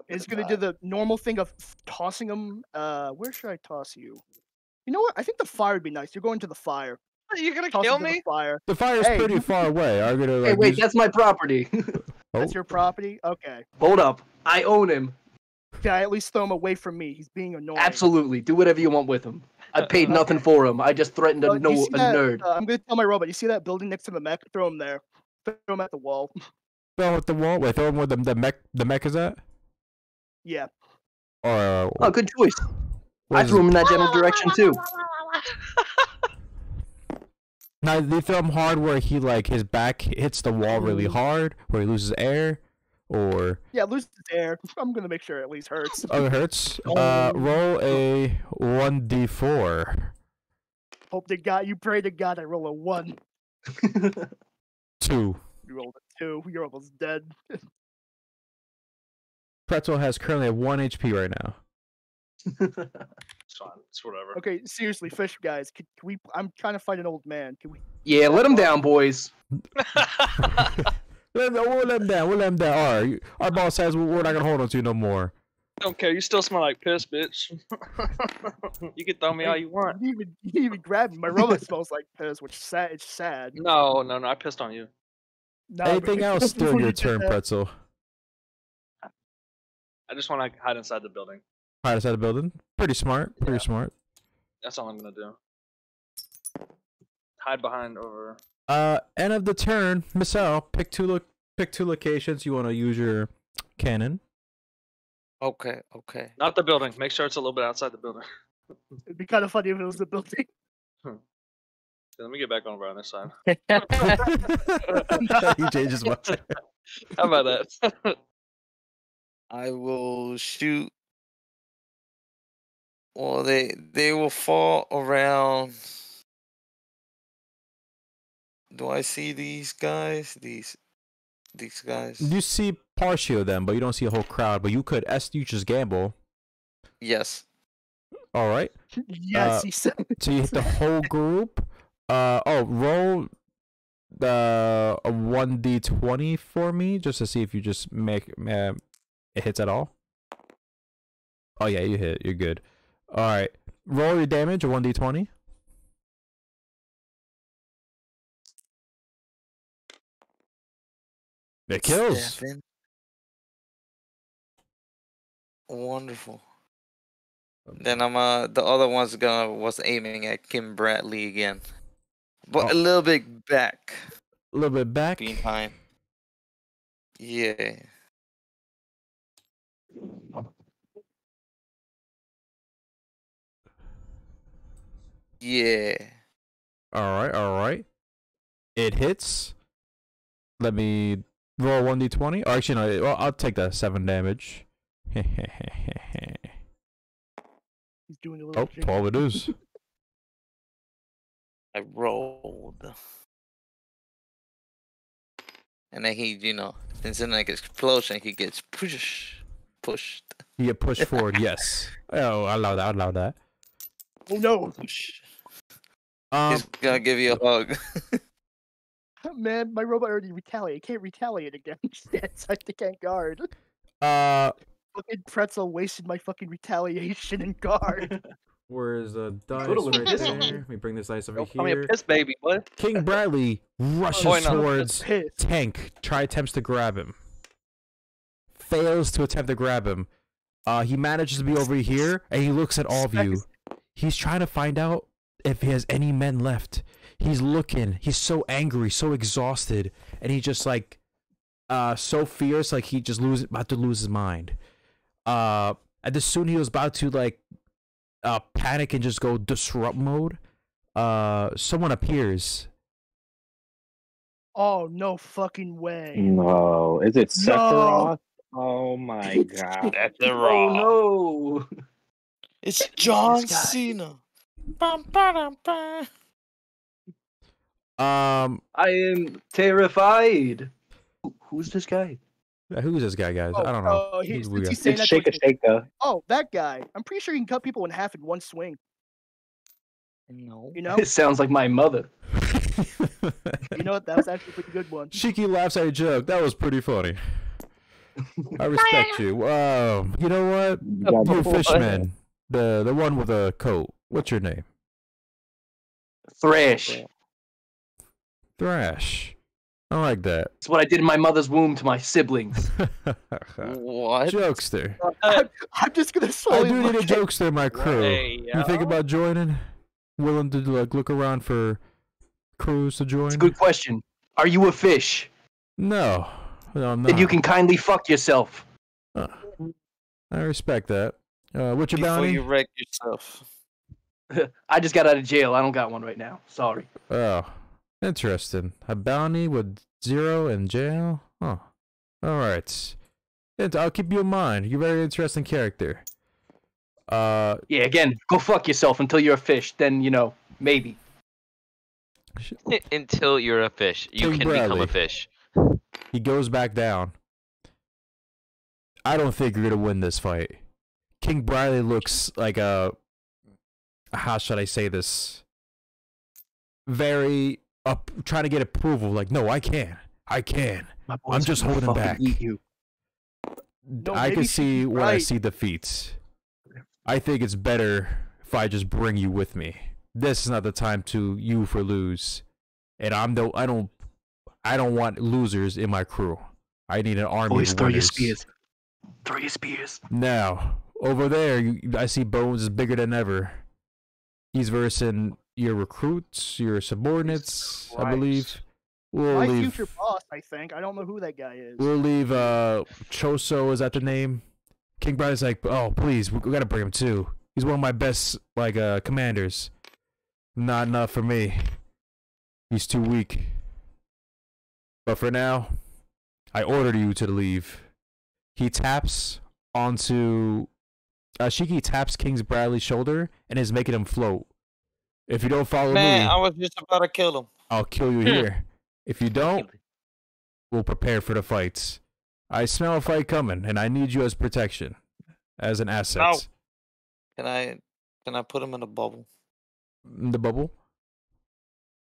It's gonna do the normal thing of tossing him. Uh, where should I toss you? You know what? I think the fire would be nice. You're going to the fire. You gonna toss kill to the me? fire. The fire's Hey, pretty far away. Are you gonna like Hey, wait, use- that's my property. [laughs] That's Oh. your property. Okay. Hold up. I own him. Can I at least throw him away from me? He's being annoying. Absolutely. Do whatever you want with him. I paid nothing for him. I just threatened Uh, to you a that- nerd. uh, I'm gonna tell my robot. You see that building next to the mech? Throw him there. Throw him at the wall. [laughs] throw him at the wall? Wait, throw him where the the mech the mech is at? Yeah. Uh, Oh, good choice. I threw him in that general direction too. [laughs] Now they throw him hard where he like his back hits the wall really hard, where he loses air, or Yeah. loses air. I'm gonna make sure it at least hurts. oh it hurts. Uh, roll a one d four. Hope to God you pray to God I roll a one. [laughs] Two. You rolled a two. You're almost dead. [laughs] Pretzel has currently at one HP right now. It's fine. It's whatever. Okay, seriously, fish guys. Can, can we? I'm trying to fight an old man. Can we? yeah, let him down, boys. [laughs] Let him, we'll let him down. We'll let him down. All right, our boss says we're not gonna hold on to you no more. Don't care. You still smell like piss, bitch. [laughs] you can throw me all you want. You even, you even grab me. My robot smells like piss, which is sad. It's sad. No, no, no. I pissed on you. No, Anything else [laughs] before during your did turn, that- Pretzel? I just want to hide inside the building. Hide inside the building. Pretty smart. Pretty Yeah. smart. That's all I'm gonna do. Hide behind over. Uh, end of the turn, Misael. Pick two look. Pick two locations you want to use your cannon. Okay, okay. Not the building. Make sure it's a little bit outside the building. [laughs] It'd be kind of funny if it was the building. Let me get back over on this side. he changes my. How about that? [laughs] I will shoot. Well, they they will fall around. Do I see these guys? These these guys? You see partial of them, but you don't see a whole crowd. But you could. S. You just gamble. Yes. All right. yes, Uh, he said. [laughs] So you hit the [laughs] whole group. Uh oh, roll the one d twenty for me just to see if you just make uh, it hits at all. Oh yeah, you hit. You're good. All right, roll your damage a one d twenty. It kills. Seven. Wonderful. Then I'm uh the other one's gonna was aiming at King Bradley again, but Oh. a little bit back A little bit back. behind. Yeah. Yeah. All right, all right. It hits. Let me roll one d twenty. Or actually, no. Well, I'll take that seven damage. oh, He's [laughs] doing a little. Oh, jingle. 12 it is. I rolled. And then he, you know, since in like explosion, he gets push, pushed. You get pushed forward. Yes. [laughs] Oh, I allow that. I allow that. Oh no, Um, He's gonna give you a hug. [laughs] man! My robot already retaliated. Can't retaliate again. Yes, [laughs] I can't guard. uh, Fucking pretzel wasted my fucking retaliation and guard. where's the dice Could've right pissed there? on. Let me bring this dice over Don't call me a here. piss baby, what? King Bradley rushes Boy, no. towards Tank. Try attempts to grab him. Fails to attempt to grab him. Uh, he manages to be over here, and he looks at all of you. He's trying to find out if he has any men left. He's looking. He's so angry, so exhausted, and he just like, uh, so fierce, like he just lose about to lose his mind. Uh, and as soon he was about to like, uh, panic and just go disrupt mode, uh, someone appears. Oh no fucking way! No, is it No. Sephiroth? Oh my [laughs] god. That's the Oh no. It's John guy. Cena. Bum, ba-dum, ba. Um, I am terrified. Who- Who's this guy? who's this guy, guys? Oh, I don't know. oh, he- Who's since he's saying It's that Shake a Shake though. Oh, that guy. I'm pretty sure he can cut people in half in one swing. No. You know? [laughs] This sounds like my mother. you know what? That was actually a pretty good one. [laughs] Shiki laughs at a joke. That was pretty funny. [laughs] I respect you. Um, you know what? You got You the- fishman, the the one with a coat. What's your name? Thrash. Thrash. I like that. It's what I did in my mother's womb to my siblings. [laughs] What? jokester. I'm, [laughs] I'm just gonna I do need a jokester in my crew. Hey, You think about joining? Willing to like look around for crews to join? It's a good question. Are you a fish? No, no, I'm not. Then you can kindly fuck yourself. I respect that. Uh, what's your Before bounty? you wreck yourself. [laughs] I just got out of jail. I don't got one right now. Sorry. Oh, interesting. A bounty with zero in jail? Huh. All right. And I'll keep you in mind. You're a very interesting character. Uh, Yeah, again, go fuck yourself until you're a fish. Then, you know, maybe. [laughs] Until you're a fish, you King can become a fish. He goes back down. I don't think you're gonna win this fight. King Bradley looks like a. How should I say this? Very up, trying to get approval. Like, no, I can, I can. I'm just holding back. No, I can see when I see defeats. I think it's better if I just bring you with me. This is not the time to you for lose, and I'm the I don't I don't want losers in my crew. I need an army Boys, of throw your spears. Throw your spears. Now over there, you, I see Bones is bigger than ever. He's versing your recruits, your subordinates, I believe. We'll My leave. future boss, I think. I don't know who that guy is. We'll leave uh Choso is that the name? King Bride's like, oh please, we, we gotta bring him too. He's one of my best like uh commanders. Not enough for me. He's too weak. But for now, I order you to leave. He taps onto uh Shiki taps King's Bradley's shoulder and is making him float. If you don't follow Man, me, I was just about to kill him. I'll kill you here. If you don't, we'll prepare for the fights. I smell a fight coming, and I need you as protection, as an asset. Can I can I put him in a bubble? In the bubble?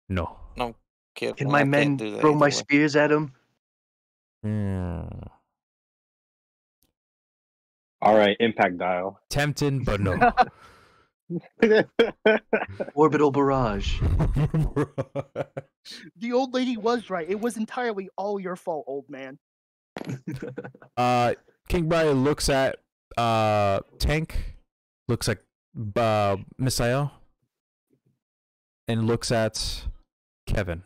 No. No. Kid, Can my I can't men throw either my way. spears at him? Hmm. All right, impact dial. Tempting, but no. [laughs] Orbital barrage. [laughs] The old lady was right. It was entirely all your fault, old man. [laughs] uh, King Brian looks at uh Tank, looks at uh Misael, and looks at Kevin.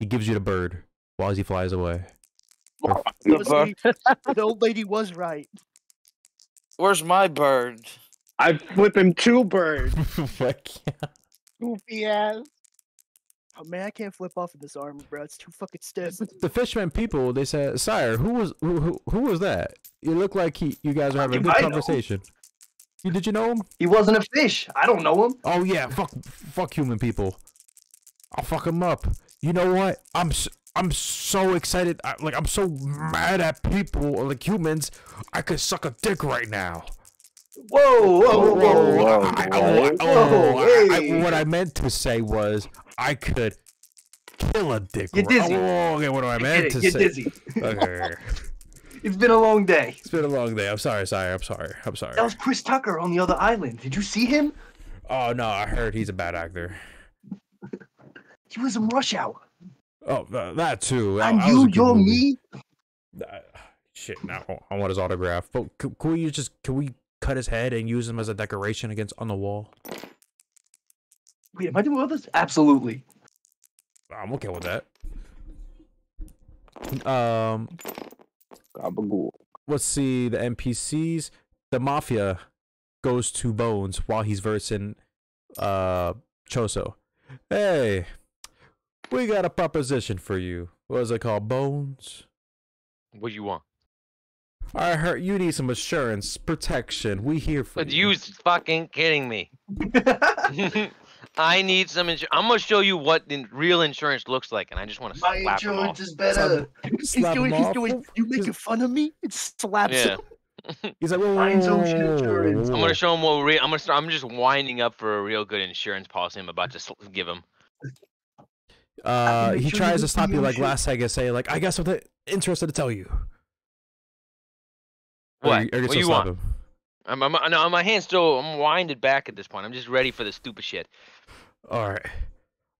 He gives you the bird while he flies away. Or- [laughs] The bird. the, [laughs] the old lady was right. Where's my bird? I flip him two birds. [laughs] Fuck yeah. Goofy ass. Oh man, I can't flip off of this armor, bro. It's too fucking stiff. the fisherman people they said sire who was who, who, who was that you look like he, you guys are having a good I conversation you, did you know him He wasn't a fish. I don't know him. oh yeah fuck fuck human people i'll fuck him up you know what i'm s- i'm so excited I, like i'm so mad at people like humans i could suck a dick right now Whoa, whoa, whoa, whoa. whoa, I- I- whoa. Whoa, I- I- hey. what i meant to say was i could kill a dick You're dizzy. oh, okay what do i meant to You're say dizzy. okay. [laughs] It's been a long day. It's been a long day. I'm sorry, sire. I'm sorry. I'm sorry. That was Chris Tucker on the other island. Did you see him? Oh no, I heard he's a bad actor. He was in Rush Hour. Oh, th- that too. And That- that was a you, good you're movie. me. Uh, shit, now I want his autograph. But c- can we just can we cut his head and use him as a decoration against on the wall? Wait, am I doing others? Absolutely. I'm okay with that. Um, Gabagool. let's see the NPCs. The mafia goes to Bones while he's versing uh Choso. Hey, we got a proposition for you. What is it called, Bones? What do you want? I heard you need some assurance, protection. We here for But you fucking kidding me? [laughs] [laughs] I need some insurance. I'm gonna show you what in- real insurance looks like, and I just want to My slap them insurance off. is better. He's Slap doing, him he's off. doing, you making fun of me? It slaps Yeah. him. [laughs] He's like, whoa, whoa, Mine's whoa, ocean whoa, whoa, insurance. I'm gonna show him what real. I'm gonna start. I'm just winding up for a real good insurance policy. I'm about to sl- give him. Uh, he sure tries to stop you like ocean. last second, say like, I got something interested to tell you. Or What? you- or you What still you stop want? him? I'm, I'm, no, my hand's still. I'm winded back at this point. I'm just ready for the stupid shit. All right.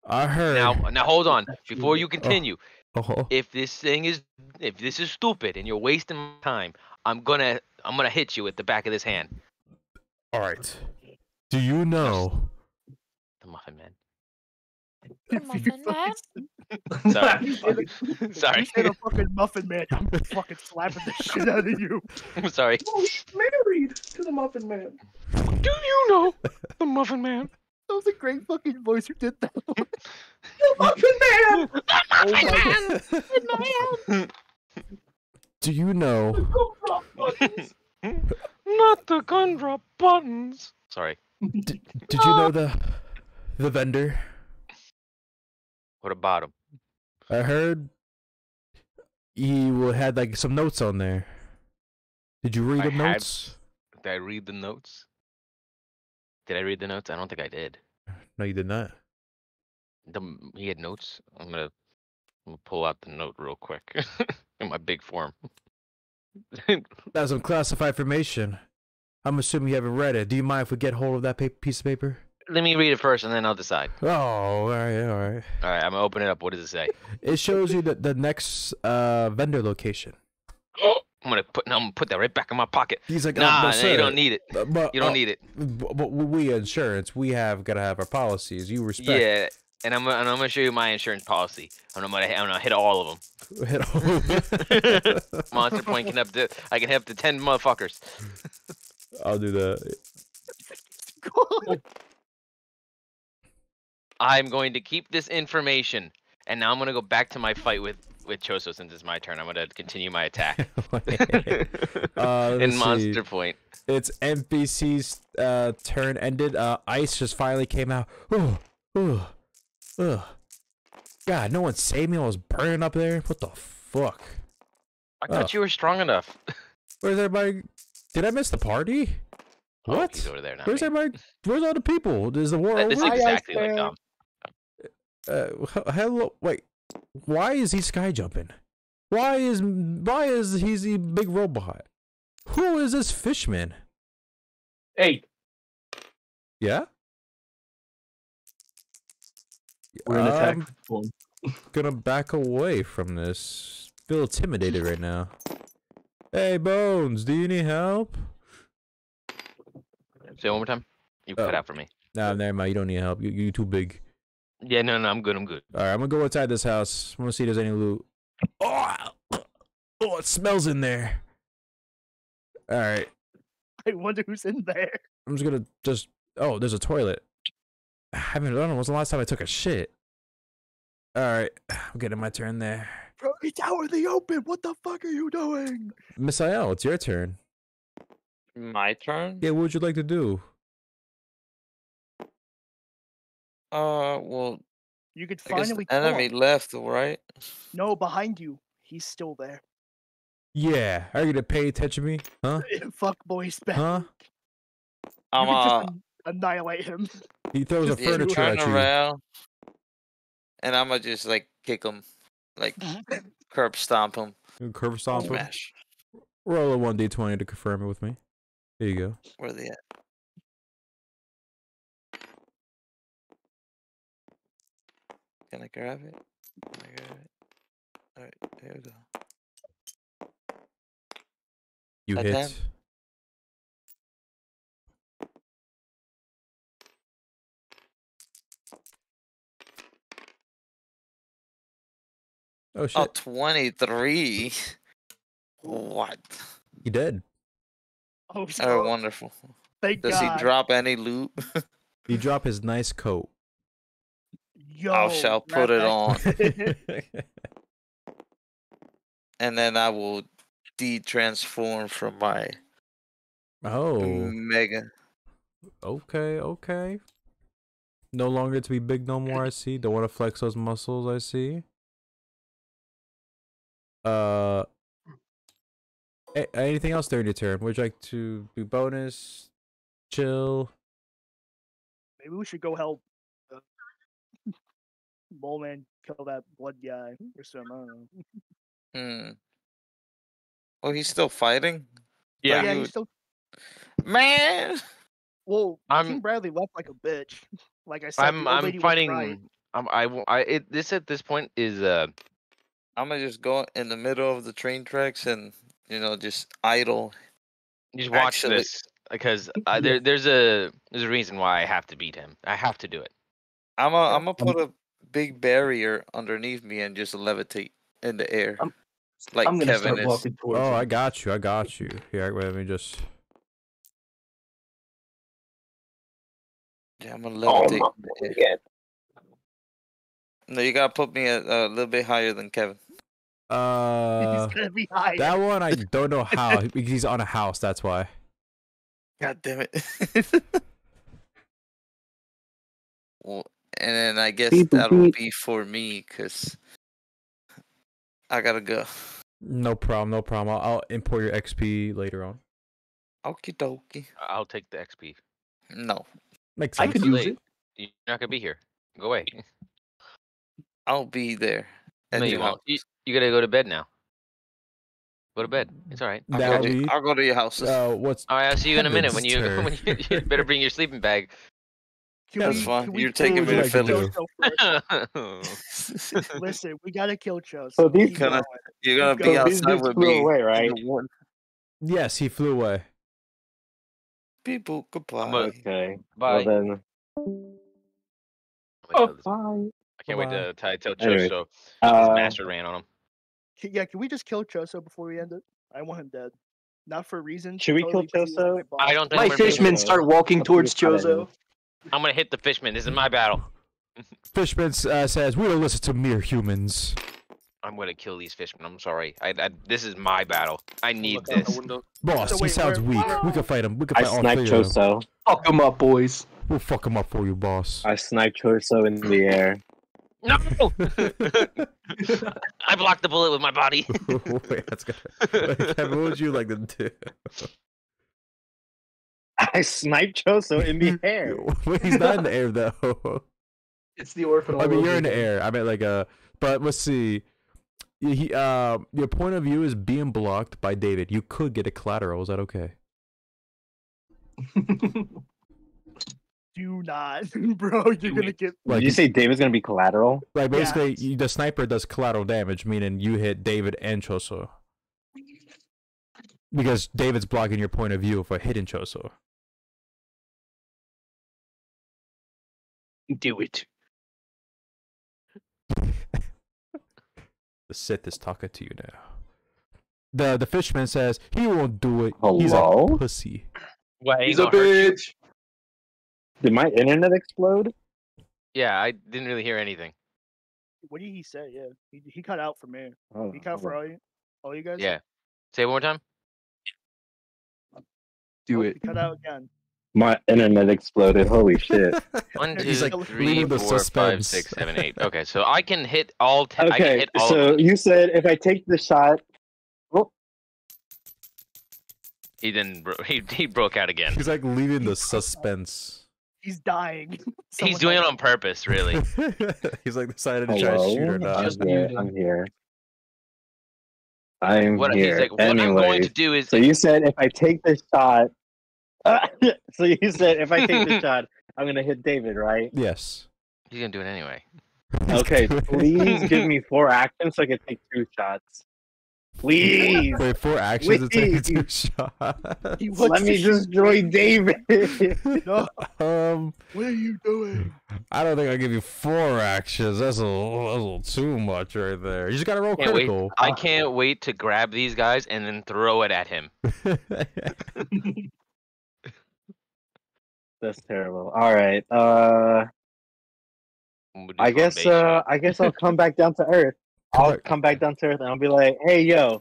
I heard. Now, now hold on. Before you continue, Oh, if this thing is, if this is stupid and you're wasting my time, I'm gonna, I'm gonna hit you at the back of this hand. all right. Do you know? The Muffin Man. If you Muffin Man? Sorry. You said a- [laughs] Sorry. You said a fucking muffin man. I'm fucking slapping the shit out of you. [laughs] I'm sorry. Oh, he's married to the Muffin Man. Do you know the Muffin Man? That was a great fucking voice who did that. [laughs] The Muffin Man. Oh my god. Do you know? Not the gun drop buttons. Sorry. Did you know uh, the the vendor? What about him? I heard he had like some notes on there. Did you read I the had- notes? Did I read the notes? Did I read the notes? I don't think I did. No, you did not. The, he had notes. I'm gonna, I'm gonna pull out the note real quick [laughs] in my big form. [laughs] That's some classified information. I'm assuming you haven't read it. Do you mind if we get hold of that pa- piece of paper? Let me read it first, and then I'll decide. Oh, all right, all right. All right, I'm gonna open it up. What does it say? It shows you the, the next uh, vendor location. I'm gonna put. No, I'm gonna put that right back in my pocket. He's like, oh, Nah, no, nah, sir. you don't need it. But, You don't uh, need it. But we insurance, we have gotta have our policies. You respect. Yeah, and I'm, and I'm gonna show you my insurance policy. And I'm gonna, I'm gonna hit all of them. [laughs] Hit all- [laughs] Monster Point can up to, I can hit up to ten motherfuckers. I'll do that. [laughs] I'm going to keep this information, and now I'm gonna go back to my fight with with Choso since it's my turn. I'm gonna continue my attack. [laughs] [laughs] Uh, In let's Monster see. Point. It's NPC's uh, turn ended. Uh, ice just finally came out. Ooh, ooh, ugh. God, no one saved me. I was burning up there. What the fuck? I thought Oh. you were strong enough. [laughs] Where's everybody? Did I miss the party? Oh, What? he's over there now. Where's everybody? Where's all the people? Is the war This is over? exactly like Dom. Uh, hello. Wait. Why is he sky jumping? Why is why is he's a big robot? Who is this fishman? Hey, Yeah. we're in attack. I'm form. [laughs] gonna back away from this. Feel intimidated right now. Hey Bones, do you need help? Say it one more time. You Oh. cut out for me. Nah, never mind. You don't need help. You you too big. Yeah, no, no, I'm good. I'm good. All right, I'm gonna go inside this house. I'm gonna see if there's any loot. Oh, [coughs] oh, it smells in there. All right, I wonder who's in there. I'm just gonna just. Oh, there's a toilet. I haven't. I don't know. When's the last time I took a shit? All right, [sighs] I'm getting my turn there. Bro, it's out in the open. What the fuck are you doing? Misael, it's your turn. My turn. Yeah, what would you like to do? Uh, well, You could I guess finally the enemy talk. left, right? No, behind you. He's still there. Yeah, are you gonna pay attention to me? Huh? [laughs] Fuck boys back. Huh? You I'm could uh, just an- annihilate him. [laughs] He throws a Just yeah, furniture turn at you. around, and I'm gonna just like kick him, like [laughs] curb stomp him. You Curve stomp him. Smash. Roll a one d twenty to confirm it with me. There you go. Where they at? Can I grab it? Can I grab it? Alright, there we go. You A hit. ten. Oh, oh shit! Oh, 23. What? He dead. Oh, [laughs] Oh, so, wonderful. thank Does God. he drop any loot? [laughs] He drop his nice coat. Yo, I shall put it on, [laughs] [laughs] and then I will de-transform from my oh, mega. okay, okay. No longer to be big no more. I see. Don't want to flex those muscles. I see. Uh, anything else during your turn? Would you like to do bonus? Chill. Maybe we should go help Mole Man kill that blood guy or something. I don't know. Hmm. Oh, he's still fighting. Yeah. yeah, he's still. Man. Well, I'm- King Bradley left like a bitch. [laughs] Like I said, I'm the I'm lady was fighting right. I'm, I, w- I, it, this at this point is uh, I'm gonna just go in the middle of the train tracks and you know just idle. just watch Actually- this because [laughs] uh, there, there's a, there's a reason why I have to beat him. I have to do it. I'm gonna I'm gonna put a big barrier underneath me and just levitate in the air, I'm- like I'm gonna Kevin start is. walking towards Oh, him. I got you. I got you. Here, wait, let me just. Yeah, I'm gonna Oh, levitate. my in the air. No, you gotta put me a, a little bit higher than Kevin. [laughs] Uh, He's gonna be that one I [laughs] don't know how. He- He's on a house. That's why. God damn it. [laughs] well, and then I guess Beep, that'll beep. be for me because I gotta go. No problem. No problem. I'll, I'll import your XP later on. Okie dokie. I'll take the XP. No, Makes sense. I could use late. it. You're not gonna be here. Go away. [laughs] I'll be there. at no, you won't. You, you gotta go to bed now. Go to bed. It's all right. I'll, That'll go to, I'll go to your house. Uh, what's All right, I'll see you in a [laughs] minute when you [laughs] when you, you better bring your sleeping bag. Can That's we- fine. can You're kill taking me to Joe Philly. [laughs] [laughs] Listen, we gotta kill Joe. So So these keep Gonna- going. You're gonna Keep be going. So these outside dudes with flew me. away, right? yes, he flew away. People, goodbye. Okay. Bye. Well then. I'm gonna kill this- bye. I can't wait Bye-bye. to tie tell Anyway, Choso. his Uh, master ran on him. Can- Yeah, can we just kill Choso before we end it? I want him dead. Not for reasons. Should we kill totally because he was Choso? my. I don't think My I'm gonna, be- fishmen start walking I'll towards put his hat in. Choso. I'm gonna hit the fishman. This is my battle. [laughs] Fishman uh, says we don't listen to mere humans. I'm gonna kill these fishmen. I'm sorry. I, I this is my battle. I need Look this. Boss, he sounds where- weak. We can fight him. We can I fight all sniped three of them. Choso. Fuck him up, boys. We'll fuck him up for you, boss. I sniped Choso in the air. No! [laughs] I blocked the bullet with my body. [laughs] Wait, that's good. Wait, Kevin, what would you like to do? I sniped Choso in the [laughs] air. Wait, [laughs] he's not in the air though. It's the orphan. I mean, you're in the air. I meant like a. But let's see. He, uh, your point of view is being blocked by David. You could get a collateral. Is that okay? [laughs] Do not, bro. You're gonna get. Like Did you say David's gonna be collateral? Like Yeah. basically, you- the sniper does collateral damage, meaning you hit David and Choso. Because David's blocking your point of view for hitting Choso. Do it. The Sith is talking to you now. The the fishman says he won't do it. Hello? He's a pussy. What, He's a bitch. Did my internet explode? Yeah, I didn't really hear anything. What did he say? Yeah, he, he cut out for me. Oh, He cut out for all you, all you guys. Yeah. Say it one more time. Do Oh, it. He cut out again. My internet exploded. Holy shit. [laughs] One, two, He's like, three, leave the four, five, suspense. six, seven, eight. Okay, so I can hit all ten. I can Okay, hit all. so of them. you said if I take the shot, oh. He didn't. Bro- he he broke out again. He's like leaving the suspense. He's dying. [laughs] He's Someone doing it else- on purpose, really. [laughs] He's like decided to try to hello, shoot or I'm not. Just here. I'm here. I'm What here. he's like? What I'm going to Anyways, do is. so you said if I take the shot, [laughs] so you said if I take the [laughs] shot, I'm gonna hit David, right? Yes. He's gonna do it anyway. Okay, please give me [laughs] four actions so I can take two shots. Please, Wait, four actions to take two shots. Let me shoot destroy David. No, Um, what are you doing? I don't think I'll give you four actions. That's a little, that's a little too much right there. You just gotta roll Can't wait. I can't wait to grab these guys and then throw it at him. That's terrible. All right. Uh, I guess. Uh. I guess I'll come back down to earth. I'll come back down to earth and I'll be like, "Hey, yo,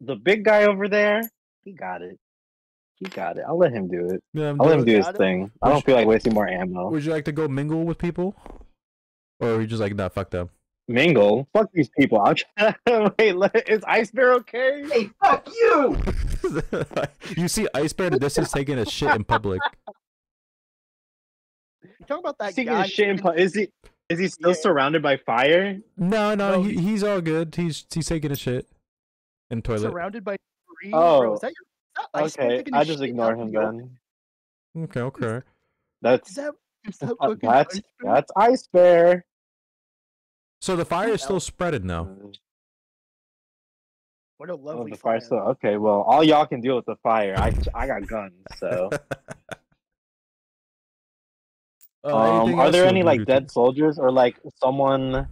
the big guy over there, he got it. He got it. I'll let him do it. Yeah, I'm I'll let him do his it. thing. I don't feel like wasting more ammo. Would you like to go mingle with people, or are you just like, nah, fuck them? Mingle. Fuck these people. I'm trying [laughs] to wait. Let, is Ice Bear okay? Hey, fuck you! [laughs] you see Ice Bear in the distance taking a shit in public. You talking about that Taking guy? a shit in taking- pu- Is he? Is he still Yeah. surrounded by fire? No, no, No, he, he- he's all good. He's he's taking a shit in the toilet. surrounded by three. Oh, bro, is that your? Is that Ice Bear Okay, taking a I just ignore him then. Okay, okay. That's Is that? Is that [laughs] uh, that's Ice Bear? that's Ice Bear. So the fire is still spreading now. What a Oh, lovely the fire. fire still okay. Well, all y'all can deal with the fire. I I got guns, so. [laughs] Uh, um, are there any like dead to- soldiers or like someone,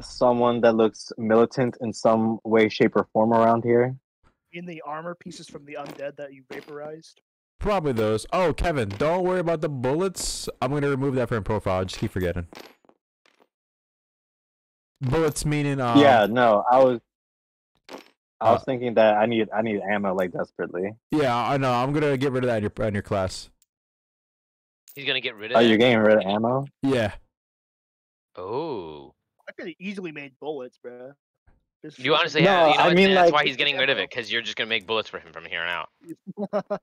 someone that looks militant in some way, shape, or form around here? In the armor pieces from the undead that you vaporized. Probably those. Oh, Kevin, don't worry about the bullets. I'm gonna remove that from profile. I just keep forgetting. Bullets meaning um, yeah, no, I was. I was Uh, thinking that I need I need ammo like desperately. Yeah, I know. I'm gonna get rid of that in your in your class. He's gonna get rid of Oh, that. you're getting rid of ammo? Yeah. Oh. I could have easily made bullets, bro. Just You honestly No, have. You know, I what, mean, that's like- why he's getting rid of it because you're just gonna make bullets for him from here on out. [laughs]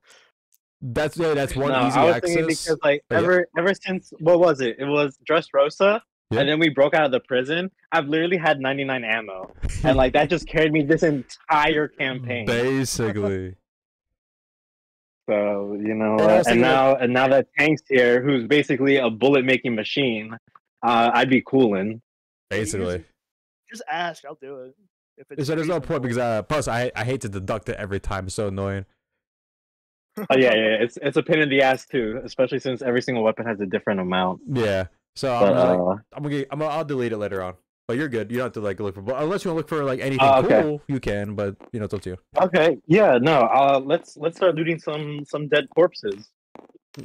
That's yeah, that's one no, easy I was access. thinking because like but yeah. ever ever since what was it? It was Dressrosa, Yeah. and then we broke out of the prison. I've literally had 99 ammo, and [laughs] like that just carried me this entire campaign. Basically. So you know, And uh, and thinking, like- now and now that Tank's here, who's basically a bullet making machine, uh, I'd be cooling. Basically. Just ask, I'll do it. If it's So there's no point because uh, plus I I hate to deduct it every time. It's so annoying. Oh yeah, yeah, yeah, it's it's a pain in the ass too, especially since every single weapon has a different amount. Yeah. So I'm But, just like, uh, I'm gonna I'm gonna, I'll delete it later on. But you're good. You don't have to like look for bu- unless you want to look for like anything Oh, okay. cool. You can, but you know it's up to you. Okay, yeah, no, uh, let's let's start looting some some dead corpses.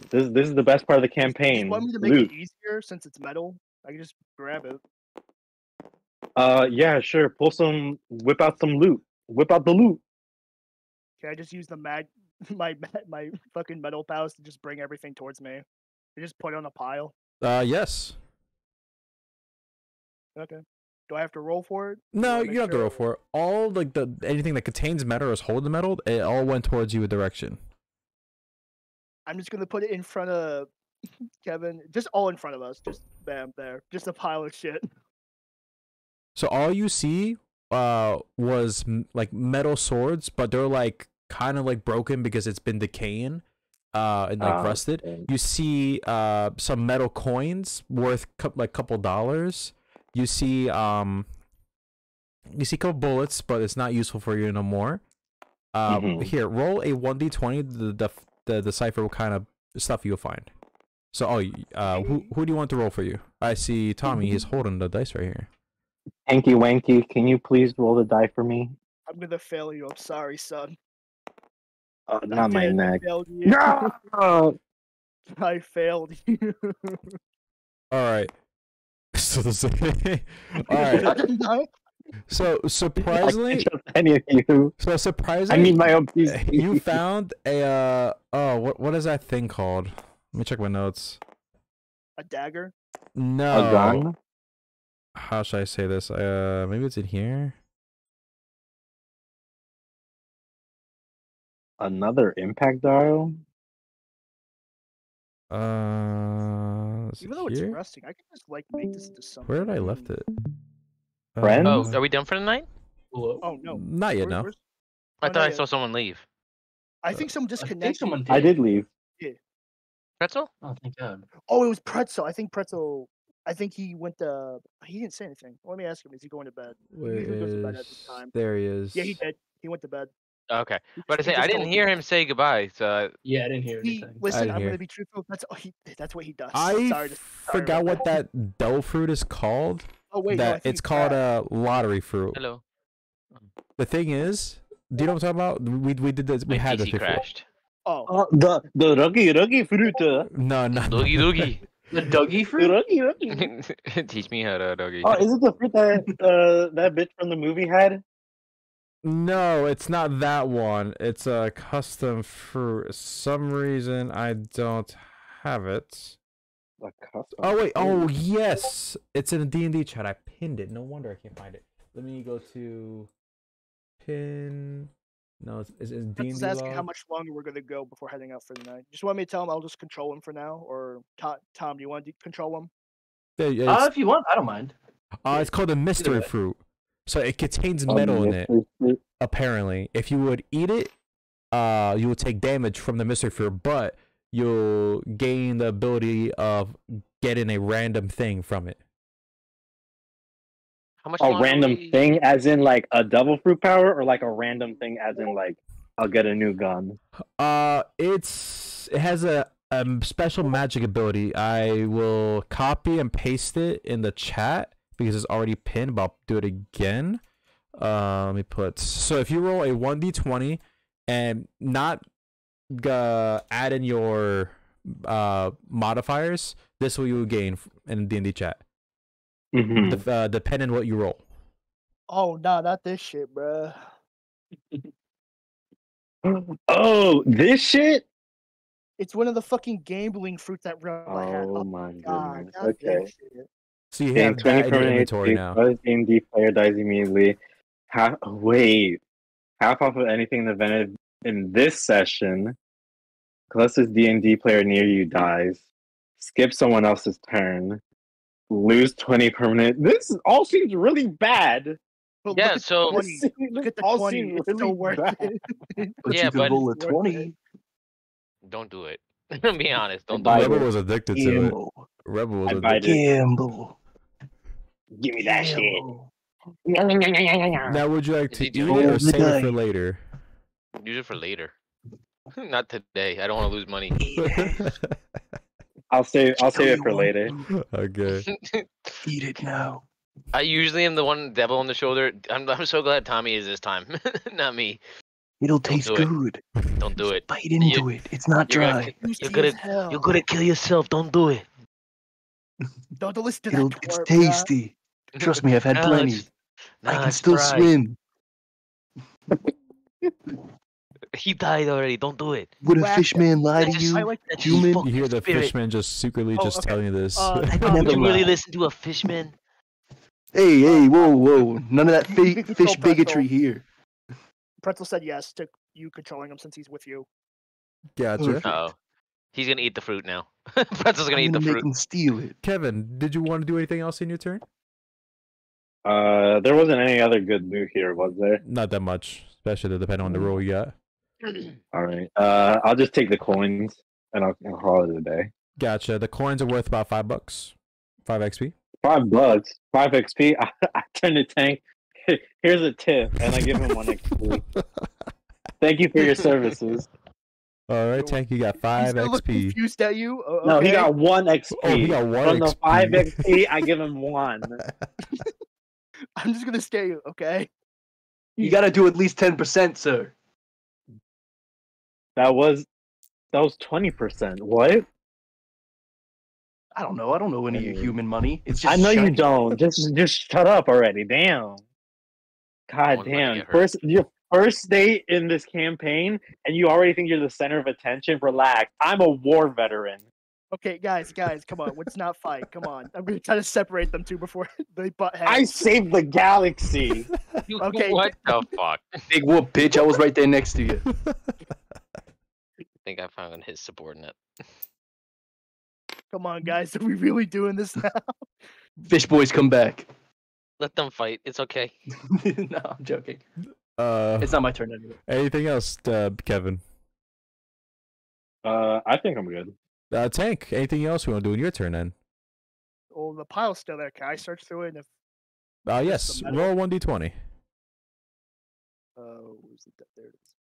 This this is the best part of the You campaign. want me to make Loot. it easier since it's metal? I can just grab it. Uh, yeah, sure. Pull some, whip out some loot. Whip out the loot. Can I just use the mag, [laughs] my my fucking metal pals to just bring everything towards me? You just put it on a pile. Uh, yes. Okay. Do I have to roll for it? No, you don't have to roll for it. All like the anything that contains metal or is holding metal, it all went towards you a direction. I'm just gonna put it in front of [laughs] Kevin, just all in front of us. Just bam there, just a pile of shit. [laughs] So all you see uh was m- like metal swords, but they're like kind of like broken because it's been decaying uh and like Ah, rusted. okay. You see uh some metal coins worth cou- like a couple dollars. You see um you see a couple bullets, but it's not useful for you no more. Uh, Mhm. here, roll a one d twenty. The the the decipher what kind of stuff you'll find. So, oh, uh, who who do you want to roll for you? I see Tommy. He's holding the dice right here. Hanky Wanky, can you please roll the die for me? I'm gonna fail you. I'm sorry, son. Uh, I not my did, neck. you. No! [laughs] I failed you. [laughs] All right. So this, [laughs] all right. So surprisingly, any of you. so I surprisingly, need my own piece. you found a uh oh what what is that thing called? Let me check my notes. a dagger. No. a gun? How should I say this? Uh, maybe it's in here. Another impact dial? Uh, is Even it though it's here? rusting, I can just like make this into something. Where did I left it? Friends? Oh, Uh, are we done for the night? Oh no. Not yet. Where- No. where's- I Oh, thought I yet. saw someone leave. I think someone I think disconnected. someone did. I did leave. Yeah. Pretzel? Oh, thank God. Oh, it was Pretzel. I think Pretzel. I think he went to. He didn't say anything. Let me ask him. Is he going to bed? He Where usually goes to bed at this time. There he is. Yeah, he did. He went to bed. Okay. But I say I didn't hear him say goodbye. So Yeah, I didn't hear He anything. listen. didn't I'm hear. gonna be truthful. That's oh, he. That's what he does. I Sorry to- sorry forgot what that dough fruit is called. Oh wait, that think it's called crab. a lottery fruit. hello. The thing is, do you know what I'm talking about? We we did this. We My had this PC before. crashed. Oh, Oh, the the ruggy ruggy fruit. uh, No, no. Doogie doogie. The Dougie The fruit? ruggy ruggy. [laughs] Teach me how to doggy. Oh, is it the fruit that uh that bitch from the movie had? No, it's not that one. It's a custom for Some reason I don't have it. A custom Oh wait. Oh yes, it's in a D and D chat. I pinned it. No wonder I can't find it. Let me go to pin. No, it's it's in D and Pretzel's D asking how much longer we're gonna go before heading out for the night. Just want me to tell him I'll just control him for now, or Tom? Tom, do you want to control him? Yeah, yeah, Uh, if you want, I don't mind. uh, it's called a mystery way. fruit. So it contains A metal in it. fruit. apparently if you would eat it uh you will take damage from the mystery fruit but you'll gain the ability of getting a random thing from it How much A random we- thing, as in like a double fruit power, or like a random thing, as in like I'll get a new gun. Uh, it's it has a um special magic ability. I will copy and paste it in the chat because it's already pinned. But I'll do it again. Uh, let me put. So if you roll a one d twenty and not uh, add in your uh modifiers, this will you will gain in D and D chat. Mhm. Dep- uh, depending what you roll. Oh nah, not this shit, bruh. [laughs] Oh, this shit! It's one of the fucking gambling fruits that realm I had. Oh Oh my god, goodness. Okay. Shit. So you Gain have 20 that in your permanent inventory HP. now. Other D&D player dies immediately. Half, wait. Half off of anything invented in this session. Closest D&D player near you dies. Skip someone else's turn. Lose 20 permanent. This all seems really bad. But Yeah, look at so- the 20. This [laughs] Look at the all 20. seems It's really so worth bad. it. [laughs] But Yeah, you could but- roll a It's worth 20. Don't do it. [laughs] Be honest. Don't do Bye. it. Rebel was addicted to it. Gamble. Rebel was I addicted. bite it. Gamble. Give me that shit. Now, would you like to he eat it it? or save it for later? Use it for later. [laughs] Not today. I don't want to lose money. [laughs] I'll save I'll save it for later. okay. [laughs] Eat it now. I usually am the one devil on the shoulder. I'm, I'm so glad Tommy is this time, not me. It'll Don't taste do it. good. Don't do it. Bite into it. It's not You're gonna, dry. you're gonna, you're gonna kill yourself. Don't do it. Don't listen to that It'll, twerp, it's bruh. tasty. Trust me, I've had Nah, [laughs] plenty. it's- I can still dry. swim. He died already. Don't do it. Would a Whack fish man lie to That's just- I you? like That's Human- You hear the spirit. fishman just secretly Oh, just okay. telling you this. Uh, I'd um, never Would you really listen to a fishman? Hey, hey, whoa, whoa. None of that You fake fish bigotry pretzel. here. Pretzel said yes to you controlling him since he's with you. gotcha. Perfect. Oh, he's gonna eat the fruit now. [laughs] Pretzel's gonna I'm eat the gonna make fruit. him steal it. Kevin, did you want to do anything else in your turn? Uh there wasn't any other good loot here, was there? Not that much, especially depending on the roll you got. [clears throat] Alright. Uh I'll just take the coins and I'll, I'll call it a day. Gotcha. The coins are worth about five bucks, five XP. Five bucks, five XP. [laughs] I, I turn the tank. [laughs] Here's a tip, and I give him one XP. [laughs] Thank you for your services. All right, Tank, you got five gonna XP. confused at you. Uh, No, he got one XP. Oh, he got one From the XP. five XP, I give him one. [laughs] I'm just gonna scare you, okay? You gotta do at least 10%, sir. That was that was twenty percent. What? I don't know. I don't know any of your Mm. human money. It's just I know you shiny. don't. [laughs] Just just shut up already. Damn. God damn. First your first day in this campaign and you already think you're the center of attention. Relax. I'm a war veteran. Okay, guys, guys, come on. Let's not fight. Come on. I'm gonna try to separate them two before [laughs] they butt heads. I saved the galaxy. [laughs] Okay. What the fuck? Big whoop, bitch. I was right there next to you. [laughs] I think I found his subordinate. Come on, guys. Are we really doing this now? Fish boys, come back. Let them fight. It's okay. no, I'm joking. Uh, It's not my turn anyway. anything else, uh, Kevin? Uh I think I'm good. Uh, Tank, anything else we want to do in your turn then? Well, the pile's still there. Can I search through it? And if Uh, yes, roll one d20. uh, where's it? There it is.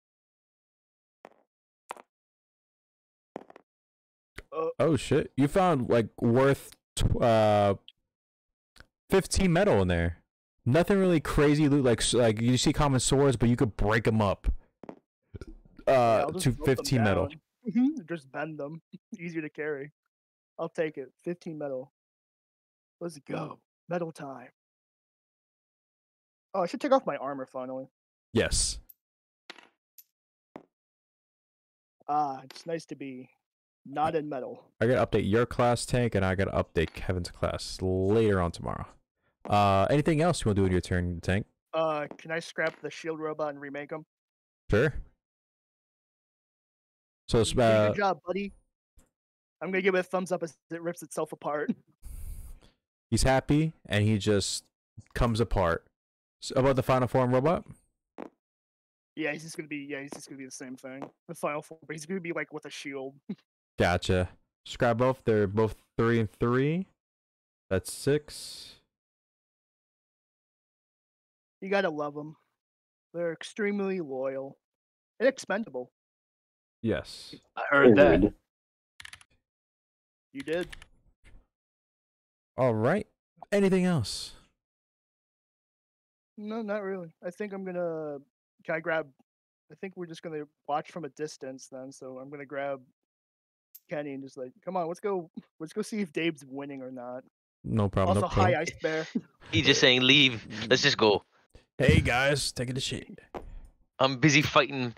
Oh shit, you found like worth tw- uh 15 metal in there. Nothing really crazy loot like like you see common swords, but you could break them up. Uh, I'll to 15 metal. down. [laughs] Just bend them. [laughs] Easier to carry. I'll take it. 15 metal. Let's go. Metal time. Oh, I should take off my armor finally. Yes. Ah, it's nice to be not in metal. I gotta update your class tank, and I gotta update Kevin's class later on tomorrow. Uh, anything else you want to do in your turn, tank? Uh, can I scrap the shield robot and remake him? Sure. So, You s- did uh, good job, buddy. I'm gonna give it a thumbs up as it rips itself apart. he's happy, and he just comes apart. So about the final form robot? yeah, he's just gonna be. Yeah, he's just gonna be the same thing. The final form, but he's gonna be like with a shield. [laughs] Gotcha. Scrap both. They're both three and three. That's six. You gotta love them. They're extremely loyal and expendable. Yes. I heard that. You did. All right. Anything else? No, not really. I think I'm gonna. Can I grab? I think we're just gonna watch from a distance then. So I'm gonna grab Kenny and just like, come on, let's go. Let's go see if Dave's winning or not. No problem. also, no problem. hi, Ice Bear. [laughs] He's just saying leave. Let's just go. Hey guys, taking the shit. I'm busy fighting.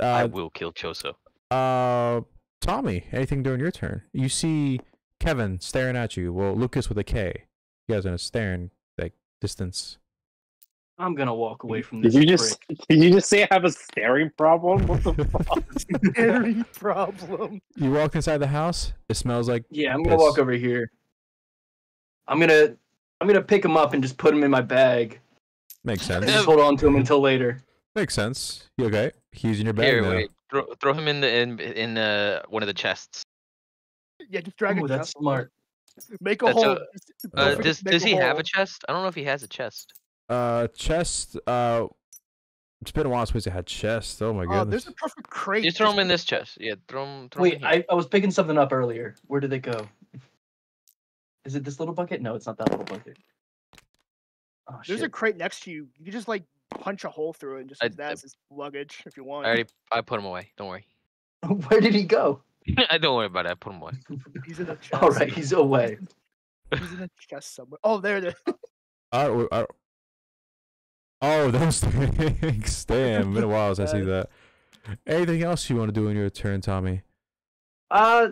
I Uh, will kill Choso. uh, Tommy, anything during your turn? You see Kevin staring at you. Well, Lucas with a K. You guys are in a staring like distance. I'm gonna walk away from this. Did this. you just [laughs] did you just say I have a staring problem? What the [laughs] fuck? Very problem. You walk inside the house. It smells like Yeah, I'm gonna walk over here. I'm gonna I'm gonna pick him up and just put him in my bag. makes sense. just hold on to him until later. makes sense. You okay? He's in your bag Here, now. wait. Throw, throw him in the in in uh, one of the chests. Yeah, just drag Ooh, a that's chest. smart. Make a That's hole. a- Just don't Uh, forget does to make does he have hole. a chest? I don't know if he has a chest. Uh, chest. Uh, it's been a while since I had chest. Oh my Oh, goodness. there's a perfect crate. Just throw him in this chest. Yeah, throw him. Throw him Wait, in here. I, I was picking something up earlier. Where did it go? Is it this little bucket? No, it's not that little bucket. Oh There's a crate next to you. You can just like punch a hole through it and just I- use that as his luggage if you want. I already I put him away. Don't worry. [laughs] Where did he go? [laughs] I don't worry about it. I put him away. [laughs] He's in a chest. All right, he's away. He's in a chest somewhere. Oh, there it is. I, don't- I, don't- oh, those things. Damn, been a while since I see that. Anything else you want to do in your turn, Tommy? Uh,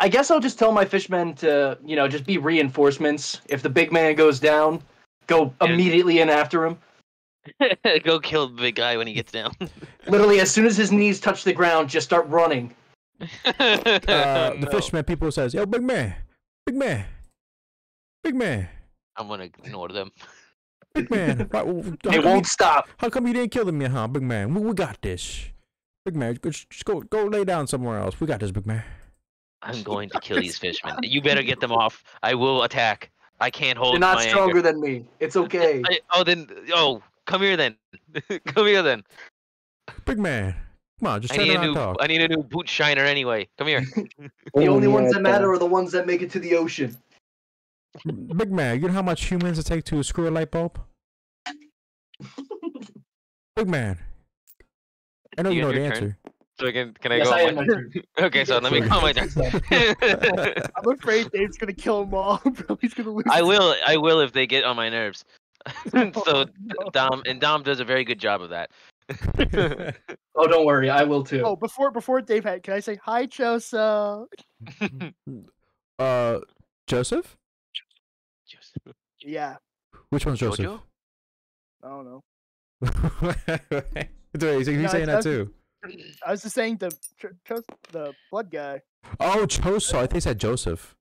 I guess I'll just tell my fishmen to, you know, just be reinforcements. If the big man goes down, go Yeah. immediately in after him. [laughs] Go kill the big guy when he gets down. [laughs] Literally, as soon as his knees touch the ground, just start running. [laughs] Uh, the fishman people says, "Yo, big man, big man, big man, I'm gonna ignore them. big man. Why- w- It won't you- stop. How come you didn't kill them yet, huh, big man? We, we got this. Big man, just just go go lay down somewhere else. We got this, big man. I'm going to kill these fishmen. You better get them off. I will attack. I can't hold You're not my stronger anger. than me. It's okay. I, oh then oh come here then. [laughs] come here then. Big man, come on, just I turn need a new talk. I need a new boot shiner anyway. Come here. [laughs] The only ones that matter are the ones that make it to the ocean. Big man, you know how much humans it take to screw a light bulb? [laughs] Big man. I know you, You know the turn? answer. So I can can I yes, go? I my- my okay, so let me call my turn. I'm afraid Dave's gonna kill them all. bro. He's gonna lose. I will. I will if they get on my nerves. [laughs] so [laughs] Oh, no. Dom and Dom does a very good job of that. [laughs] Oh, don't worry, I will too. Oh, before before Dave had, can I say hi, Choso? uh, Joseph? Joseph. Yeah, Which one's Joseph? Jojo? I don't know. Wait, he's, he's No, saying that it's- too. I was just saying the Ch- the blood guy. Oh, Choso. I think he said Joseph.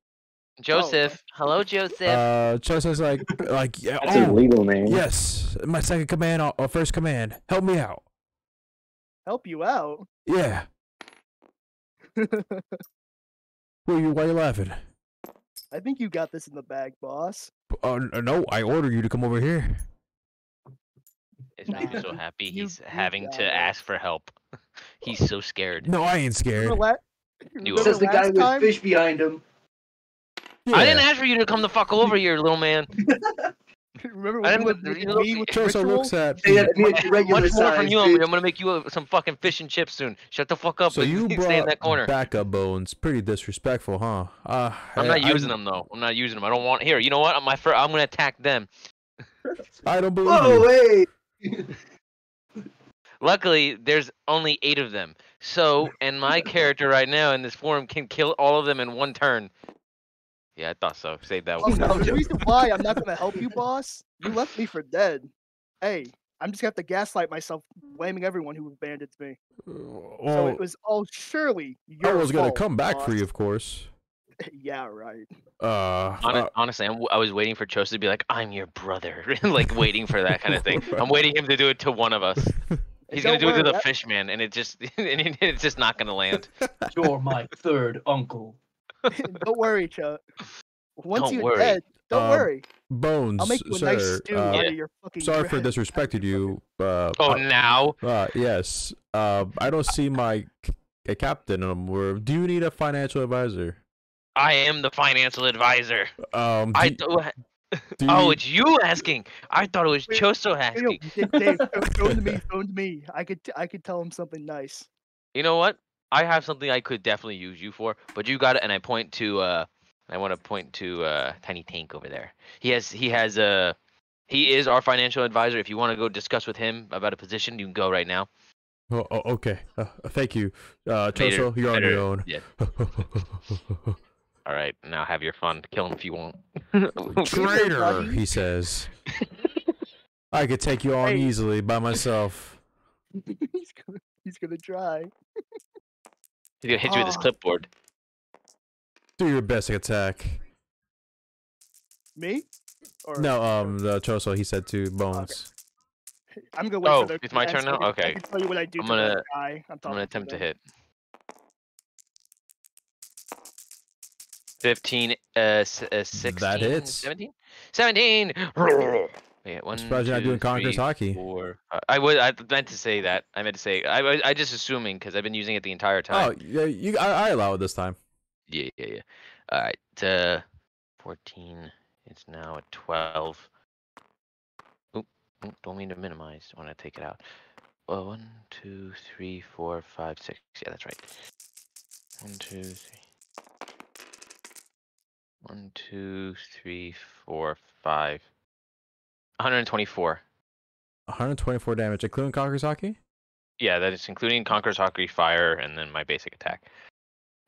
Joseph. Hello, Joseph. Uh, Joseph's like, like, yeah, That's his oh, legal name. yes, my second command or or first command. Help me out. Help you out. Yeah. [laughs] Why you, why are you laughing? I think you got this in the bag, boss. Uh, no, I order you to come over here. It's making me so happy. He's you having got to it. ask for help. [laughs] He's so scared. No, I ain't scared. Remember, la- You remember Says the guy last with time? fish behind him. I didn't ask for you to come the fuck over here, little man. [laughs] Remember I when didn't- you were you with know, me with the Choso ritual? looks at. Say that to me at your regular Much more from size, you. I'm. I'm gonna make you a, some fucking fish and chips soon. Shut the fuck up. So and you [laughs] stay in brought that corner. backup bones. Pretty disrespectful, huh? Uh, I'm not using them though. I'm not using them. I don't want. Here, you know what? My fir- I'm gonna attack them. I don't believe Whoa, you. wait! [laughs] Luckily, there's only eight of them. So, and my character right now in this form can kill all of them in one turn. Yeah, I thought so. Save that Oh, one. no, the reason why I'm not gonna help you, [laughs] boss, you left me for dead. Hey, I'm just gonna have to gaslight myself, blaming everyone who abandoned me. So Well, it was all surely I your was gonna come back for you, of course. [laughs] yeah, right. Uh, Hon- uh, honestly, I'm, I was waiting for Choso to be like, "I'm your brother," [laughs] like waiting for that kind of thing. I'm waiting him to do it to one of us. He's gonna Don't do it to the that- fishman, and it just and it's just not gonna land. You're my third uncle. [laughs] Don't worry, Chuck. Once Don't you're worry. dead, Don't Um, worry. Bones, I'll make you a sir. nice stew uh, out of your fucking. sorry for bread. [laughs] disrespecting you. Uh, Oh, now uh, yes. Uh, I don't see my c- a captain anymore. Do you need a financial advisor? I am the financial advisor. Um, I do, do. [laughs] do Oh, you- it's you asking. I thought it was Wait, Choso Hey, yo, asking. Dave, Dave, phone- phone to me. Phone to me. I could. t- I could tell him something nice. You know what? I have something I could definitely use you for, but you got it. And I point to. uh I want to point to uh Tiny Tank over there. He has. He has a. he is our financial advisor. If you want to go discuss with him about a position, you can go right now. Oh, oh, okay. Uh, thank you. Uh, Later, you're on your own. Yeah. [laughs] All right. Now have your fun. Kill him if you want. [laughs] Traitor, he says. I could take you on Hey. easily by myself. [laughs] he's gonna. He's gonna try. He's gonna hit you with his Ah. clipboard. Do your best attack. Me? Or No, um, the Choso, he said to Bones. I'm gonna wait Oh, for the. it's my turn now? can- I Okay. can tell you what I do I'm gonna- guy. I'm, I'm gonna attempt to them. hit. 15, uh, s- uh 16, hits. 17? 17! [laughs] Wait, one, surprised you're not doing three, haki. four, five- I would. I meant to say that. I meant to say. I was. I just assuming because I've been using it the entire time. Oh, yeah, you, I, I allow it this time. Yeah, yeah, yeah. All right. Uh, 14. It's now at 12. Oop, oop, don't mean to minimize. I want to take it out. Uh, one, two, three, four, five, six. Yeah, that's right. One, two, three. One, two, three, four, five. 124. 124 damage, including Conqueror's Haki? Yeah, that is including Conqueror's Haki, Fire, and then my basic attack.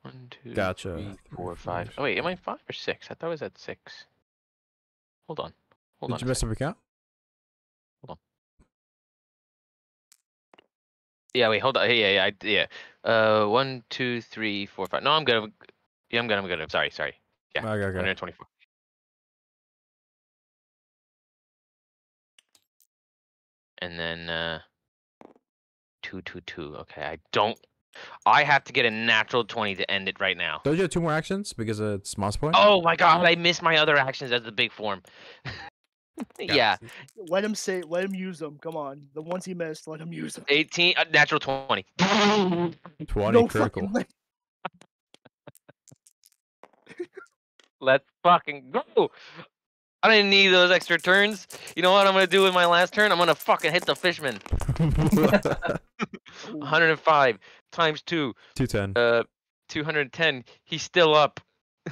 One, two, Gotcha. three, four, five. Oh wait, am I five or six? I thought I was at six. Hold on. Hold Did on. you a mess up your count? Hold on. Yeah, wait, hold on. Yeah, yeah, I, yeah. Uh, one, two, three, four, five. No, I'm good. I'm- Yeah, I'm good. I'm good. I'm sorry. Sorry. Yeah, Okay, okay. 124. And then uh, two, two, two. Okay, I don't. I have to get a natural 20 to end it right now. Don't you have two more actions because uh, it's mouse point? Oh my god, I missed my other actions as the big form. [laughs] yeah, Let him say. Let him use them. Come on, the ones he missed. Let him use them. 18, uh, natural 20. [laughs] 20 no critical. fucking way. [laughs] Let's fucking go. I didn't need those extra turns. You know what I'm gonna do with my last turn? I'm gonna fucking hit the fishman. 105 [laughs] times two, 210. uh, 210. He's still up. [laughs]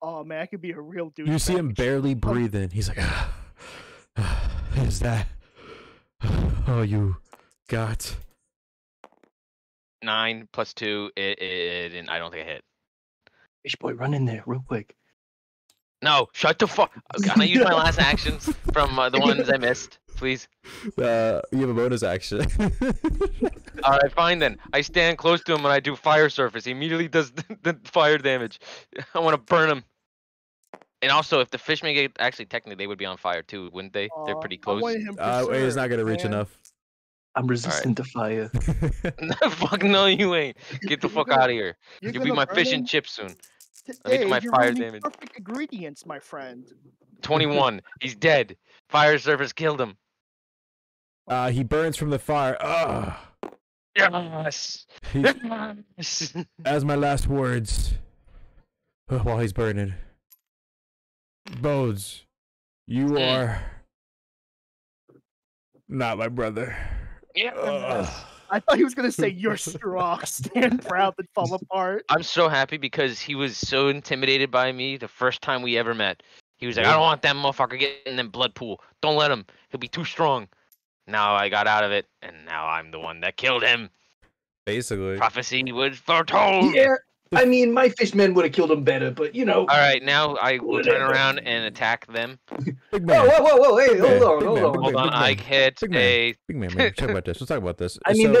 Oh man, I could be a real dude. You see him barely breathing. He's like, ah, ah, is that? [sighs] Oh, you got. Nine plus two, it, it, and I don't think I hit. Fish boy, run in there real quick. No, shut the fuck. Can I use my last actions from uh, the ones I missed, please? Uh, you have a bonus action. [laughs] All right, fine then. I stand close to him and I do fire surface. He immediately does [laughs] the fire damage. [laughs] I want to burn him. And also, if the fishman get actually technically they would be on fire too, wouldn't they? They're pretty close. wanted him uh, it's serve, not gonna reach man. enough. I'm resistant to fire. fuck no, you ain't. Get the fuck out of here. You're You'll be my fish him? and chips soon. T- Let me do my you're fire damage. Perfect ingredients, my friend. 21. He's dead. Fire service killed him. Uh, he burns from the fire. Ugh. Yes. He, Yes. [laughs] as my last words, uh, while he's burning, Bones, you Mm. are not my brother. Yeah. Ugh. I thought he was gonna say you're strong, stand proud, and fall apart. I'm so happy because he was so intimidated by me the first time we ever met. He was like, I don't want that motherfucker getting in the blood pool. Don't let him. He'll be too strong. Now I got out of it, and now I'm the one that killed him. Basically. Prophecy was foretold. Yeah, I mean, my fishmen would have killed him better, but you know. All right, now I will turn around and attack them. [laughs] Big Whoa, man. whoa, whoa, whoa! Hey, hold on, hold on. Hold on, I hit Big a. Big man, man, talk about this. Let's talk about this. I mean, So-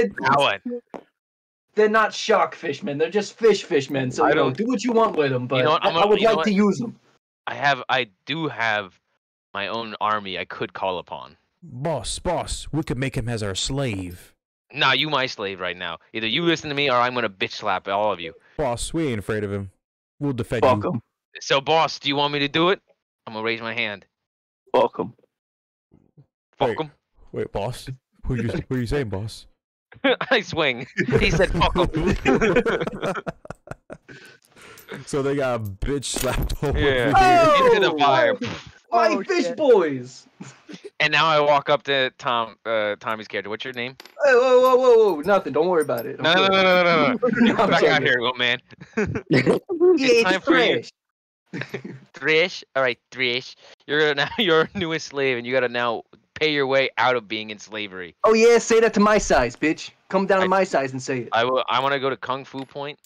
they're, they're not shark fishmen. They're just fish fishmen. So I you know, don't- do what you want with them. But know what, I, I'm I gonna- would you know like to use them. I have. I do have my own army I could call upon. boss, boss, we could make him as our slave. Nah, you my slave right now. Either you listen to me or I'm gonna bitch slap all of you. Boss, we ain't afraid of him. We'll defend Fuck you. 'em. So, boss, do you want me to do it? I'm gonna raise my hand. Welcome. Fuck Wait. him. Wait, boss. Who you what are you saying, boss? [laughs] I swing. He said, "Fuck him." [laughs] so they got a bitch slapped over Yeah. here. Into the fire. My Oh, fish shit. boys. [laughs] And now I walk up to Tom, uh, Tommy's character. What's your name? Hey, whoa, whoa, whoa, whoa! Nothing. Don't worry about it. I'm No, no, no, no, no, no. Come [laughs] I'm back out here, little man. [laughs] He It's ate time for you. trash. Trish, all right, Trish. You're now your newest slave, and you gotta now pay your way out of being in slavery. Oh yeah, say that to my size, bitch. Come down I- to my size and say it. I will. I want to go to Kung Fu Point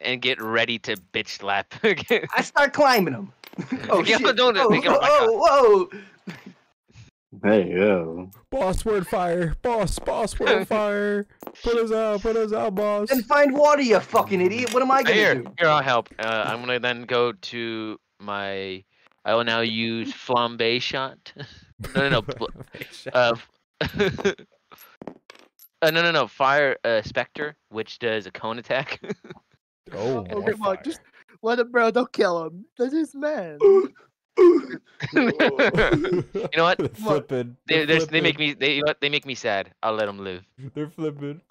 and get ready to bitch slap. I start climbing them. [laughs] oh Yeah, shit! don't- oh, pick it up, my oh, whoa! There you go. Boss, we're fire. Boss, boss, we're [laughs] fire. Put us out. Put us out, boss. Then find water, you fucking idiot. What am I gonna here, do? here, I'll help. Uh, I'm gonna then go to my. I will now use flambe shot. [laughs] no, no, no. bl- uh, uh, no, no, no. Fire uh, specter, which does a cone attack. oh, Oh, more come on, just let him, bro. Don't kill him. That's his man. [laughs] you know what? They're flipping. They, They're they're, they make me. They, you know what? They make me sad. I'll let them live. [laughs] They're flipping. [laughs]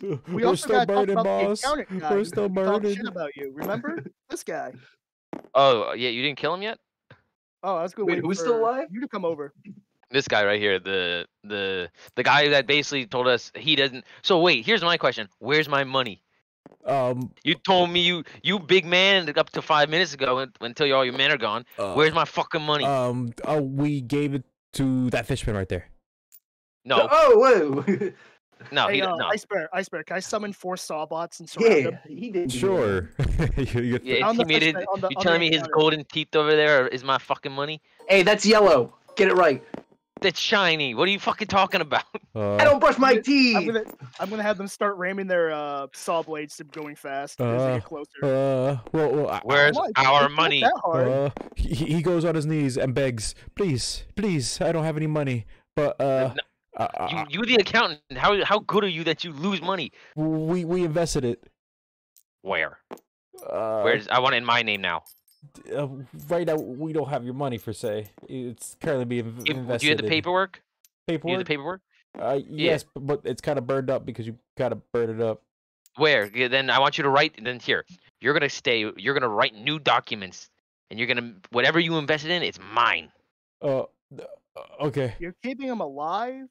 We We're also still got burning, about boss. the accountant guy. We're who still talked burning. shit about you. Remember this guy? Oh yeah, you didn't kill him yet. Oh, that's good. going Wait, wait who's still for alive? You to come over. This guy right here, the the the guy that basically told us he doesn't. So wait, here's my question: Where's my money? Um, You told me you you big man up to five minutes ago un- until all your men are gone. uh, Where's my fucking money? Um, oh, we gave it to that fishman right there. no, [laughs] Oh whoa! [laughs] no, hey, he uh, no. Ice Bear, Ice Bear, can I summon four sawbots and surround yeah, him? he did. do. Sure. You- [laughs] you- Yeah, on the intimidated. the- you on telling me his counter. golden teeth over there is my fucking money? Hey, that's yellow. Get it right. That's shiny. What are you fucking talking about? [laughs] uh, I don't brush my I'm teeth. gonna, I'm gonna have them start ramming their uh, saw blades to going fast as they Uh, get closer. Uh, well, well I- Where's Come our it's money? Uh, he, he goes on his knees and begs, please, please, I don't have any money, but uh, no, uh, You uh, you the accountant. How how good are you that you lose money? we we invested it. Where? Uh, Where's I want it in my name now. Uh, right now we don't have your money for say. It's currently being You, invested. do you have the in paperwork? You have Paperwork. the paperwork? Uh, yes, but, but it's kind of burned up because you kind of burned it up. Where? Yeah, Then I want you to write. Then here, you're gonna stay. You're gonna write new documents, and you're gonna whatever you invested in, it's mine. Uh, uh, okay. You're keeping him alive.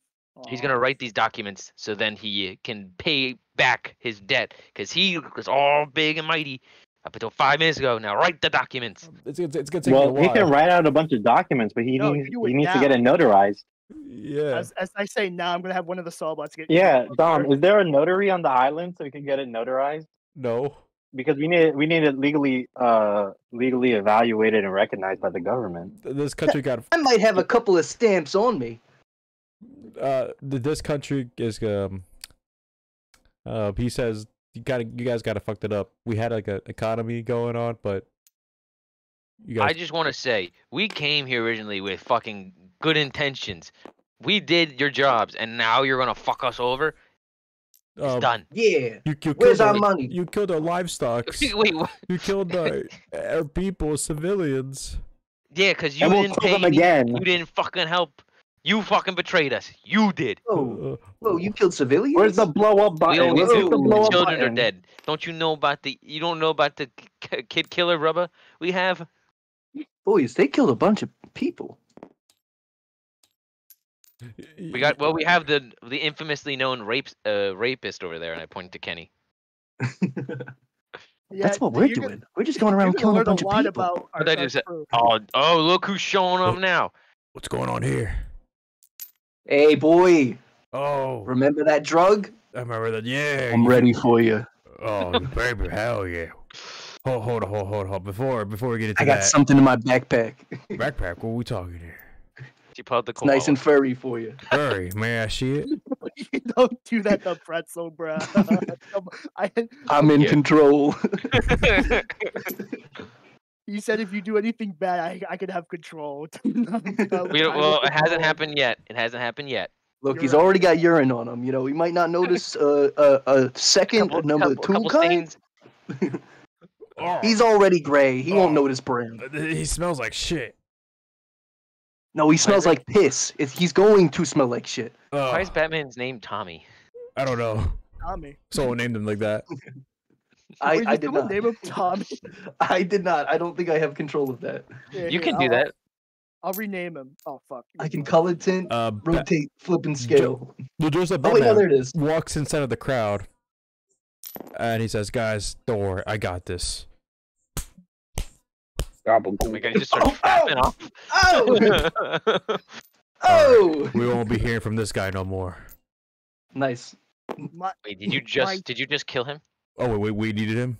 He's gonna write these documents so then he can pay back his debt because he was all big and mighty up until five minutes ago. Now write the documents. It's it's, it's gonna take Well, me a he can write out a bunch of documents, but he No, needs he it needs to get it notarized. Yeah. As, as I say now, I'm gonna have one of the sawbots get. Yeah, Dom, closer. is there a notary on the island so we can get it notarized? No. Because we need we need it legally uh legally evaluated and recognized by the government. This country got I might have a couple of stamps on me. uh this country is um uh he says you gotta you guys gotta fucked it up. We had like an economy going on, but you I just want to say we came here originally with fucking good intentions. We did your jobs, and now you're gonna fuck us over. It's um, done. Yeah. You, you Where's killed our our, money? You killed our livestock. [laughs] Wait, what? You killed our, our people, civilians. Yeah, because you and we'll didn't kill pay them me. again. You didn't fucking help. You fucking betrayed us. You did. Whoa, whoa, you killed civilians? Where's the blow up We button? always Where's do. the blow The up children are dead. Don't you know about the? You don't know about the k- kid killer rubber we have? Boys, they killed a bunch of people. We got. Well, we have the the infamously known rape uh, rapist over there, and I point to Kenny. [laughs] Yeah, That's what we're you're gonna- doing. We're just going around killing a learn bunch of people. About our, I just. Oh, oh, look who's showing up now. What's going on here? Hey, boy, Oh, remember that drug? I remember that. Yeah. I'm you- ready for oh, you. Oh, baby, hell yeah. Hold, hold, hold, hold, hold. Before, before we get into I got that something in my backpack. backpack, what are we talking here? She pulled the It's nice and furry for you. Furry, may I see it? [laughs] you don't do that to pretzel, bro. [laughs] I, I'm in Yeah. control. [laughs] you said if you do anything bad, I, I could have control. [laughs] we don't, well, it hasn't happened yet. It hasn't happened yet. Look, You're he's already got urine on him. You know, we might not [laughs] notice uh, a, a second Couple, number couple, two kind. [laughs] Oh, He's already gray. He won't Oh. notice brown. he smells like shit. No, he smells like piss. If he's going to smell like shit. Why is Batman's name Tommy? I don't know. Tommy. Someone named him like that. I, Wait, I did did someone not. name him [laughs] Tommy. I did not. I don't think I have control of that. Yeah, You here, can do I'll- that. I'll rename him. Oh fuck. I can color tint, Uh, Ba- rotate, flip, and scale. well, there's a Oh wait, no, there it is. walks inside of the crowd, and he says, "Guys, don't worry, I got this." Oh my god, he just starts Oh, fapping off. Oh! [laughs] oh! We won't be hearing from this guy no more. Nice. My, Wait, did you just did you just kill him? Oh wait, wait, we needed him.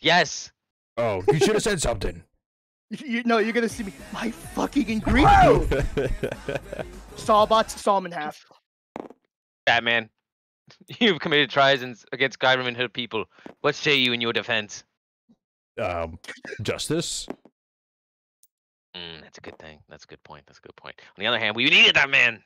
Yes. Oh, you should have said something. [laughs] you, no, you're gonna see me. My fucking ingredient. Sawbots, saw him in half. Batman, [laughs] you've committed treasons against government hood people. What say you in your defense? um, justice. Mm, that's a good thing. That's a good point. That's a good point. On the other hand, we needed that man.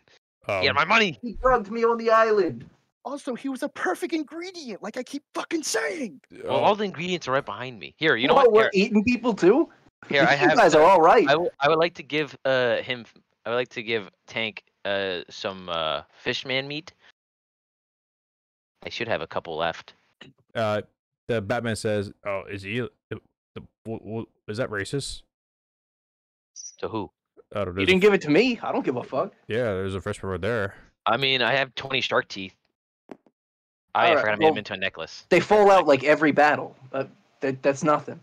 Um, He had my money. He drugged me on the island. Also, he was a perfect ingredient, like I keep fucking saying. Well, all the ingredients are right behind me. Here, you know Whoa, what? We're Here, eating people too. here I have. you guys are all right. I, w- I would like to give uh him. I would like to give Tank uh some uh fishman meat. I should have a couple left. uh, the Batman says, "Oh, is he? uh, The, w- w- is that racist?" To who? I don't know. You didn't give it to me. I don't give a fuck. Yeah, there's a freshman right there. I mean, I have 20 shark teeth. Oh, yeah, I Alright, forgot I made them well- into a necklace. They fall out like every battle. Uh, that that's nothing.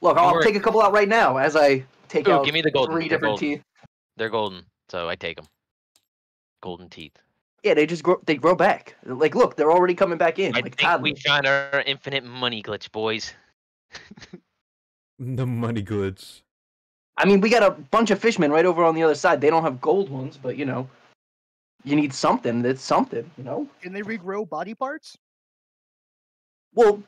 Look, I'll worry. take a couple out right now as I take Ooh, out give me the golden. three They're different golden. teeth. They're golden, so I take them. Golden teeth. Yeah, they just grow. They grow back. Like, look, they're already coming back in. I like think we found our infinite money glitch, boys. [laughs] The money goods. I mean, we got a bunch of fishmen right over on the other side. They don't have gold ones, but you know, you need something. That's something. You know. Can they regrow body parts? Well,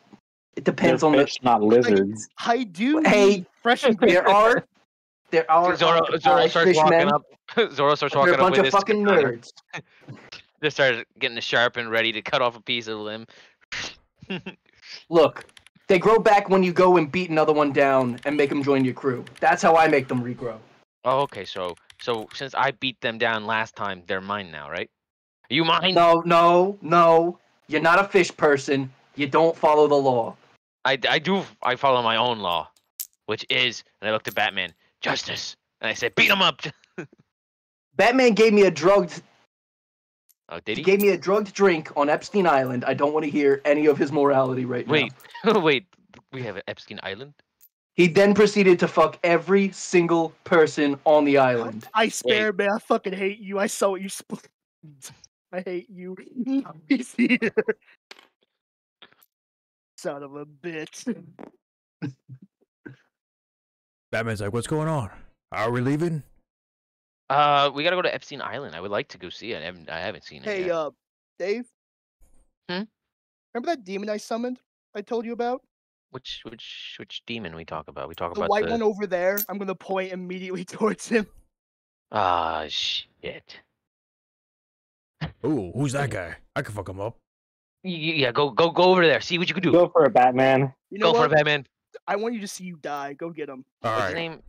it depends on the. fish, not lizards. I do. Hey, need fresh ingredients. There are. There are. Zoro, octopi Zoro starts walking fishmen, up. [laughs] Zoro starts but They're walking a up bunch with of fucking katana. nerds. [laughs] Just started getting it sharp and ready to cut off a piece of the limb. [laughs] Look, they grow back when you go and beat another one down and make them join your crew. That's how I make them regrow. Oh, okay. So, so since I beat them down last time, they're mine now, right? Are you mine? No, no, no. You're not a fish person. You don't follow the law. I, I do. I follow my own law, which is, and I looked at Batman, justice, and I said, beat him up. [laughs] Batman gave me a drugged Oh, did he he? gave me a drugged drink on Epstein Island. I don't want to hear any of his morality right Wait, now. wait. [laughs] Wait. We have an Epstein Island. He then proceeded to fuck every single person on the island. I spared man. I fucking hate you. I saw what you split. [laughs] I hate you. [laughs] He's here. Son of a bitch. [laughs] Batman's like, "What's going on? Are we leaving?" Uh, we gotta go to Epstein Island. I would like to go see it. I haven't, I haven't seen it Hey, yet. uh, Dave. Hmm? Remember that demon I summoned? I told you about Which, which, which demon we talk about? We talk about the about white the. one over there. I'm gonna point immediately [laughs] towards him. Ah, shit. Ooh, who's that guy? I can fuck him up. Y- y- Yeah, go, go, go over there. See what you can do. Go for a Batman. You know go what? for it, Batman. I want you to see you die. Go get him. All What's his right. name?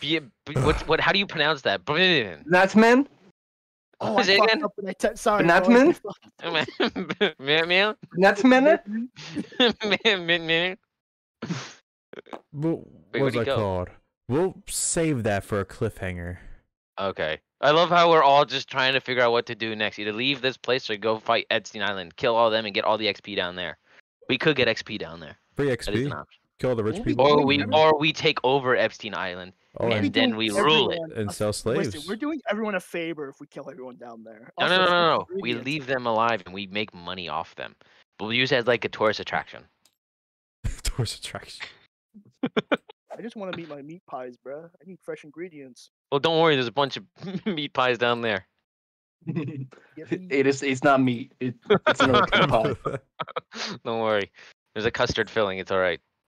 Be, be, what's, [sighs] what? How do you pronounce that? Batman. That's men. Oh, was I it fucked again? up and I sorry. Banatman? bro. Oh, man, That's men. man, man, man. Well, Wait, where'd what's he called? We'll save that for a cliffhanger. Okay. I love how we're all just trying to figure out what to do next. Either leave this place or go fight Epstein Island, kill all them, and get all the XP down there. We could get XP down there. Free That is an XP. option. Kill the rich people. Or we, or we take over Epstein Island. Oh, and and, then we rule it. and sell slaves. Listen, we're doing everyone a favor if we kill everyone down there. No, Also, no, no, no, no. We leave them alive and we make money off them. But we use it as like a tourist attraction. [laughs] Tourist attraction. I just want to meet my meat pies, bruh. I need fresh ingredients. Well, don't worry. There's a bunch of [laughs] meat pies down there. It is. It's not meat. It, it's another kind of pie. [laughs] don't worry. There's a custard filling. It's all right.